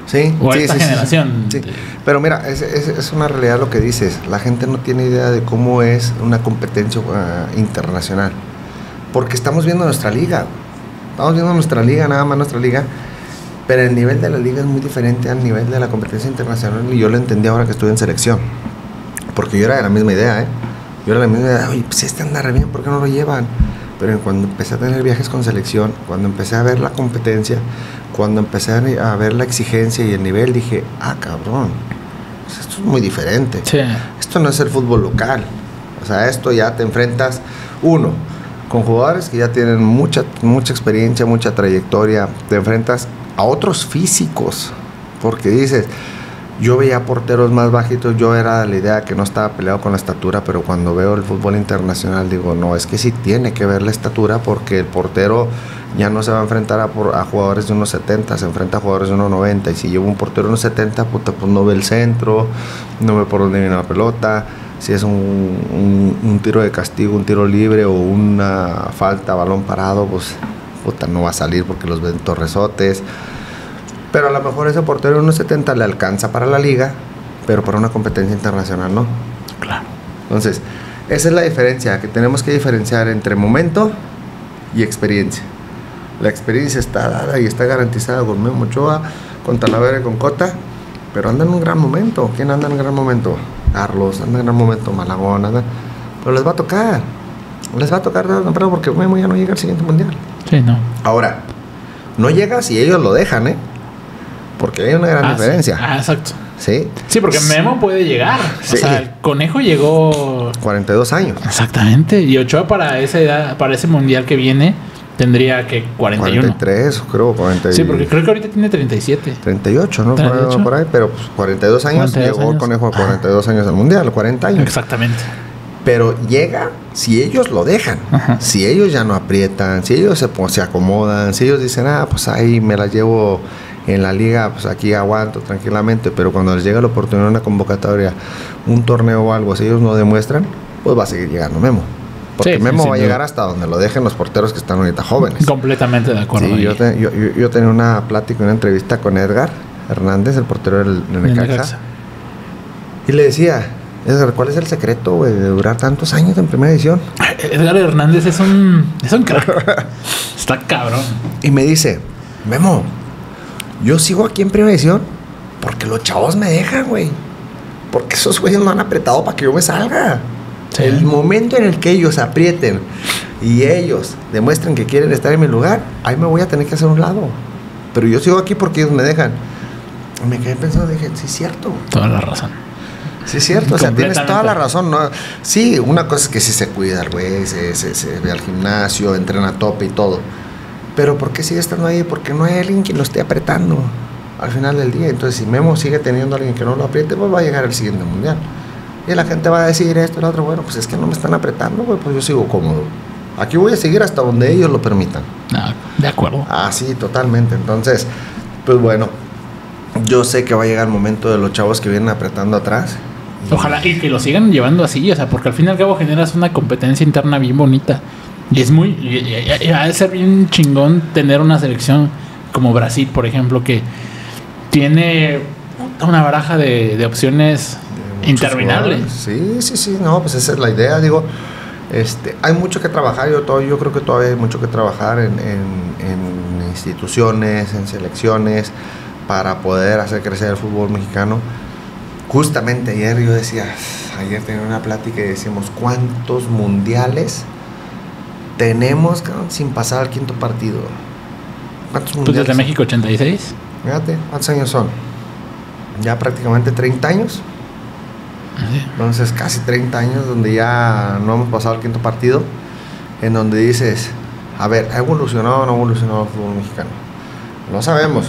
Sí, O sí, esta sí, generación. Sí. Pero mira, es, es- es una realidad lo que dices. La gente no tiene idea de cómo es una competencia ah, internacional. Porque estamos viendo nuestra liga. Estamos viendo nuestra liga, nada más nuestra liga. Pero el nivel de la liga es muy diferente al nivel de la competencia internacional. Y yo lo entendí ahora que estuve en selección. Porque yo era de la misma idea, ¿eh? Yo era de la misma idea. Oye, pues este anda re bien, ¿por qué no lo llevan? Pero cuando empecé a tener viajes con selección, cuando empecé a ver la competencia, cuando empecé a ver la exigencia y el nivel, dije, ah, cabrón, pues esto es muy diferente. Sí. Esto no es el fútbol local. O sea, esto ya te enfrentas, uno, con jugadores que ya tienen mucha, mucha experiencia, mucha trayectoria. Te enfrentas a otros físicos. Porque dices, yo veía porteros más bajitos, yo era la idea que no estaba peleado con la estatura, pero cuando veo el fútbol internacional digo, no, es que sí tiene que ver la estatura porque el portero ya no se va a enfrentar a, por- jugadores de unos 70, se enfrenta a jugadores de unos 90 y si lleva un portero de unos 70, puta, pues no ve el centro, no ve por dónde viene la pelota, si es un, un- un tiro de castigo, un tiro libre o una falta, balón parado, pues puta, no va a salir porque los ven torresotes. Pero a lo mejor ese portero de unos 70 le alcanza para la liga, pero para una competencia internacional no. Claro. Entonces, esa es la diferencia, que tenemos que diferenciar entre momento y experiencia. La experiencia está dada y está garantizada con Memo Ochoa, con Talavera y con Cota, pero anda en un gran momento. ¿Quién anda en un gran momento? Carlos, anda en un gran momento, Malagón, anda. Pero les va a tocar. Les va a tocar tarde temprano porque Memo ya no llega al siguiente mundial. Sí, no. Ahora, no llega si ellos lo dejan, ¿eh? Porque hay una gran Ah, sí. diferencia. Ah, exacto. ¿Sí? Sí, porque Memo puede llegar. Sí. O sea, el conejo llegó 42 años. exactamente. Y Ochoa para esa edad, para ese mundial que viene, tendría que 41. 43, creo, 40 Sí, porque creo que ahorita tiene 37. 38, ¿no? 38. Por ahí, pero pues, 42 años 42 llegó años. Conejo a 42 años al Mundial, 40 años. Exactamente. Pero llega si ellos lo dejan, Ajá. si ellos ya no aprietan, si ellos se, se acomodan, si ellos dicen, ah, pues ahí me la llevo en la liga, pues aquí aguanto tranquilamente, pero cuando les llega la oportunidad de una convocatoria, un torneo o algo, si ellos no demuestran, pues va a seguir llegando Memo. Porque Sí, Memo va a llegar hasta donde lo dejen los porteros que están ahorita jóvenes. Completamente de acuerdo. Sí, yo, te- yo, yo- yo tenía una plática, una entrevista con Edgar Hernández, el portero del, del Necaxa, Necaxa. y le decía, Edgar, ¿cuál es el secreto güey, de durar tantos años en primera edición? Edgar Hernández es un, es un crack. (laughs) Está cabrón. Y me dice, Memo, yo sigo aquí en primera edición porque los chavos me dejan, güey. Porque esos güeyes no han apretado para que yo me salga. Sí. El momento en el que ellos aprieten y ellos demuestren que quieren estar en mi lugar, ahí me voy a tener que hacer un lado. Pero yo sigo aquí porque ellos me dejan. Y me quedé pensando, dije, sí es cierto. Toda la razón. Sí, es cierto, o sea, tienes toda la razón. ¿no? Sí, una cosa es que sí se cuida güey, se, se, se ve al gimnasio, entrena a tope y todo. Pero ¿por qué sigue estando ahí? Porque no hay alguien que lo esté apretando al final del día. Entonces, si Memo sigue teniendo a alguien que no lo apriete, pues va a llegar al siguiente mundial. Y la gente va a decir esto y lo otro. Bueno, pues es que no me están apretando, güey, pues yo sigo cómodo. Aquí voy a seguir hasta donde ellos lo permitan. No, de acuerdo. Ah, sí, totalmente. Entonces, pues bueno, yo sé que va a llegar el momento de los chavos que vienen apretando atrás. Ojalá y que lo sigan llevando así, o sea, porque al fin y al cabo generas una competencia interna bien bonita. Y es muy. y- y- y- Ha de ser bien chingón tener una selección como Brasil, por ejemplo, que tiene una baraja de, de opciones muchos Interminable. jugadores. Sí, sí, sí, no, pues esa es la idea, digo. Este, hay mucho que trabajar, yo, todo, yo creo que todavía hay mucho que trabajar en, en- en instituciones, en selecciones, para poder hacer crecer el fútbol mexicano. Justamente ayer yo decía, ayer tenía una plática y decíamos, ¿cuántos mundiales tenemos cabrón, sin pasar al quinto partido? ¿Cuántos Pues mundiales? desde México 86. Fíjate, ¿cuántos años son? Ya prácticamente 30 años. Así. Entonces, casi 30 años donde ya no hemos pasado al quinto partido. En donde dices, a ver, ¿ha evolucionado o no ha evolucionado el fútbol mexicano? No sabemos.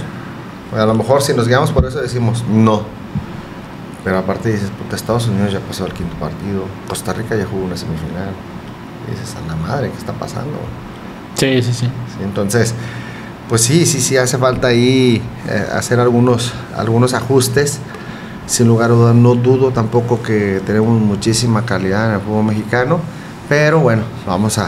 A lo mejor si nos guiamos por eso decimos, no. Pero aparte dices, puta, Estados Unidos ya pasó al quinto partido. Costa Rica ya jugó una semifinal. Y dices, a la madre, ¿qué está pasando? Sí, sí, sí. Entonces, pues sí, sí, sí, hace falta ahí eh, hacer algunos, algunos ajustes. Sin lugar a dudas, no dudo tampoco que tenemos muchísima calidad en el fútbol mexicano, pero bueno, vamos a,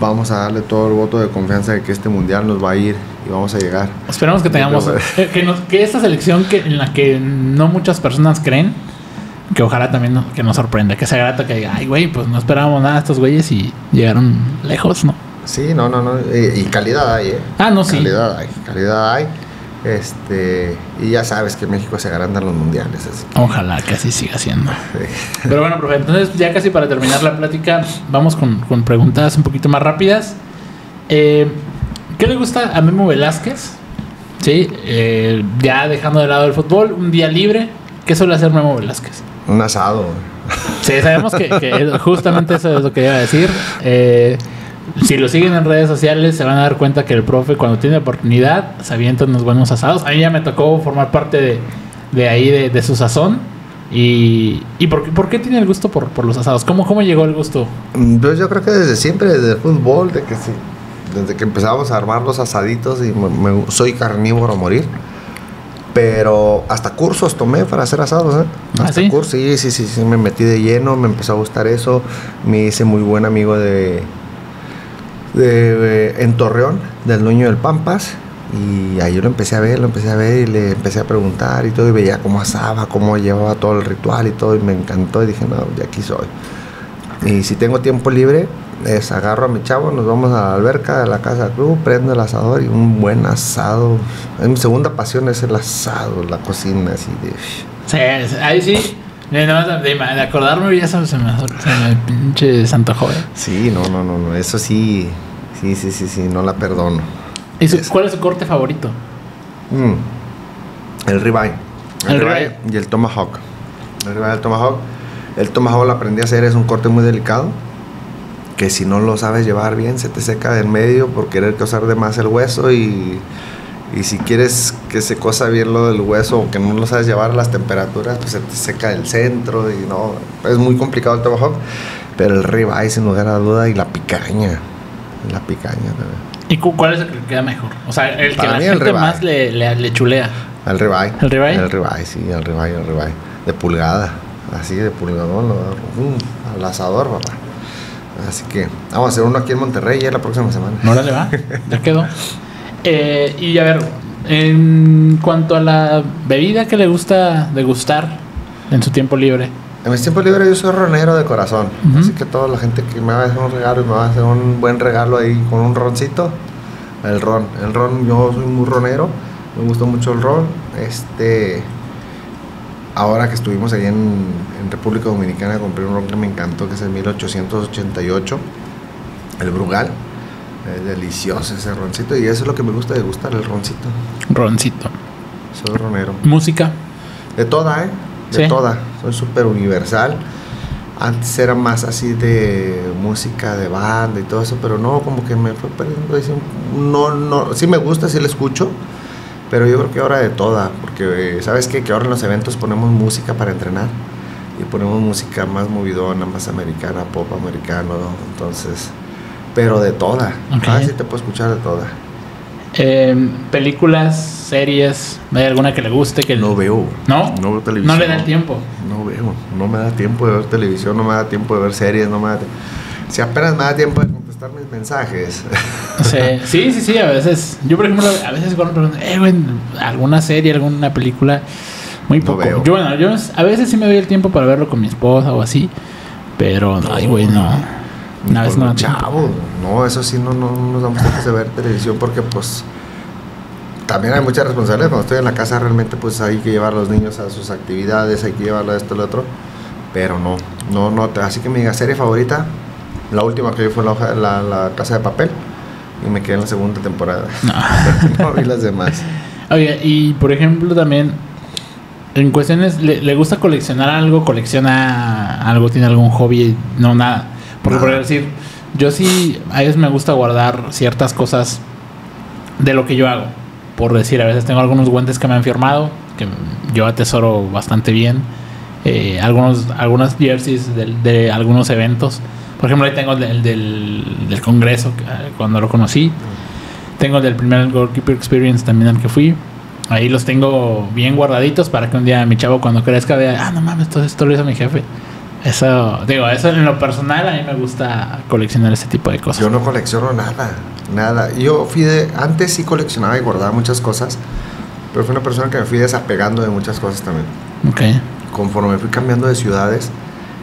vamos a darle todo el voto de confianza de que este mundial nos va a ir y vamos a llegar. Esperamos que tengamos. Que, nos- que esta selección que, en la que no muchas personas creen. Que ojalá también no- que nos sorprenda. Que sea grata que diga, ay, güey, pues no esperábamos nada de estos güeyes y llegaron lejos, ¿no? Sí, no, no, no, y, y calidad hay, ¿eh? Ah, no, sí. Calidad hay, calidad hay. Este, y ya sabes que México se agranda en los mundiales, así que, Ojalá que así siga siendo. sí. (laughs) Pero bueno, profe, entonces ya casi para terminar la plática, vamos con, con preguntas un poquito más rápidas. Eh, ¿Qué le gusta a Memo Velázquez? Sí, eh, ya dejando de lado el fútbol, un día libre. ¿Qué suele hacer Memo Velázquez? Un asado. Sí, sabemos que, que justamente eso es lo que iba a decir. Eh, si lo siguen en redes sociales, se van a dar cuenta que el profe, cuando tiene oportunidad, se avienta unos buenos asados. A mí ya me tocó formar parte de, de ahí, de, de su sazón. ¿Y, y por, qué- por qué tiene el gusto por, por los asados? ¿Cómo, ¿Cómo llegó el gusto? Mm, Pues yo creo que desde siempre, desde el fútbol, de que sí, desde que empezábamos a armar los asaditos y me- me- soy carnívoro a morir. Pero hasta cursos tomé para hacer asados, ¿eh? ¿Ah, Hasta sí? cursos, sí, sí, sí, sí, me metí de lleno, me empezó a gustar eso. Me hice muy buen amigo de, de en Torreón, del dueño del Pampas. Y ahí yo lo empecé a ver, lo empecé a ver y le empecé a preguntar y todo. Y veía cómo asaba, cómo llevaba todo el ritual y todo. Y me encantó y dije, no, de aquí soy. Y si tengo tiempo libre, es agarro a mi chavo, nos vamos a la alberca de la casa del club, prendo el asador y un buen asado. Es mi segunda pasión es el asado, la cocina, así de... Sí, ahí sí. De, de, acordarme ya se, me, se me pinche santo joven. Sí, no, no, no, no, eso sí, sí, sí, sí, sí, no la perdono. ¿Y su- cuál es su corte favorito? Mm. El ribeye. El, El ribeye ribeye. y el tomahawk. El ribeye y el tomahawk. El tomahawk lo aprendí a hacer, es un corte muy delicado. Que si no lo sabes llevar bien, se te seca del medio por querer cosar de más el hueso. Y, y si quieres que se cosa bien lo del hueso o que no lo sabes llevar a las temperaturas, pues se te seca el centro. Y no, es muy complicado el tomahawk. Pero el ribeye, sin lugar a duda, y la picaña. La picaña también. ¿Y cu- cuál es el que queda mejor? O sea, el que Para la mí el gente más le, le, le chulea. El ribeye. ¿El ribeye? El ribeye, sí, el ribeye, el ribeye. De pulgada. Así de pulgadón, al asador, papá. Así que vamos a hacer uno aquí en Monterrey ya la próxima semana. No le va, (laughs) ya quedó. Eh, y a ver, en cuanto a la bebida que le gusta degustar en su tiempo libre. En mis tiempos libres yo soy ronero de corazón. Así que toda la gente que me va a hacer un regalo y me va a hacer un buen regalo ahí con un roncito, el ron. El ron, yo soy muy ronero. Me gusta mucho el ron. Este. Ahora que estuvimos ahí en, en República Dominicana, compré un ron que me encantó, que es el 1888, el Brugal. Es delicioso ese roncito y eso es lo que me gusta de gustar, el roncito. Roncito. Soy ronero. Música. De toda, ¿eh? De Sí. toda. Soy súper universal. Antes era más así de música de banda y todo eso, pero no, como que me fue perdiendo. No, no, sí me gusta, sí lo escucho, pero yo creo que ahora de toda, porque eh, sabes qué? que ahora en los eventos ponemos música para entrenar y ponemos música más movidona, más americana, pop americano, ¿no? entonces, pero de toda. Ok. Ah, sí te puedo escuchar de toda. Eh, películas, series. ¿Hay alguna que le guste? Que No veo. ¿No? No veo televisión. No le da el tiempo. No veo, no me da tiempo de ver televisión, no me da tiempo de ver series, no me da Si apenas me da tiempo de contestar mis mensajes. Sí, (laughs) sí, sí, sí, a veces. Yo, por ejemplo, a veces cuando me preguntan, eh, güey, alguna serie, alguna película. Muy No poco. Yo, bueno, yo a veces sí me doy el tiempo para verlo con mi esposa o así. Pero, ay, güey, no. Una vez no. los chavos. No, eso sí, no, no, no nos damos tiempo de ver televisión porque, pues, también hay mucha responsabilidad. Cuando estoy en la casa, realmente, pues, hay que llevar a los niños a sus actividades, hay que llevarlo a esto, lo otro. Pero no, no, no. Así que mi serie favorita, la última que vi fue la, hoja- la, la Casa de Papel. Y me quedé en la segunda temporada. No. (laughs) no vi las demás. Oye, y por ejemplo también, en cuestiones, ¿le, le gusta coleccionar algo? ¿Colecciona algo? ¿Tiene algún hobby? No, nada. Porque por decir, yo sí, a veces me gusta guardar ciertas cosas de lo que yo hago. Por decir, a veces tengo algunos guantes que me han firmado, que yo atesoro bastante bien. Eh, algunos, algunas jerseys del- de, algunos eventos. Por ejemplo, ahí tengo el del, del, del Congreso, eh, cuando lo conocí. Tengo el del primer Goalkeeper Experience también al que fui. Ahí los tengo bien guardaditos para que un día mi chavo cuando crezca vea, ah, no mames, todo esto lo hizo mi jefe. Eso, digo, eso en lo personal a mí me gusta coleccionar ese tipo de cosas. Yo no colecciono nada, nada. Yo fui de, antes sí coleccionaba y guardaba muchas cosas, pero fui una persona que me fui desapegando de muchas cosas también. Ok. Conforme fui cambiando de ciudades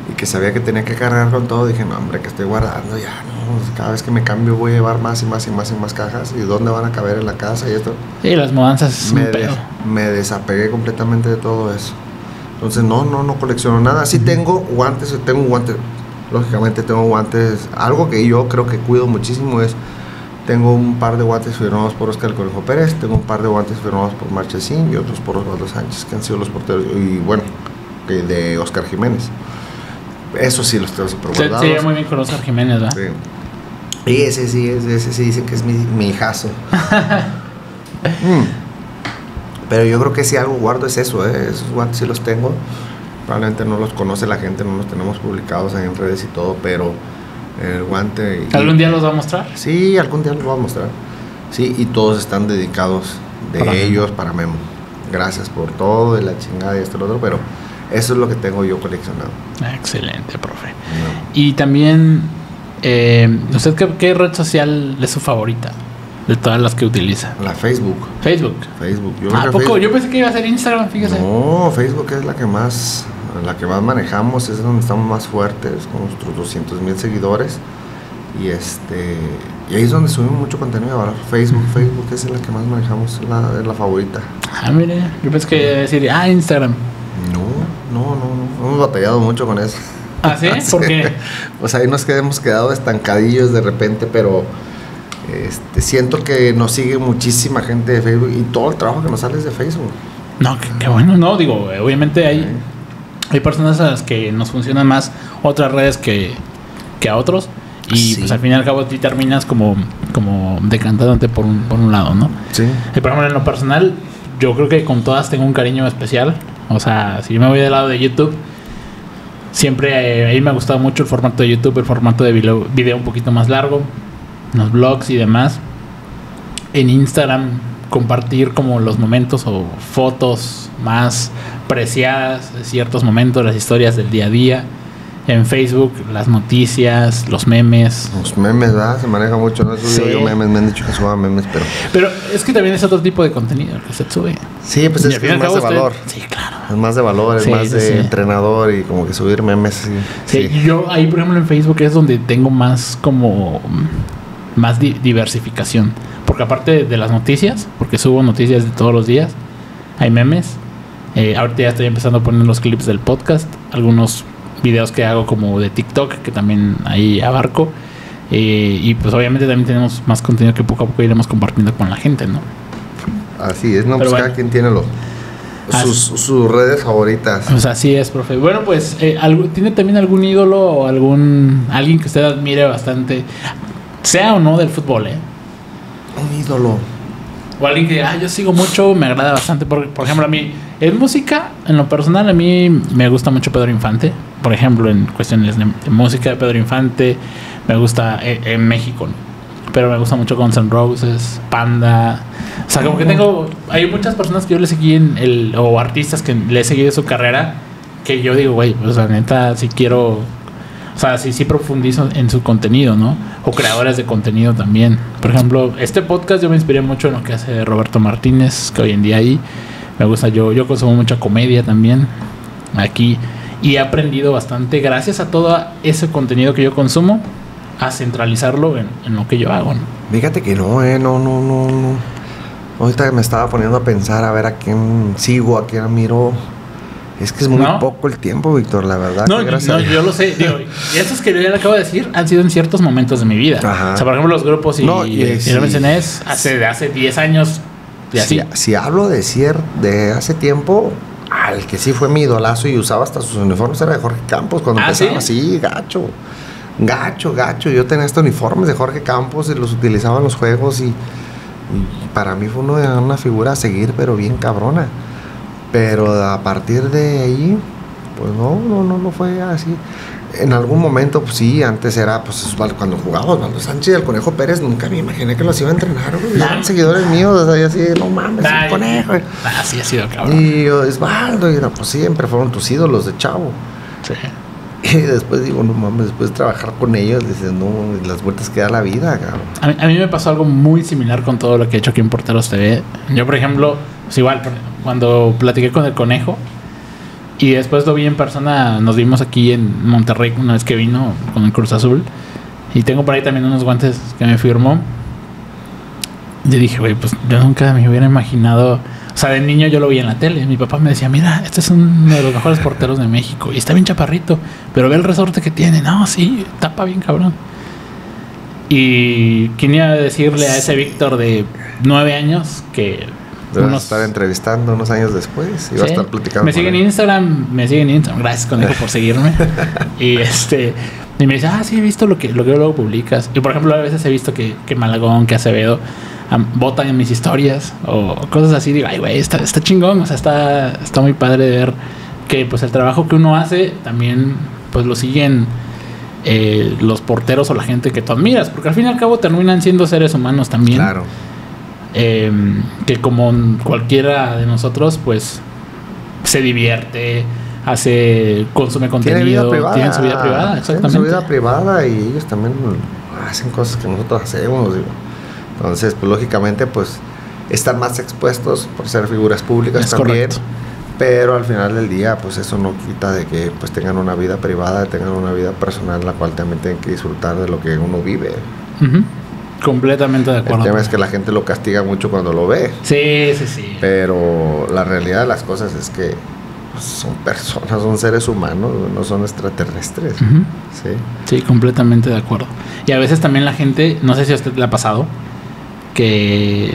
y que sabía que tenía que cargar con todo, dije, no, hombre, que estoy guardando ya, no. Cada vez que me cambio voy a llevar más y más y más y más cajas. ¿Y dónde van a caber en la casa y esto? Sí, las mudanzas me, de- me desapegué completamente de todo eso. Entonces, no, no, no colecciono nada. Sí tengo guantes, tengo guantes. Lógicamente tengo guantes. Algo que yo creo que cuido muchísimo es, tengo un par de guantes firmados por Oscar El Conejo Pérez, tengo un par de guantes firmados por Marchesín y otros por Osvaldo Sánchez, que han sido los porteros. Y bueno, de Oscar Jiménez. Eso sí los tengo super Se, guardados. se lleva muy bien con Oscar Jiménez, ¿verdad? Sí. Y ese sí, ese, ese sí dicen que es mi, mi hijazo. (laughs) Mm. Pero yo creo que si algo guardo es eso, ¿eh? esos guantes sí los tengo. Probablemente no los conoce la gente, no los tenemos publicados ahí en redes y todo, pero el guante... y- ¿Algún día los va a mostrar? Sí, algún día los voy a mostrar. Sí, y todos están dedicados de Para ellos para Memo. Gracias por todo, de la chingada y esto y lo otro, pero eso es lo que tengo yo coleccionado. Excelente, profe. No. Y también, eh, ¿usted qué, qué red social es su favorita de todas las que utiliza? La Facebook. Facebook. Facebook. Yo ¿A poco? Facebook- Yo pensé que iba a ser Instagram, fíjese. No, Facebook es la que más la que más manejamos, es donde estamos más fuertes, con nuestros 200 mil seguidores. Y este y ahí es donde subimos mucho contenido ahora. Facebook, Facebook es la que más manejamos, la, es la favorita. Ah, mire, yo pensé que iba a decir, ah, Instagram. No, no, no. Hemos batallado mucho con eso. ¿Ah, (laughs) sí? ¿Por qué? Pues ahí nos hemos quedado estancadillos de repente, pero este, siento que nos sigue muchísima gente de Facebook y todo el trabajo que nos sale es de Facebook. No, qué, qué bueno, no, digo, eh, obviamente hay, hay personas a las que nos funcionan más otras redes que, que a otros. Y Sí. pues al fin y al cabo tú terminas como, como decantándote por un, por un lado, ¿no? Sí. Y por ejemplo, en lo personal, yo creo que con todas tengo un cariño especial. O sea, si yo me voy del lado de YouTube, siempre eh, ahí me ha gustado mucho el formato de YouTube, el formato de video, video un poquito más largo, los blogs y demás. En Instagram, compartir como los momentos o fotos más preciadas de ciertos momentos, las historias del día a día. En Facebook, las noticias, los memes. Los memes, ¿verdad? Se maneja mucho. No he subido Sí. yo memes, me han dicho que suba memes, pero. Pero es que también es otro tipo de contenido que se sube. Sí, pues Y es que más de usted- valor. Sí, claro. Es más de valor, es más sí, de entrenador y como que subir memes. Sí. Yo ahí, por ejemplo, en Facebook es donde tengo más como mm, más di- diversificación. Porque aparte de las noticias, porque subo noticias de todos los días, hay memes. Eh, ahorita ya estoy empezando a poner los clips del podcast, algunos videos que hago como de TikTok, que también ahí abarco. Eh, y pues obviamente también tenemos más contenido que poco a poco iremos compartiendo con la gente, ¿no? Así es, no, Pero pues bueno. cada quien tiene los, sus, sus redes favoritas. Pues así es, profe. Bueno, pues, eh, ¿tiene también algún ídolo o algún alguien que usted admire bastante? Sea o no del fútbol, ¿eh? Un ídolo. O alguien que, ah, yo sigo mucho, me agrada bastante. Por, por ejemplo, a mí, en música, en lo personal, a mí me gusta mucho Pedro Infante. Por ejemplo, en cuestiones de, música de Pedro Infante, me gusta eh, en México. Pero me gusta mucho Guns N' Roses, Panda. O sea, como que tengo. Hay muchas personas que yo le seguí en el. O artistas que le he seguido su carrera. Que yo digo, güey, pues la neta, si quiero. O sea, sí, sí profundizo en su contenido, ¿no? O creadores de contenido también. Por ejemplo, este podcast yo me inspiré mucho en lo que hace Roberto Martínez, que hoy en día ahí Me gusta, yo, yo consumo mucha comedia también aquí y he aprendido bastante gracias a todo ese contenido que yo consumo a centralizarlo en, en lo que yo hago. ¿no? Fíjate que no, eh, no, no, no, no. Ahorita me estaba poniendo a pensar a ver a quién sigo, a quién admiro. Es que es muy ¿No? poco el tiempo, Víctor, la verdad. No, no, yo lo sé. Digo, y estos que yo ya le acabo de decir han sido en ciertos momentos de mi vida. Ajá. O sea, por ejemplo, los grupos y, No, y y sí. lo mencioné es hace, hace 10 años y así. Si, si hablo de cier, de hace tiempo, al que sí fue mi idolazo y usaba hasta sus uniformes era de Jorge Campos cuando ¿Ah, empezaba. sí? Sí, gacho. Gacho, gacho. Yo tenía estos uniformes de Jorge Campos y los utilizaba en los juegos y, y para mí fue de- una figura a seguir, pero bien cabrona. Pero a partir de ahí, pues no, no, no, no fue así. En algún momento, pues sí, antes era, pues cuando jugaba Osvaldo Sánchez y el Conejo Pérez, nunca me imaginé que los iba a entrenar, güey. Nah. Eran seguidores míos, o sea, yo así, no mames, Ay, el Conejo. Ah, sí, ha sido cabrón. Y yo, Osvaldo, y era, pues siempre fueron tus ídolos de chavo. Sí. (laughs) Y después digo, no mames, después de trabajar con ellos, dices, no, las vueltas que da la vida, cabrón. A mí, a mí me pasó algo muy similar con todo lo que he hecho aquí en Porteros TV. Yo, por ejemplo, pues igual, cuando platiqué con el conejo y después lo vi en persona, nos vimos aquí en Monterrey una vez que vino con el Cruz Azul. Y tengo por ahí también unos guantes que me firmó. Yo dije, güey, pues yo nunca me hubiera imaginado. O sea, de niño yo lo vi en la tele. Mi papá me decía, mira, este es uno de los mejores porteros de México. Y está bien chaparrito. Pero ve el resorte que tiene. No, sí, tapa bien cabrón. Y quién iba a decirle a ese Víctor de nueve años que Unos- estar entrevistando unos años después y va a estar platicando. Me siguen en Instagram, me siguen en Instagram. Gracias, conejo, por seguirme. (laughs) y este y me dice, ah, sí, he visto lo que, lo que luego publicas. Y por ejemplo, a veces he visto que, que Malagón, que Acevedo votan en mis historias o cosas así. Digo, ay, güey, está, está chingón. O sea, está, está muy padre de ver que pues el trabajo que uno hace también pues lo siguen eh, los porteros o la gente que tú admiras. Porque al fin y al cabo terminan siendo seres humanos también. Claro. Eh, que como cualquiera de nosotros, pues se divierte, hace, consume Tiene vida contenido, privada. tiene su vida privada, Tienen exactamente. su vida privada y ellos también hacen cosas que nosotros hacemos. digo. Entonces, pues lógicamente, pues están más expuestos por ser figuras públicas Es también. correcto. Pero al final del día, pues eso no quita de que pues tengan una vida privada, tengan una vida personal, la cual también tienen que disfrutar de lo que uno vive. Ujú. Completamente de El acuerdo. tema es que la gente lo castiga mucho cuando lo ve. Sí, sí, sí. Pero la realidad de las cosas es que pues, son personas, son seres humanos, no son extraterrestres. Sí. Sí, completamente de acuerdo. Y a veces también la gente, no sé si a usted le ha pasado, que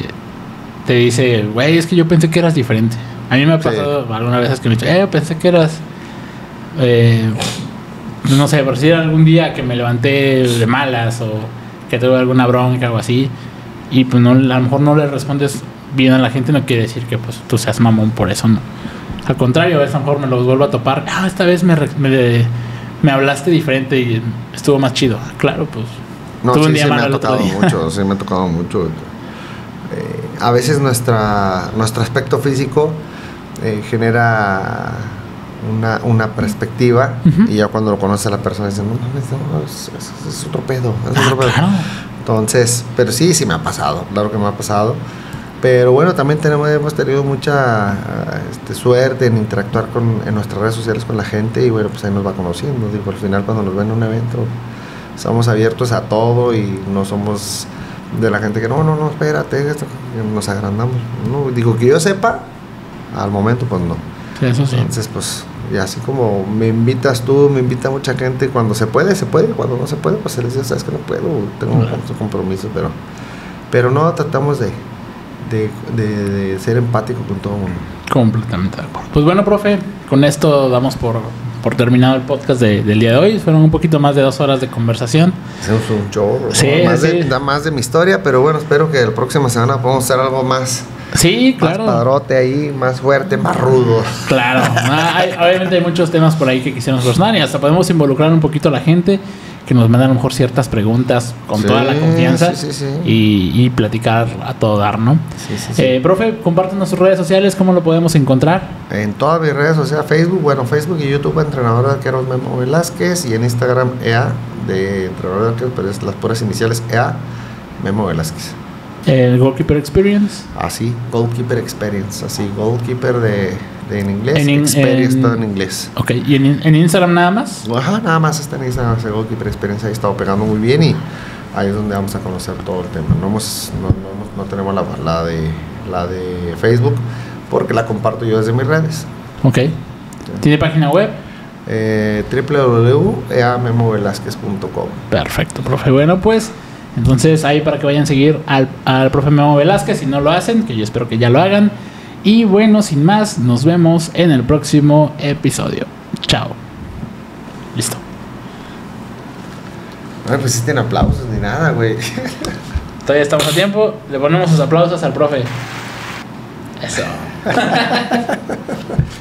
te dice, güey, es que yo pensé que eras diferente. A mí me ha Sí. pasado algunas veces que me dicen, eh, pensé que eras, eh, no sé, por si algún día que me levanté de malas o que tuve alguna bronca o así, y pues no, a lo mejor no le respondes bien a la gente, no quiere decir que pues tú seas mamón por eso, no. Al contrario, a veces a lo mejor me los vuelvo a topar, ah, esta vez me, me, me hablaste diferente y estuvo más chido. Ah, Claro, pues. No, tuve sí, un día sí me ha tocado mucho, (laughs) sí me ha tocado mucho. Eh, a veces nuestra, nuestro aspecto físico eh, genera una, una perspectiva y ya cuando lo conoce a la persona dice, no mames, no, es, es- es otro pedo, es Ah, otro pedo". claro. Entonces, pero sí, sí me ha pasado, claro que me ha pasado. Pero bueno, también tenemos, hemos tenido mucha este, suerte en interactuar con, en nuestras redes sociales con la gente y bueno, pues ahí nos va conociendo. Digo, al final cuando nos ven en un evento, estamos abiertos a todo y no somos de la gente que no, no, no, espérate, esto, nos agrandamos. No, digo, que yo sepa, al momento pues no. Sí, eso sí. Entonces, pues, y así como me invitas tú, me invita mucha gente, cuando se puede, se puede, cuando no se puede, pues se les dice, sabes que no puedo, tengo Claro. muchos compromisos, pero, pero no tratamos de, de, de- de ser empático con todo el mundo. Completamente de acuerdo. Pues bueno, profe, con esto damos por, por terminado el podcast de- del día de hoy. Fueron un poquito más de dos horas de conversación. Hacemos un chorro, ¿no? Sí, más, sí. De, da más de mi historia, pero bueno, espero que la próxima semana podamos hacer algo más, Sí, más claro. padrote ahí, más fuerte, más rudo. Claro. (laughs) Ah, hay- obviamente hay muchos temas por ahí que quisiéramos personal y hasta podemos involucrar un poquito a la gente que nos manda a lo mejor ciertas preguntas con Sí, toda la confianza sí, sí, sí. Y, y platicar a todo dar, ¿no? Sí, sí, sí. Eh, profe, compártenos sus redes sociales, ¿cómo lo podemos encontrar? En todas mis redes sociales, Facebook, bueno, Facebook y YouTube, entrenador de arqueros Memo Velázquez y en Instagram EA de entrenador de arqueros, pero es las puras iniciales EA Memo Velázquez. El Goalkeeper Experience. Así, Goalkeeper Experience, así, Goalkeeper de, de en inglés, En in- Experience en- todo en inglés. Ok, ¿y en, en Instagram nada más? Ajá, nada más está en Instagram, ese Goalkeeper Experience, ahí estado pegando muy bien y ahí es donde vamos a conocer todo el tema. No, hemos, no, no, hemos- no tenemos la, la, de, la de Facebook porque la comparto yo desde mis redes. Ok. ¿Tiene página web? Eh, www.eamemovelazquez.com Perfecto, profe. Bueno, pues entonces ahí para que vayan a seguir al, al profe Memo Velázquez si no lo hacen, que yo espero que ya lo hagan. Y bueno, sin más, nos vemos en el próximo episodio. Chao. Listo. No me pusiste en aplausos ni nada, güey. (laughs) Todavía estamos a tiempo. Le ponemos sus aplausos al profe. Eso. (laughs)